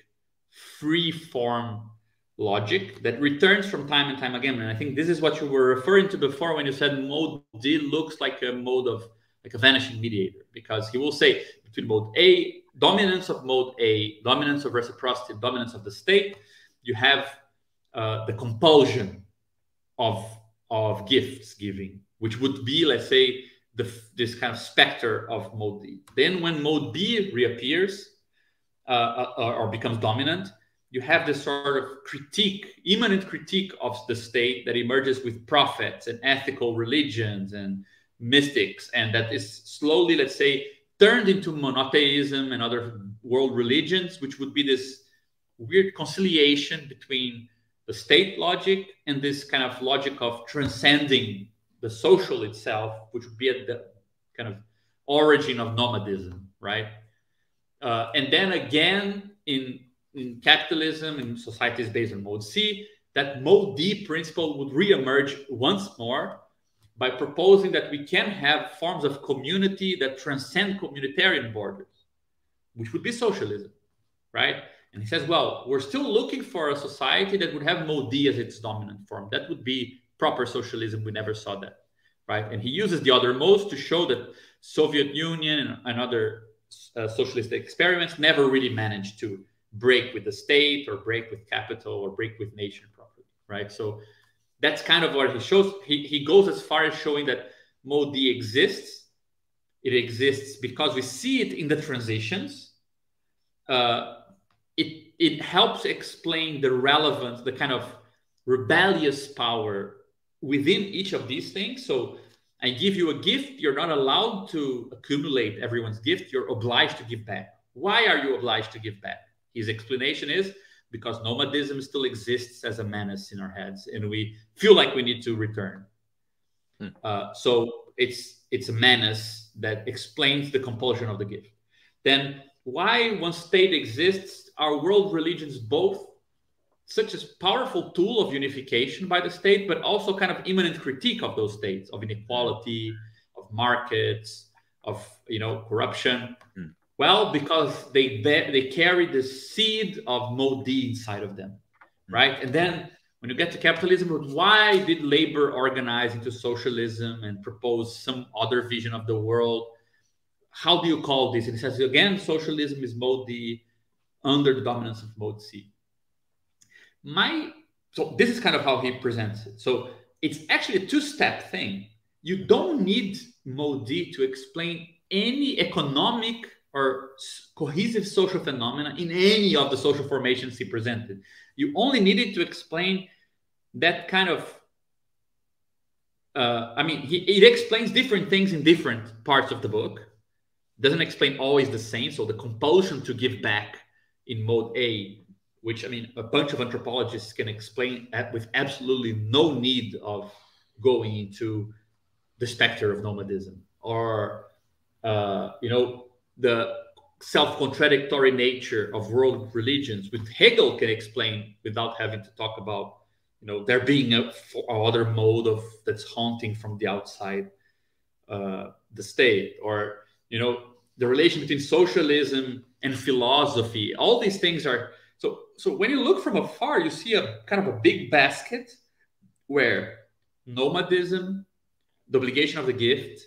free form logic that returns from time and time again. And I think this is what you were referring to before when you said mode D looks like a mode of like a vanishing mediator, because he will say between mode A, dominance of mode A, dominance of reciprocity, dominance of the state, you have uh, the compulsion of of gifts giving, which would be, let's say, the, this kind of specter of mode D. Then when mode B reappears uh, uh, or, or becomes dominant, you have this sort of critique, immanent critique of the state that emerges with prophets and ethical religions and mystics, and that is slowly, let's say, turned into monotheism and other world religions, which would be this weird conciliation between the state logic and this kind of logic of transcending the social itself, which would be at the kind of origin of nomadism, right? Uh, and then again, in in capitalism and societies based on mode C, that mode D principle would reemerge once more by proposing that we can have forms of community that transcend communitarian borders, which would be socialism, right? And he says, well, we're still looking for a society that would have mode D as its dominant form. That would be proper socialism. We never saw that, right? And he uses the other modes to show that Soviet Union and, other uh, socialist experiments never really managed to break with the state or break with capital or break with nation property, right? So that's kind of what he shows. He, he goes as far as showing that mode D exists. It exists because we see it in the transitions. Uh, it, helps explain the relevance, the kind of rebellious power within each of these things. So I give you a gift, you're not allowed to accumulate everyone's gift, you're obliged to give back. Why are you obliged to give back? His explanation is because nomadism still exists as a menace in our heads, and we feel like we need to return. Hmm. Uh, so it's it's a menace that explains the compulsion of the gift. Then why, one state exists, are world religions both such a powerful tool of unification by the state, but also kind of immanent critique of those states, of inequality, of markets, of you know corruption. Hmm. Well, because they they carry the seed of mode D inside of them, right? And then when you get to capitalism, why did labor organize into socialism and propose some other vision of the world? How do you call this? And it says again, socialism is mode D under the dominance of mode C. My so this is kind of how he presents it. So it's actually a two-step thing. You don't need mode D to explain any economic or cohesive social phenomena in any of the social formations he presented. You only needed to explain that kind of. Uh, I mean, he, it explains different things in different parts of the book. Doesn't explain always the same. So the compulsion to give back in mode A, which I mean, a bunch of anthropologists can explain with absolutely no need of going into the specter of nomadism or uh, you know the self-contradictory nature of world religions, which Hegel can explain without having to talk about, you know, there being a, a other mode of that's haunting from the outside uh, the state, or you know, the relation between socialism and philosophy. All these things are so. So when you look from afar, you see a kind of a big basket where nomadism, the obligation of the gift,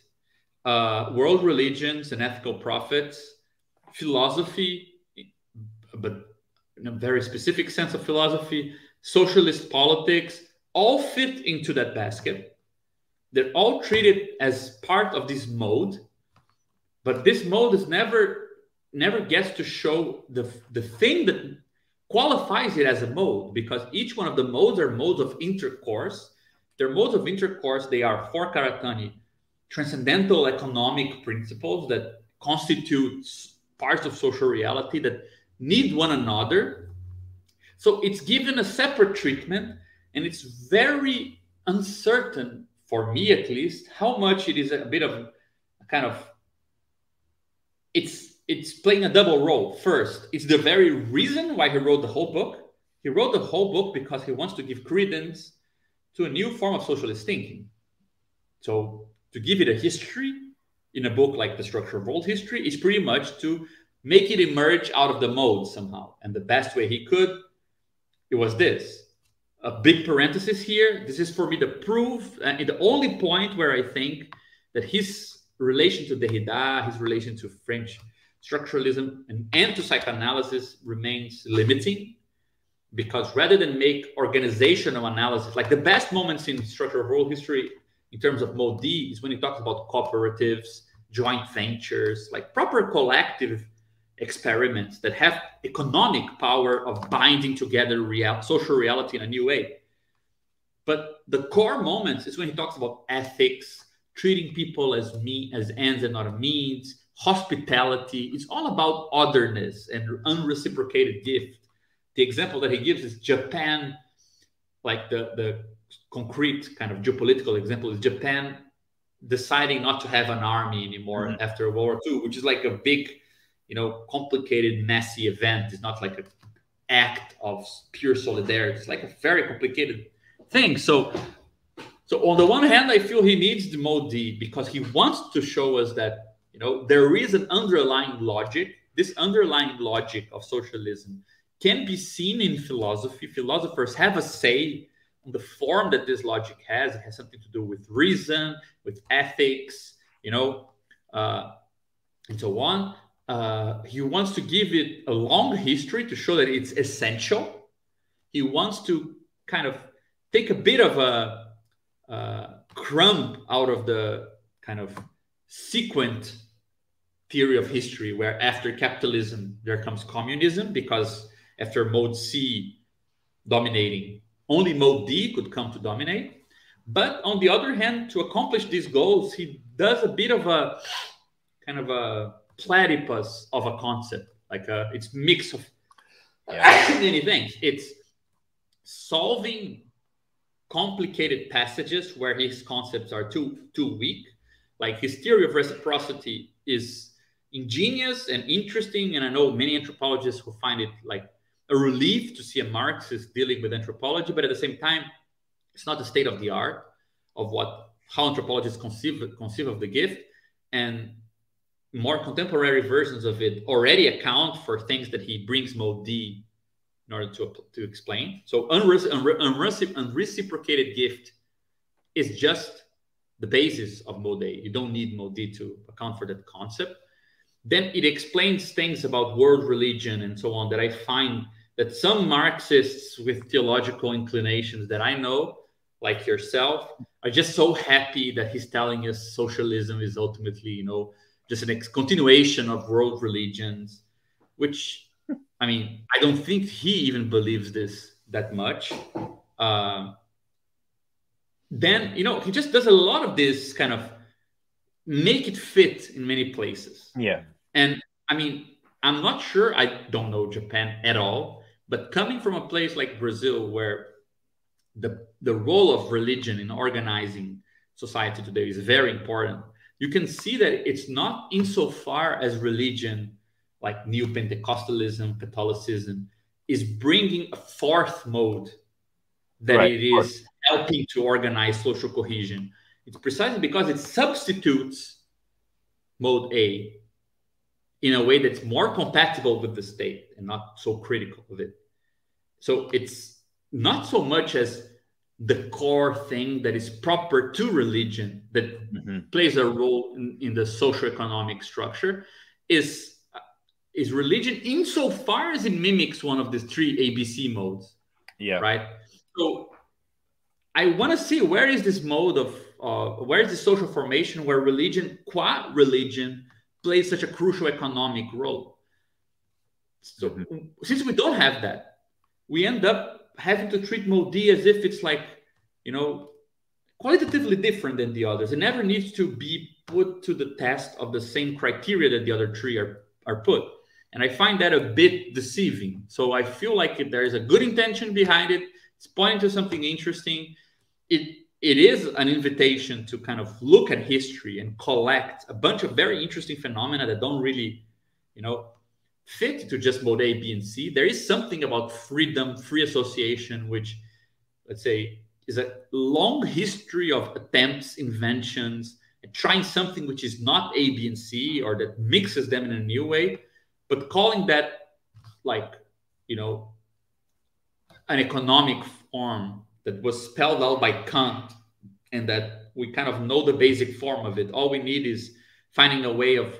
uh, world religions and ethical prophets, philosophy, but in a very specific sense of philosophy, socialist politics, all fit into that basket. They're all treated as part of this mode, but this mode is never never gets to show the the thing that qualifies it as a mode because each one of the modes are modes of intercourse. They're modes of intercourse. They are for Karatani transcendental economic principles that constitute parts of social reality that need one another. So it's given a separate treatment, and it's very uncertain, for me at least, how much it is a bit of a kind of it's it's playing a double role. First, it's the very reason why he wrote the whole book. He wrote the whole book because he wants to give credence to a new form of socialist thinking. So, to give it a history in a book like The Structure of World History is pretty much to make it emerge out of the mold somehow. And the best way he could, it was this. A big parenthesis here. This is for me to prove, uh, the only point where I think that his relation to Derrida, his relation to French structuralism and, and to psychoanalysis remains limiting because rather than make organizational analysis, like the best moments in structure of world history in terms of mode D is when he talks about cooperatives, joint ventures, like proper collective experiments that have economic power of binding together real, social reality in a new way. But the core moments is when he talks about ethics, treating people as me as ends and not means, hospitality. It's all about otherness and unreciprocated gift. The example that he gives is Japan, like the, the concrete kind of geopolitical example is Japan deciding not to have an army anymore mm-hmm. after World War II, which is like a big, you know, complicated, messy event. It's not like an act of pure solidarity. It's like a very complicated thing. So, so on the one hand, I feel he needs the mode D because he wants to show us that you know, there is an underlying logic. This underlying logic of socialism can be seen in philosophy. Philosophers have a say on the form that this logic has. It has something to do with reason, with ethics, you know, uh, and so on. Uh, he wants to give it a long history to show that it's essential. He wants to kind of take a bit of a, a crumb out of the kind of sequent theory of history where after capitalism there comes communism because after mode C dominating, only mode D could come to dominate. But on the other hand, to accomplish these goals, he does a bit of a kind of a platypus of a concept, like a it's mix of yeah. many things. It's solving complicated passages where his concepts are too too weak. Like his theory of reciprocity is ingenious and interesting. And I know many anthropologists who find it like a relief to see a Marxist dealing with anthropology, but at the same time, it's not the state of the art of what how anthropologists conceive conceive of the gift, and more contemporary versions of it already account for things that he brings mode D in order to, to explain. So unreciprocated gift is just the basis of mode A. You don't need mode D to account for that concept then it explains things about world religion and so on that I find that some Marxists with theological inclinations that I know, like yourself, are just so happy that he's telling us socialism is ultimately, you know, just an ex- continuation of world religions, which, I mean, I don't think he even believes this that much. Uh, then, you know, he just does a lot of this kind of make it fit in many places. Yeah. And I mean, I'm not sure, I don't know Japan at all, but coming from a place like Brazil, where the, the role of religion in organizing society today is very important, you can see that it's not insofar as religion, like New Pentecostalism, Catholicism, is bringing a fourth mode that right. it is helping to organize social cohesion. It's precisely because it substitutes mode A in a way that's more compatible with the state and not so critical of it. So it's not so much as the core thing that is proper to religion that mm-hmm. plays a role in, in the socio-economic structure is is religion insofar as it mimics one of the three ABC modes. Yeah. Right. So I want to see where is this mode of uh, where is the social formation where religion, qua religion, plays such a crucial economic role. So mm-hmm. since we don't have that, we end up having to treat Mode D as if it's like, you know, qualitatively different than the others. It never needs to be put to the test of the same criteria that the other three are, are put. And I find that a bit deceiving. So I feel like if there is a good intention behind it, it's pointing to something interesting. It it is an invitation to kind of look at history and collect a bunch of very interesting phenomena that don't really you know, fit to just mode A, B, and C. There is something about freedom, free association, which, let's say, is a long history of attempts, inventions, and trying something which is not A, B, and C, or that mixes them in a new way, but calling that like, you know, an economic form that was spelled out by Kant and that we kind of know the basic form of it. All we need is finding a way of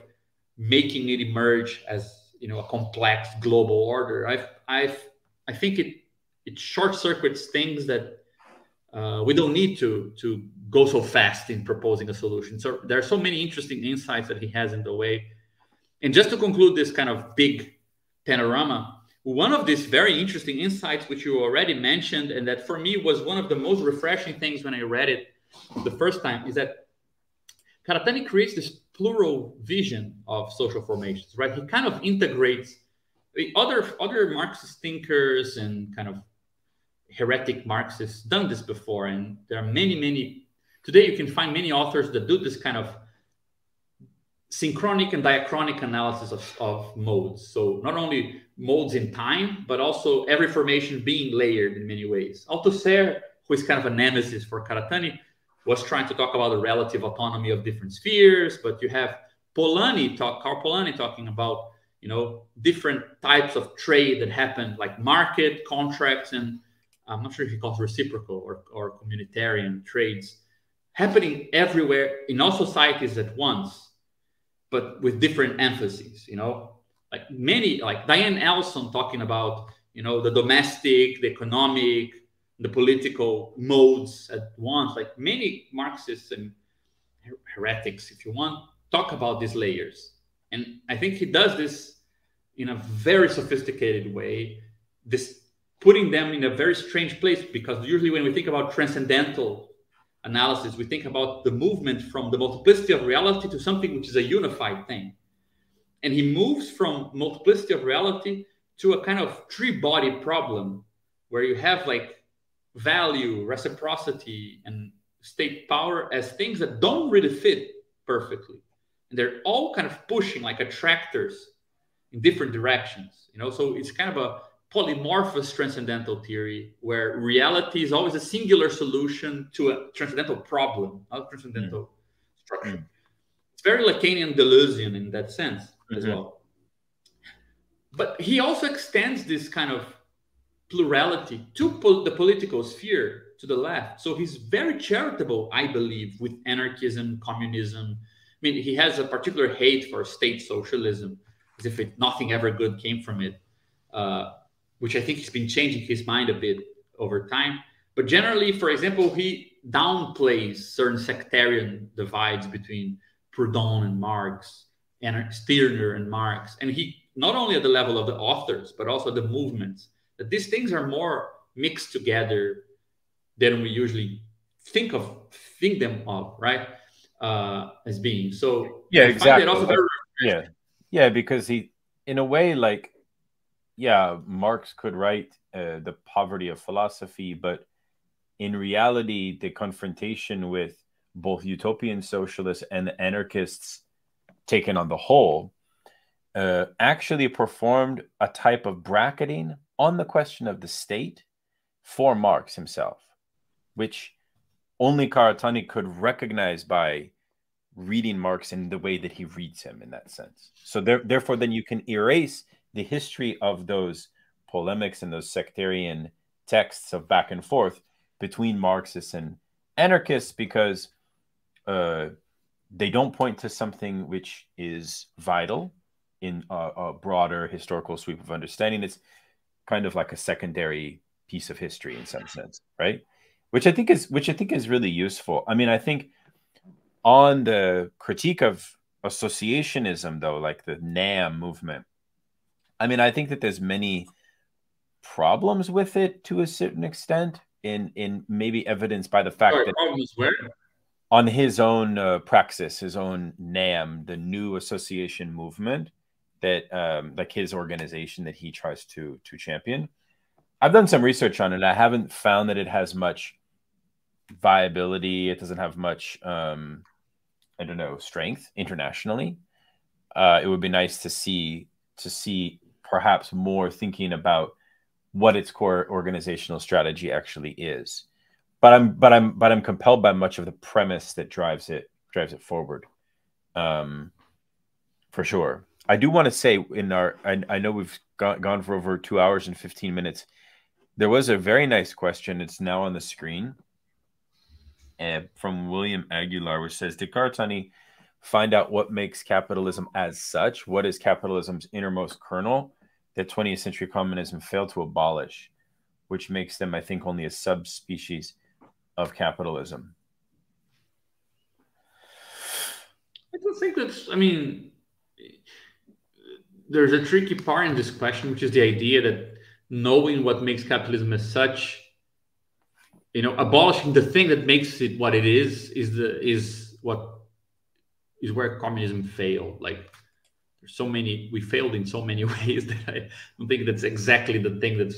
making it emerge as you know a complex global order. I've I've I think it it short circuits things that uh, we don't need to to go so fast in proposing a solution. So there are so many interesting insights that he has in the way. And just to conclude this kind of big panorama, one of these very interesting insights, which you already mentioned, and that for me was one of the most refreshing things when I read it the first time, is that Karatani creates this plural vision of social formations, right? He kind of integrates eh, other other Marxist thinkers and kind of heretic Marxists done this before, and there are many, many. Today, you can find many authors that do this kind of synchronic and diachronic analysis of, of modes. So not only modes in time, but also every formation being layered in many ways. Althusser, who is kind of a nemesis for Karatani, was trying to talk about the relative autonomy of different spheres, but you have Polanyi talk, Karl Polanyi talking about you know different types of trade that happen, like market contracts, and I'm not sure if he calls reciprocal or, or communitarian trades happening everywhere in all societies at once, but with different emphases. You know, like many, like Diane Elson talking about you know the domestic, the economic, the political modes at once. Like many Marxists and heretics, if you want, talk about these layers. And I think he does this in a very sophisticated way, this putting them in a very strange place because usually when we think about transcendental analysis, we think about the movement from the multiplicity of reality to something which is a unified thing. And he moves from multiplicity of reality to a kind of three body problem where you have like value, reciprocity, and state power as things that don't really fit perfectly. And they're all kind of pushing like attractors in different directions. You know, so it's kind of a polymorphous transcendental theory where reality is always a singular solution to a transcendental problem, not a transcendental mm. structure. Mm. It's very Lacanian Deleuzian in that sense mm-hmm. as well. But he also extends this kind of plurality to the political sphere to the left. So he's very charitable, I believe, with anarchism, communism. I mean, he has a particular hate for state socialism, as if it, nothing ever good came from it, uh, which I think he's been changing his mind a bit over time. But generally, for example, he downplays certain sectarian divides between Proudhon and Marx, and Stirner and Marx, and he not only at the level of the authors, but also the movements that these things are more mixed together than we usually think of think them of right uh as being. So yeah exactly. yeah. Yeah because he in a way like yeah marx could write uh, the poverty of philosophy but in reality the confrontation with both utopian socialists and anarchists taken on the whole uh, actually performed a type of bracketing on the question of the state for Marx himself, which only Karatani could recognize by reading Marx in the way that he reads him in that sense. So there, therefore, then you can erase the history of those polemics and those sectarian texts of back and forth between Marxists and anarchists because uh, they don't point to something which is vital in a, a broader historical sweep of understanding. It's kind of like a secondary piece of history in some sense, right? Which I think is which I think is really useful. I mean, I think on the critique of associationism though, like the NAM movement, I mean, I think that there's many problems with it to a certain extent in in maybe evidenced by the fact Sorry, that on his own uh, praxis, his own NAM, the new association movement, that um, like his organization that he tries to to champion. I've done some research on it. I haven't found that it has much viability. It doesn't have much, um, I don't know, strength internationally. uh, it would be nice to see to see perhaps more thinking about what its core organizational strategy actually is. But I'm but I'm but I'm compelled by much of the premise that drives it drives it forward. Um, for sure. I do want to say in our I, I know we've gone, gone for over two hours and 15 minutes. There was a very nice question. It's now on the screen. Uh, from William Aguilar, which says, Did Karatani find out what makes capitalism as such? What is capitalism's innermost kernel that 20th century communism failed to abolish, which makes them, I think, only a subspecies of capitalism? I don't think that's, I mean, there's a tricky part in this question, which is the idea that knowing what makes capitalism as such, you know, abolishing the thing that makes it what it is, is the is what is where communism failed. Like so many we failed in so many ways that I don't think that's exactly the thing that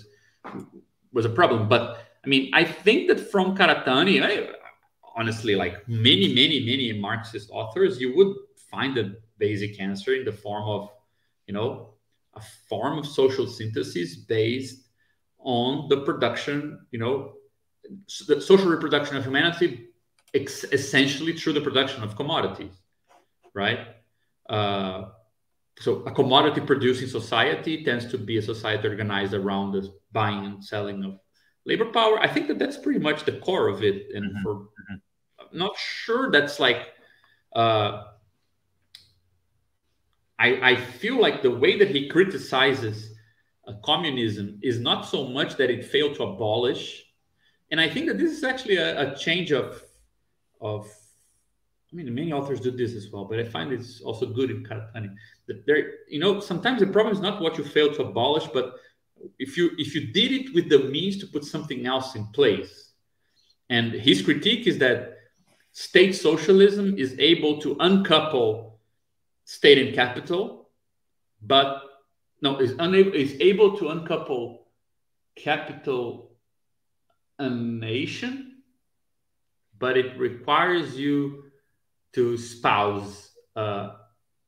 was a problem. But I mean, I think that from Karatani, I, honestly, like many, many, many Marxist authors, you would find a basic answer in the form of, you know, a form of social synthesis based on the production, you know, the social reproduction of humanity essentially through the production of commodities, right? Uh, so a commodity producing society tends to be a society organized around the buying and selling of labor power. I think that that's pretty much the core of it. And mm-hmm. for mm-hmm. I'm not sure that's like uh, I, I feel like the way that he criticizes uh, communism is not so much that it failed to abolish, and I think that this is actually a, a change of of. I mean, many authors do this as well, but I find it's also good in Karatani that there, you know, sometimes the problem is not what you failed to abolish, but if you if you did it with the means to put something else in place. And his critique is that state socialism is able to uncouple state and capital, but no, is unable is able to uncouple capital and nation, but it requires you to spouse uh,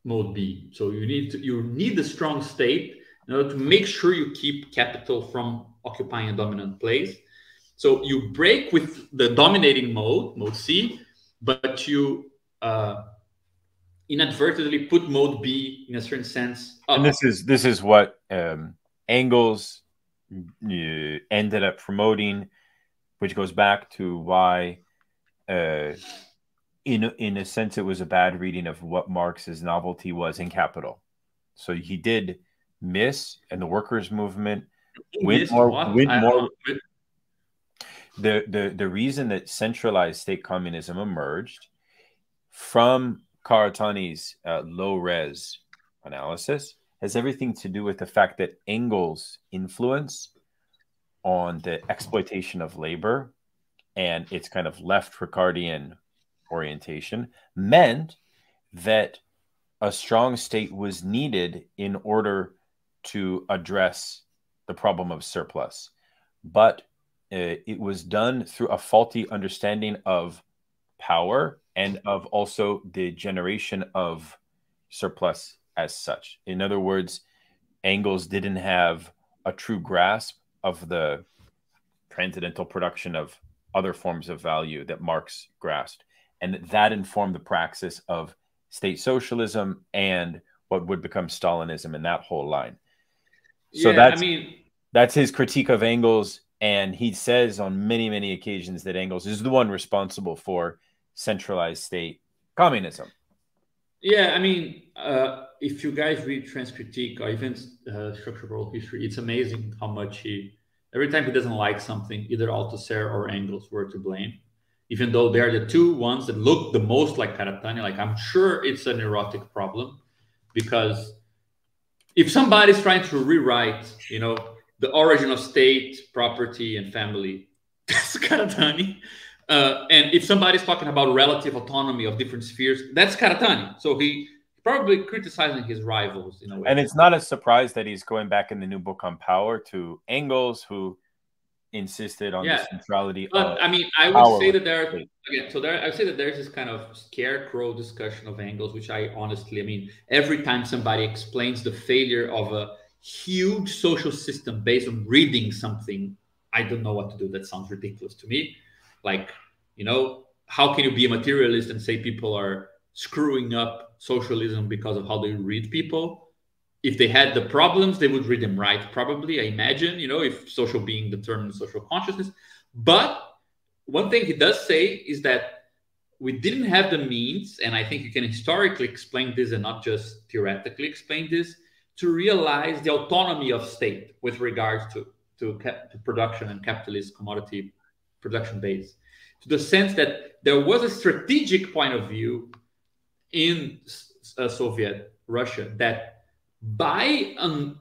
mode B. So you need to, you need a strong state in order to make sure you keep capital from occupying a dominant place. So you break with the dominating mode, mode C, but you uh, inadvertently put mode B in a certain sense. Up. And this is this is what um, Engels uh, ended up promoting, which goes back to why, uh, in in a sense, it was a bad reading of what Marx's novelty was in Capital. So he did miss, and the workers' movement win more. Win more. The, the the reason that centralized state communism emerged from Karatani's uh, low res analysis has everything to do with the fact that Engels' influence on the exploitation of labor and its kind of left Ricardian orientation meant that a strong state was needed in order to address the problem of surplus. But uh, it was done through a faulty understanding of power and of also the generation of surplus as such. In other words, Engels didn't have a true grasp of the transcendental production of other forms of value that Marx grasped. And that informed the praxis of state socialism and what would become Stalinism in that whole line. So yeah, that's I mean that's his critique of Engels. And he says on many, many occasions that Engels is the one responsible for centralized state communism. Yeah, I mean, uh, if you guys read Transcritique or even uh, Structural World History, it's amazing how much he, every time he doesn't like something, either Althusser or Engels were to blame, even though they're the two ones that look the most like Karatani. Like, I'm sure it's a neurotic problem because if somebody's trying to rewrite, you know, the origin of state, property, and family, that's Karatani. Uh, and if somebody's talking about relative autonomy of different spheres, that's Karatani. So he probably criticizing his rivals in a way. And it's not a surprise that he's going back in the new book on power to Engels, who insisted on yeah. the centrality. But I mean, I would say that there. Are, again, so there, I would say that there's this kind of scarecrow discussion of Engels, which I honestly, I mean, every time somebody explains the failure of a huge social system based on reading something, I don't know what to do. That sounds ridiculous to me. Like, you know, how can you be a materialist and say people are screwing up socialism because of how they read people? If they had the problems, they would read them right, probably, I imagine, you know, if social being determines social consciousness. But one thing he does say is that we didn't have the means, and I think you can historically explain this and not just theoretically explain this, to realize the autonomy of state with regards to, to, to production and capitalist commodity production base. To the sense that there was a strategic point of view in uh, Soviet Russia that by um,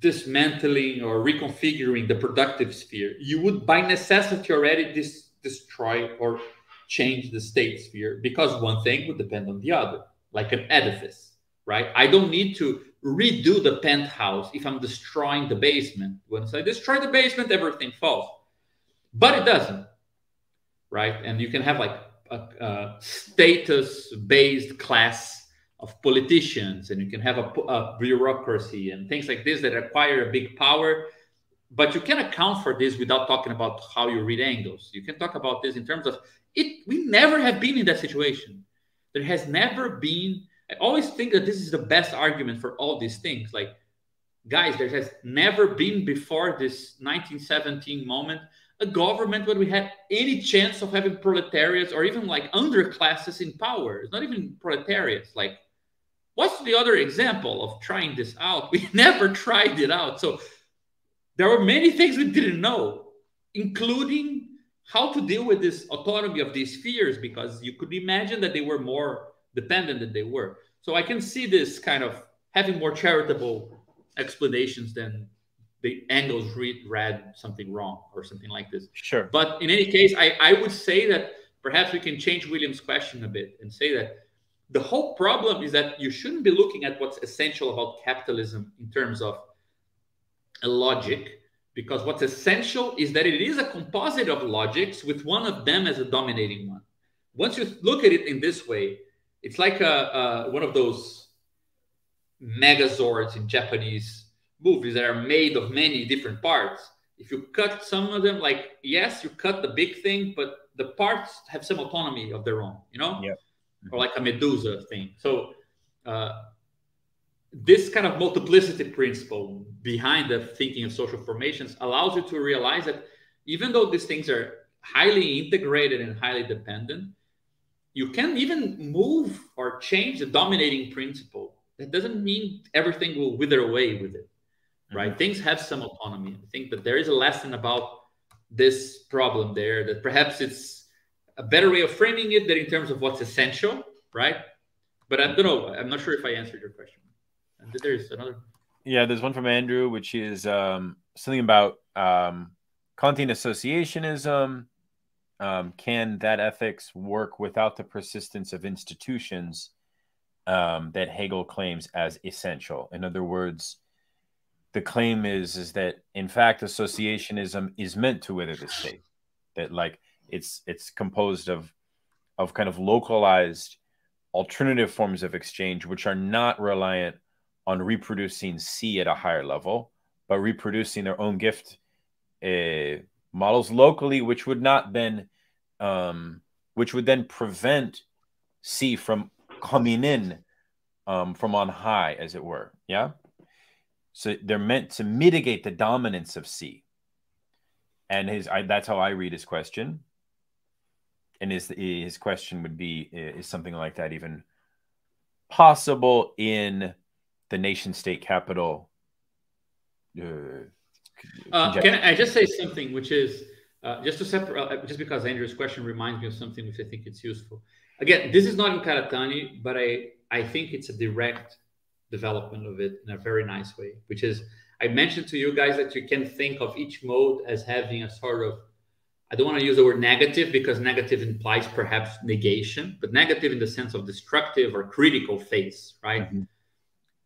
dismantling or reconfiguring the productive sphere, you would by necessity already dis- destroy or change the state sphere because one thing would depend on the other, like an edifice, right? I don't need to redo the penthouse if I'm destroying the basement. Once I destroy the basement, everything falls. But it doesn't, right? And you can have like a, a status based class of politicians and you can have a, a, bureaucracy and things like this that acquire a big power. But you can account for this without talking about how you read Engels. You can talk about this in terms of it we never have been in that situation. There has never been i always think that this is the best argument for all these things. Like guys there has never been before this 1917 moment a government where we had any chance of having proletariats or even like underclasses in power. It's not even proletariats like What's the other example of trying this out? We never tried it out. So there were many things we didn't know, including how to deal with this autonomy of these spheres, because you could imagine that they were more dependent than they were. So I can see this kind of having more charitable explanations than the Engels read read something wrong or something like this. Sure. But in any case, I, I would say that perhaps we can change William's question a bit and say that the whole problem is that you shouldn't be looking at what's essential about capitalism in terms of a logic because what's essential is that it is a composite of logics with one of them as a dominating one. Once you look at it in this way it's like a, a one of those megazords in japanese movies that are made of many different parts. If you cut some of them like yes you cut the big thing but the parts have some autonomy of their own you know? Yeah or like a Medusa thing. So uh, this kind of multiplicity principle behind the thinking of social formations allows you to realize that even though these things are highly integrated and highly dependent, you can even move or change the dominating principle. That doesn't mean everything will wither away with it, right? Mm-hmm. Things have some autonomy. I think that there is a lesson about this problem there that perhaps it's a better way of framing it than in terms of what's essential, right? But I don't know. I'm not sure if I answered your question. And there's another. Yeah, there's one from Andrew, which is um, something about um, Kantian associationism. Um, can that ethics work without the persistence of institutions um, that Hegel claims as essential? In other words, the claim is is that in fact associationism is meant to wither the state. That like it's it's composed of of kind of localized alternative forms of exchange which are not reliant on reproducing C at a higher level, but reproducing their own gift uh, models locally, which would not then, um, which would then prevent C from coming in um, from on high, as it were. Yeah. So they're meant to mitigate the dominance of C. And his, I, that's how I read his question and his his question would be is something like that even possible in the nation state capital? Uh, uh, can I just say something which is uh, just to separate uh, just because Andrew's question reminds me of something which I think it's useful. Again this is not in Karatani but I I think it's a direct development of it in a very nice way which is I mentioned to you guys that you can think of each mode as having a sort of I don't want to use the word negative because negative implies perhaps negation, but negative in the sense of destructive or critical phase, right? Mm-hmm.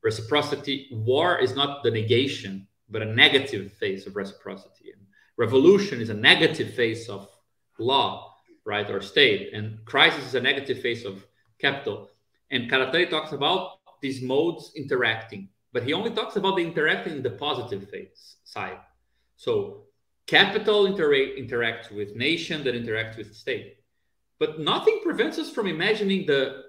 Reciprocity, war is not the negation, but a negative phase of reciprocity. And revolution is a negative phase of law, right, or state, and crisis is a negative phase of capital. And Karatani talks about these modes interacting, but he only talks about the interacting in the positive phase side. So capital inter interacts with nation that interacts with state. But nothing prevents us from imagining the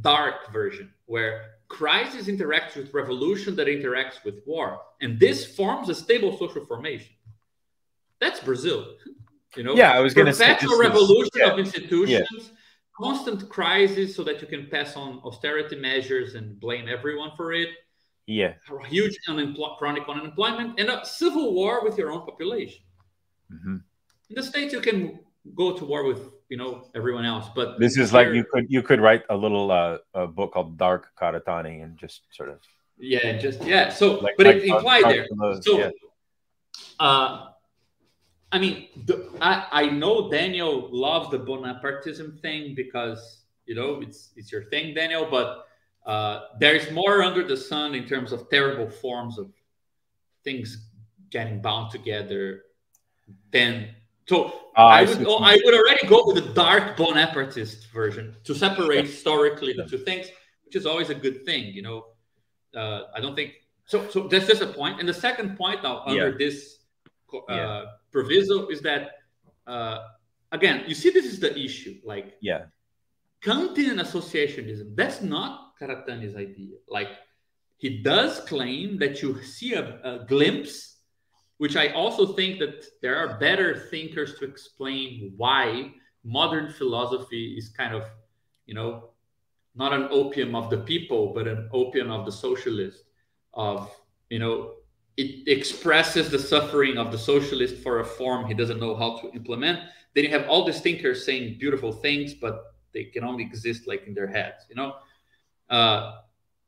dark version where crisis interacts with revolution that interacts with war. And this forms a stable social formation. That's Brazil. You know, yeah, I was going to say perpetual revolution yeah. of institutions, yeah. constant crisis, so that you can pass on austerity measures and blame everyone for it. Yeah, huge unempl- chronic unemployment and a civil war with your own population. Mm-hmm. In the states, you can go to war with you know everyone else, but this is like you could you could write a little uh, a book called Dark Karatani and just sort of yeah, just yeah. So, like, but like, it implied there. The, so, yeah. uh, I mean, the, I I know Daniel loves the Bonapartism thing because you know it's it's your thing, Daniel. But uh, there's more under the sun in terms of terrible forms of things getting bound together then so uh, I would I would already go with the dark Bonapartist version to separate historically the two things, which is always a good thing, you know. Uh, I don't think so. So that's just a point. And the second point now under yeah. this uh, yeah. proviso is that uh, again, you see, this is the issue. Like, yeah, Kantian associationism. That's not Karatani's idea. Like, he does claim that you see a, a glimpse which I also think that there are better thinkers to explain why modern philosophy is kind of, you know, not an opium of the people, but an opium of the socialist. Of you know, it expresses the suffering of the socialist for a form he doesn't know how to implement. Then you have all these thinkers saying beautiful things, but they can only exist like in their heads. You know, uh,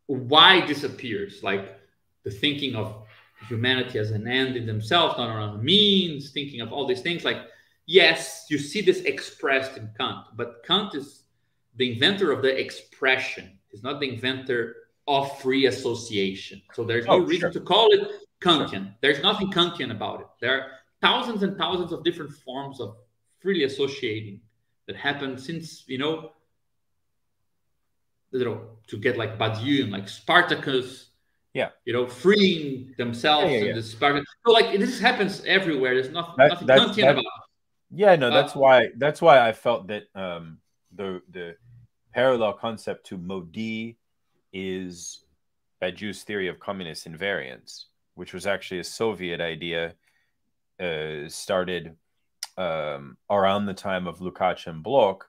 why disappears like the thinking of humanity as an end in themselves, not around means, thinking of all these things. Like, yes, you see this expressed in Kant, but Kant is the inventor of the expression. He's not the inventor of free association. So there's no oh, reason sure. to call it Kantian. Sure. There's nothing Kantian about it. There are thousands and thousands of different forms of freely associating that happened since, you know, you know, to get like Badiou and like Spartacus yeah you know freeing themselves yeah, yeah, yeah. Spartan. so like this happens everywhere there's nothing that, nothing that's, that, about yeah no that's uh, why that's why i felt that um the the parallel concept to mode D is Badiou's theory of communist invariance which was actually a soviet idea uh, started um, around the time of lukács and bloch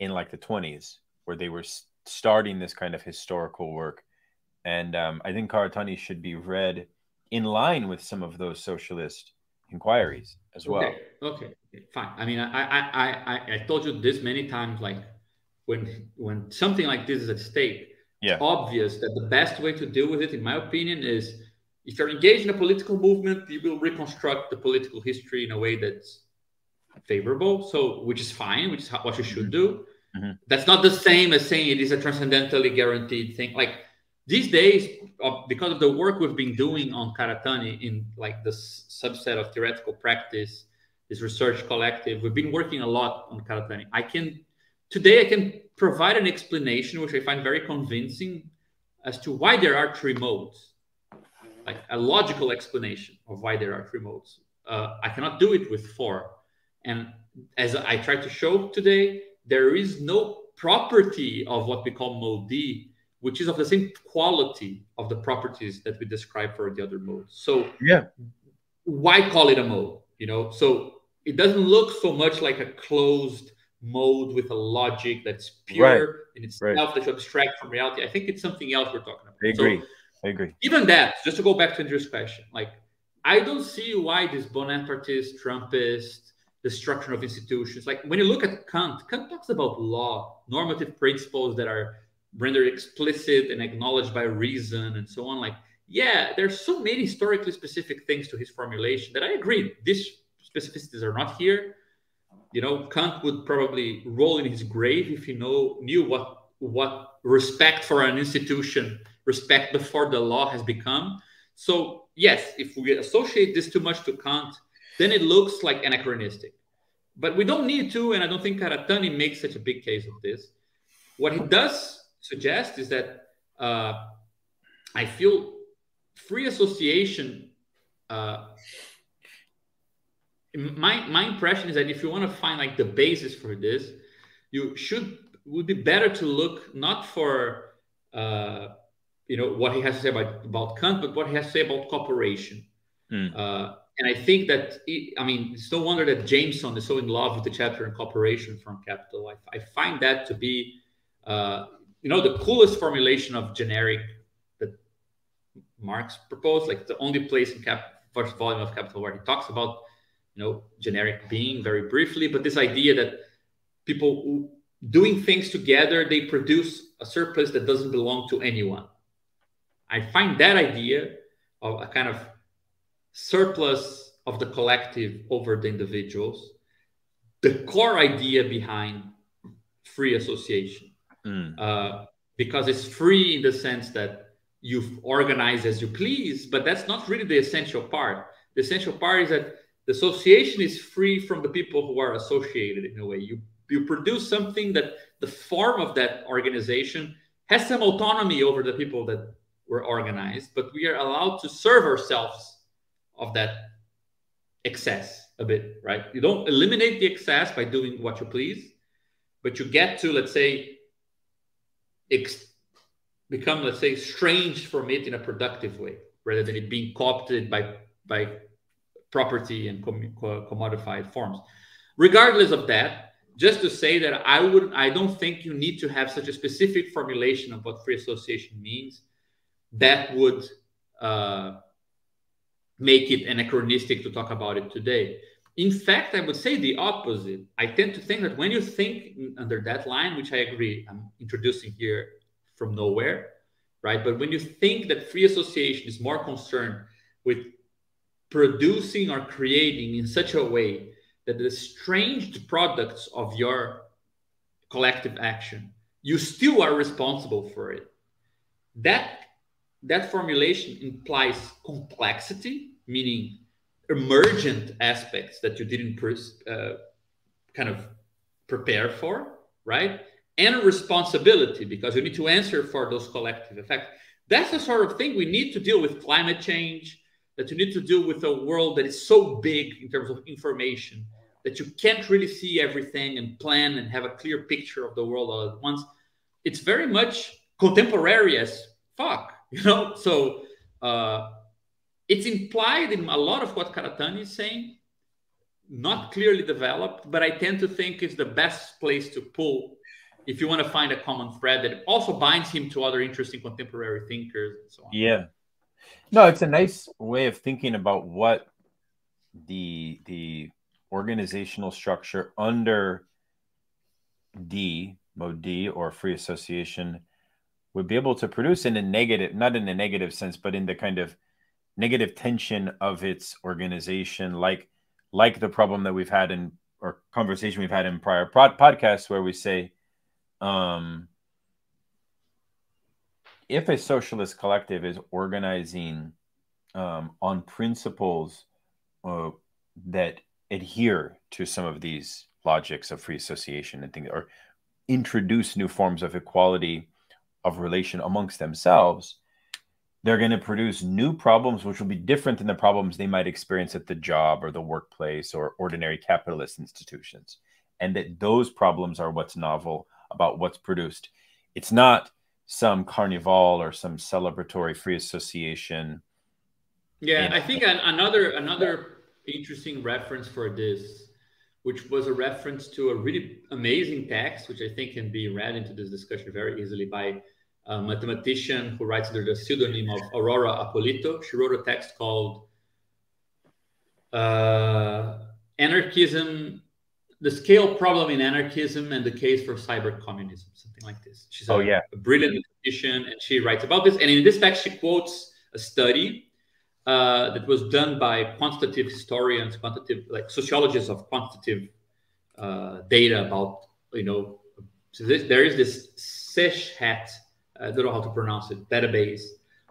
in like the 20s where they were starting this kind of historical work and um, I think Karatani should be read in line with some of those socialist inquiries as well. Okay, okay, fine. I mean, I, I, I, I told you this many times. Like when when something like this is at stake, yeah. it's obvious that the best way to deal with it, in my opinion, is if you're engaged in a political movement, you will reconstruct the political history in a way that's favorable. So, which is fine, which is what you should do. Mm-hmm. That's not the same as saying it is a transcendentally guaranteed thing. Like these days, uh, because of the work we've been doing on Karatani in like this subset of theoretical practice, this research collective, we've been working a lot on Karatani. I can today I can provide an explanation which I find very convincing as to why there are three modes, like a logical explanation of why there are three modes. Uh, I cannot do it with four, and as I try to show today, there is no property of what we call mode D which is of the same quality of the properties that we describe for the other modes. So yeah, why call it a mode? You know, so it doesn't look so much like a closed mode with a logic that's pure right. in itself right. that you abstract from reality. I think it's something else we're talking about. I agree. So, I agree. Even that, just to go back to Andrew's question, like I don't see why this Bonapartist, Trumpist, destruction of institutions. Like when you look at Kant, Kant talks about law, normative principles that are rendered explicit and acknowledged by reason and so on. Like, yeah, there's so many historically specific things to his formulation that I agree. These specificities are not here. You know, Kant would probably roll in his grave if he know knew what what respect for an institution, respect before the law has become. So yes, if we associate this too much to Kant, then it looks like anachronistic. But we don't need to, and I don't think Karatani makes such a big case of this. What he does suggest is that uh, I feel free association. Uh, my my impression is that if you want to find like the basis for this, you should would be better to look not for uh, you know what he has to say about, about Kant, but what he has to say about cooperation. Mm. Uh, and I think that it, I mean it's no wonder that Jameson is so in love with the chapter on cooperation from Capital. I, I find that to be uh, you know the coolest formulation of generic that Marx proposed. Like the only place in Cap first volume of Capital where he talks about you know generic being very briefly, but this idea that people doing things together they produce a surplus that doesn't belong to anyone. I find that idea of a kind of surplus of the collective over the individuals the core idea behind free association mm. uh, because it's free in the sense that you organize as you please but that's not really the essential part the essential part is that the association is free from the people who are associated in a way you you produce something that the form of that organization has some autonomy over the people that were organized, but we are allowed to serve ourselves of that excess a bit, right? You don't eliminate the excess by doing what you please, but you get to, let's say, become, let's say, strange from it in a productive way, rather than it being co-opted by by property and com- commodified forms. Regardless of that, just to say that I would I don't think you need to have such a specific formulation of what free association means that would uh, make it anachronistic to talk about it today. In fact, I would say the opposite. I tend to think that when you think under that line, which I agree, I'm introducing here from nowhere, right? But when you think that free association is more concerned with producing or creating in such a way that the estranged products of your collective action, you still are responsible for it. That that formulation implies complexity, meaning emergent aspects that you didn't uh, kind of prepare for, right? And responsibility because you need to answer for those collective effects. That's the sort of thing we need to deal with climate change, that you need to deal with a world that is so big in terms of information that you can't really see everything and plan and have a clear picture of the world all at once. It's very much contemporary as fuck, you know. So uh, it's implied in a lot of what Karatani is saying, not clearly developed, but I tend to think it's the best place to pull if you want to find a common thread that also binds him to other interesting contemporary thinkers and so on. Yeah. No, it's a nice way of thinking about what the the organizational structure under D, mode D, or free association would be able to produce in a negative, not in a negative sense, but in the kind of negative tension of its organization, like like the problem that we've had in or conversation we've had in prior pod- podcasts where we say, um, if a socialist collective is organizing um, on principles uh, that adhere to some of these logics of free association and things, or introduce new forms of equality of relation amongst themselves, they're going to produce new problems which will be different than the problems they might experience at the job or the workplace or ordinary capitalist institutions. And that those problems are what's novel about what's produced. It's not some carnival or some celebratory free association. Yeah, I think another another interesting reference for this, which was a reference to a really amazing text, which I think can be read into this discussion very easily by a mathematician who writes under the pseudonym of Aurora Apolito. She wrote a text called uh, Anarchism, the Scale Problem in Anarchism and the Case for Cyber Communism, something like this. She's oh, a, yeah. a brilliant mathematician, and she writes about this. And in this text, she quotes a study uh, that was done by quantitative historians, quantitative like sociologists of quantitative uh, data about you know. So this, there is this SESHAT, I don't know how to pronounce it, database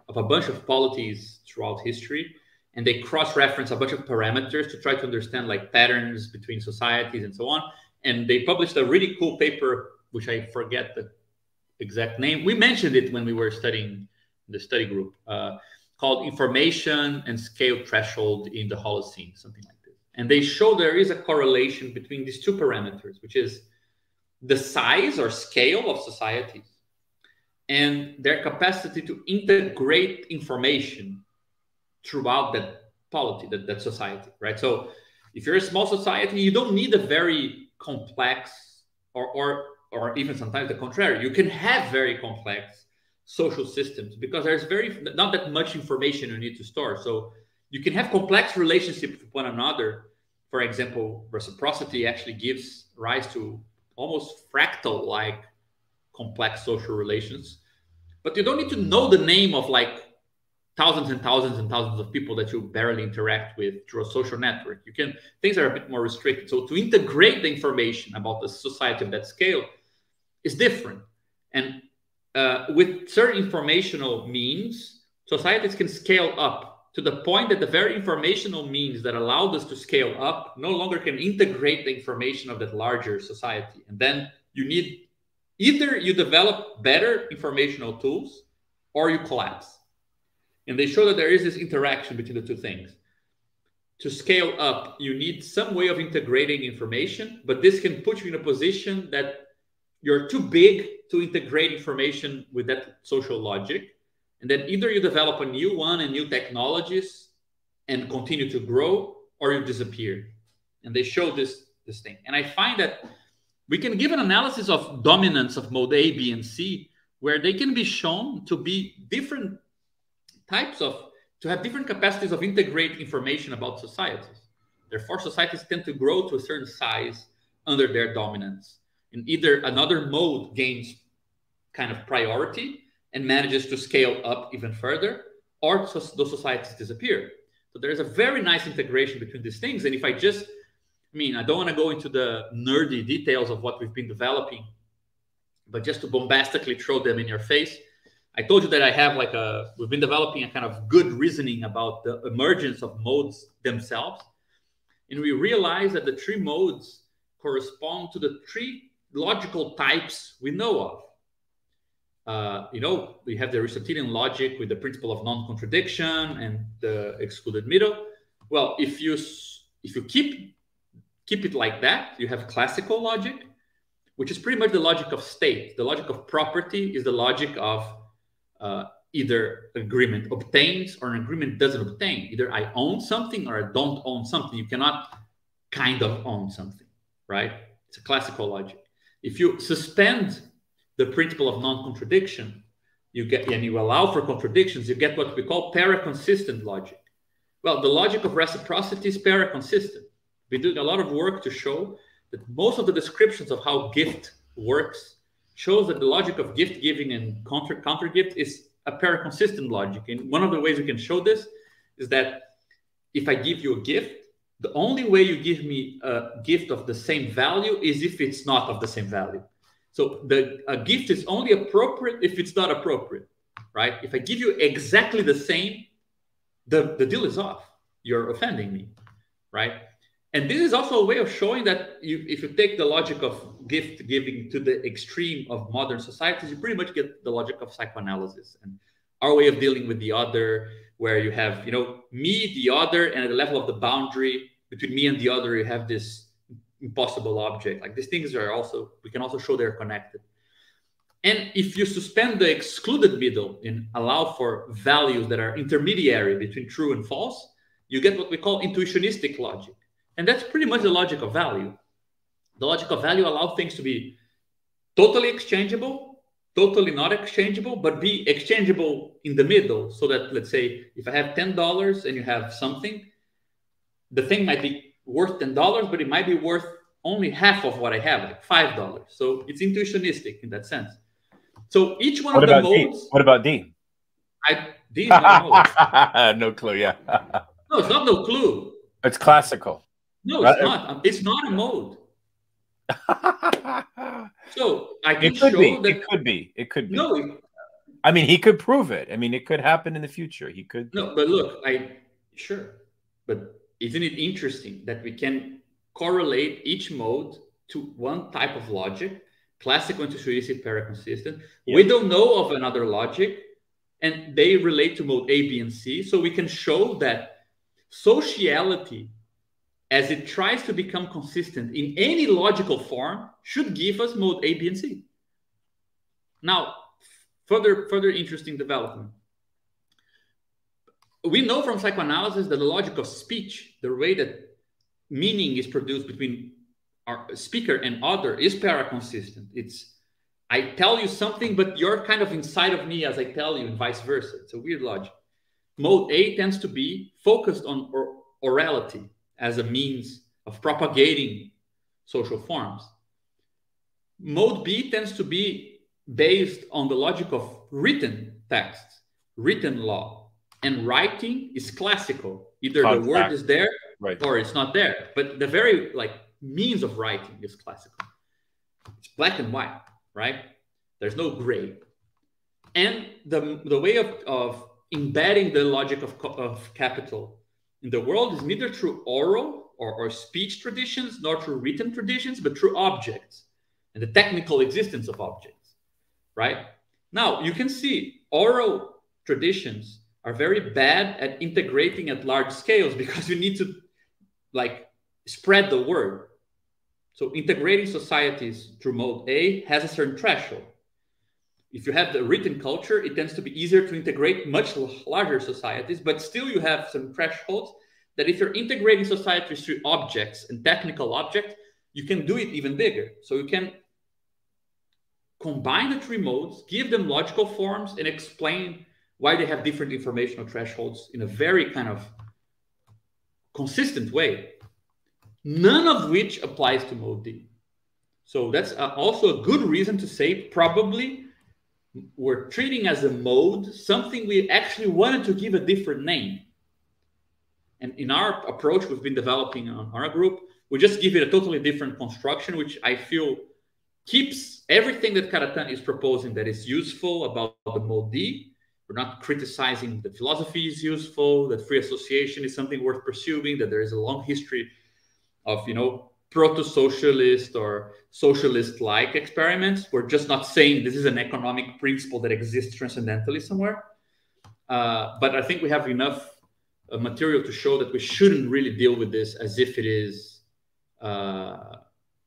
of a bunch of polities throughout history, and they cross-reference a bunch of parameters to try to understand like patterns between societies and so on. And they published a really cool paper, which I forget the exact name. We mentioned it when we were studying the study group, uh, called Information and Scale Threshold in the Holocene, something like this. And they show there is a correlation between these two parameters, which is the size or scale of societies and their capacity to integrate information throughout that polity, that, that society, right? So if you're a small society, you don't need a very complex or, or, or even sometimes the contrary, you can have very complex social systems because there's very not that much information you need to store. So you can have complex relationships with one another. For example, reciprocity actually gives rise to almost fractal like complex social relations. But you don't need to know the name of like thousands and thousands and thousands of people that you barely interact with through a social network. You can things are a bit more restricted. So to integrate the information about the society of that scale is different. And uh, with certain informational means, societies can scale up to the point that the very informational means that allowed us to scale up no longer can integrate the information of that larger society. And then you need either you develop better informational tools or you collapse. And they show that there is this interaction between the two things. To scale up, you need some way of integrating information, but this can put you in a position that you're too big to integrate information with that social logic. And then either you develop a new one and new technologies and continue to grow, or you disappear. And they show this, this thing. And I find that we can give an analysis of dominance of mode A, B, and C, where they can be shown to be different types of to have different capacities of integrate information about societies. Therefore, societies tend to grow to a certain size under their dominance. And either another mode gains kind of priority and manages to scale up even further, or those societies disappear. So there's a very nice integration between these things. And if I just, I mean, I don't want to go into the nerdy details of what we've been developing, but just to bombastically throw them in your face, I told you that I have like a, we've been developing a kind of good reasoning about the emergence of modes themselves. And we realize that the three modes correspond to the three logical types we know of. Uh, you know, we have the Aristotelian logic with the principle of non-contradiction and the excluded middle. Well, if you if you keep keep it like that, you have classical logic, which is pretty much the logic of state. The logic of property is the logic of uh, either agreement obtains or an agreement doesn't obtain. Either I own something or I don't own something. You cannot kind of own something, right? It's a classical logic. If you suspend the principle of non-contradiction, you get and you allow for contradictions, you get what we call paraconsistent logic. Well, the logic of reciprocity is paraconsistent. We do a lot of work to show that most of the descriptions of how gift works shows that the logic of gift giving and counter counter gift is a paraconsistent logic. And one of the ways we can show this is that if I give you a gift, the only way you give me a gift of the same value is if it's not of the same value. So the a gift is only appropriate if it's not appropriate, right? If I give you exactly the same, the, the deal is off. You're offending me, right? And this is also a way of showing that you, if you take the logic of gift giving to the extreme of modern societies, you pretty much get the logic of psychoanalysis and our way of dealing with the other, where you have, you know, me, the other, and at the level of the boundary between me and the other, you have this impossible object. Like these things are also, we can also show they're connected. And if you suspend the excluded middle and allow for values that are intermediary between true and false, you get what we call intuitionistic logic and that's pretty much the logic of value. The logic of value allows things to be totally exchangeable, totally not exchangeable, but be exchangeable in the middle. So that, let's say, if I have $10 and you have something, the thing might be worth $10, but it might be worth only half of what I have, like $5. So it's intuitionistic in that sense. So each one what of the modes. D? What about D? I, D no clue, yeah. no, it's not no clue. It's classical. No, it's not. Um, it's not a mode. so I can it could show be. that it could be. It could be. no, I mean, he could prove it. I mean, it could happen in the future. He could. no. But look, I Sure. But isn't it interesting that we can correlate each mode to one type of logic, classical intuitive paraconsistent? Yeah. We don't know of another logic, and they relate to mode A, B, and C. So we can show that sociality, as it tries to become consistent in any logical form, should give us mode A, B, and C. Now, further, further interesting development we know from psychoanalysis that the logic of speech, the way that meaning is produced between our speaker and other, is paraconsistent. It's I tell you something, but you're kind of inside of me as I tell you, and vice versa. It's a weird logic. Mode A tends to be focused on or orality as a means of propagating social forms. Mode B tends to be based on the logic of written texts, written law, and writing is classical. Either Contact. the word is there right. or it's not there. But the very like means of writing is classical. It's black and white, right? There's no gray. And the, the way of, of embedding the logic of, of capital in the world is neither through oral or, or speech traditions nor through written traditions, but through objects and the technical existence of objects, right? Now, you can see oral traditions are very bad at integrating at large scales because you need to like spread the word. So integrating societies through mode A has a certain threshold. If you have the written culture, it tends to be easier to integrate much larger societies, but still you have some thresholds that if you're integrating societies through objects and technical objects, you can do it even bigger. So you can combine the three modes, give them logical forms, and explain why they have different informational thresholds in a very kind of consistent way, none of which applies to mode D. So that's also a good reason to say probably we're treating as a mode something we actually wanted to give a different name. And in our approach, we've been developing on our group, we just give it a totally different construction, which I feel keeps everything that Karatani is proposing that is useful about the mode D we're not criticizing that philosophy is useful, that free association is something worth pursuing, that there is a long history of, you know, proto-socialist or socialist-like experiments. We're just not saying this is an economic principle that exists transcendentally somewhere. Uh, but I think we have enough uh, material to show that we shouldn't really deal with this as if it is uh,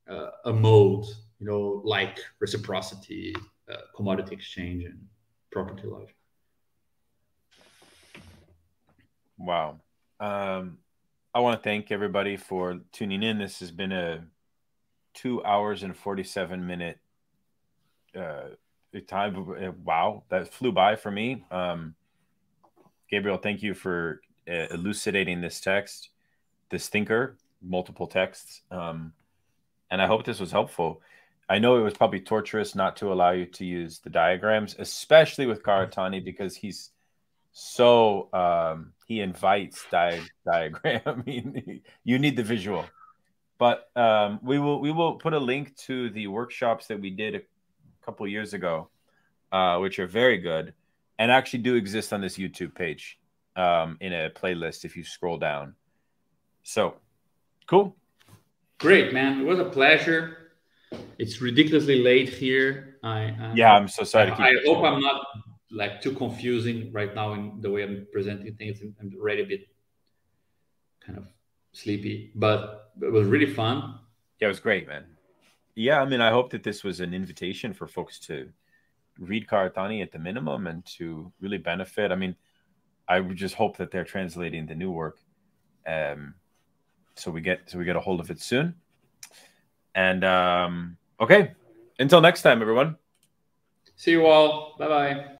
uh a mode, you know, like reciprocity, uh, commodity exchange, and property logic. Wow. Um, I want to thank everybody for tuning in. This has been a two hours and 47 minute uh, time. Wow, that flew by for me. Um, Gabriel, thank you for uh, elucidating this text, this thinker, multiple texts. Um, and I hope this was helpful. I know it was probably torturous not to allow you to use the diagrams, especially with Karatani, because he's so um, he invites di- diagram. I mean, you need the visual, but um, we will we will put a link to the workshops that we did a couple years ago, uh, which are very good and actually do exist on this YouTube page um, in a playlist if you scroll down. So, cool. Great, man. It was a pleasure. It's ridiculously late here. I, yeah, I'm so sorry. I, I hope I'm not like too confusing right now in the way I'm presenting things. I'm already a bit kind of sleepy, but it was really fun. Yeah, it was great, man. Yeah, I mean, I hope that this was an invitation for folks to read Karatani at the minimum and to really benefit. I mean, I would just hope that they're translating the new work, um, so we get so we get a hold of it soon. And um, okay, until next time, everyone. See you all. Bye bye.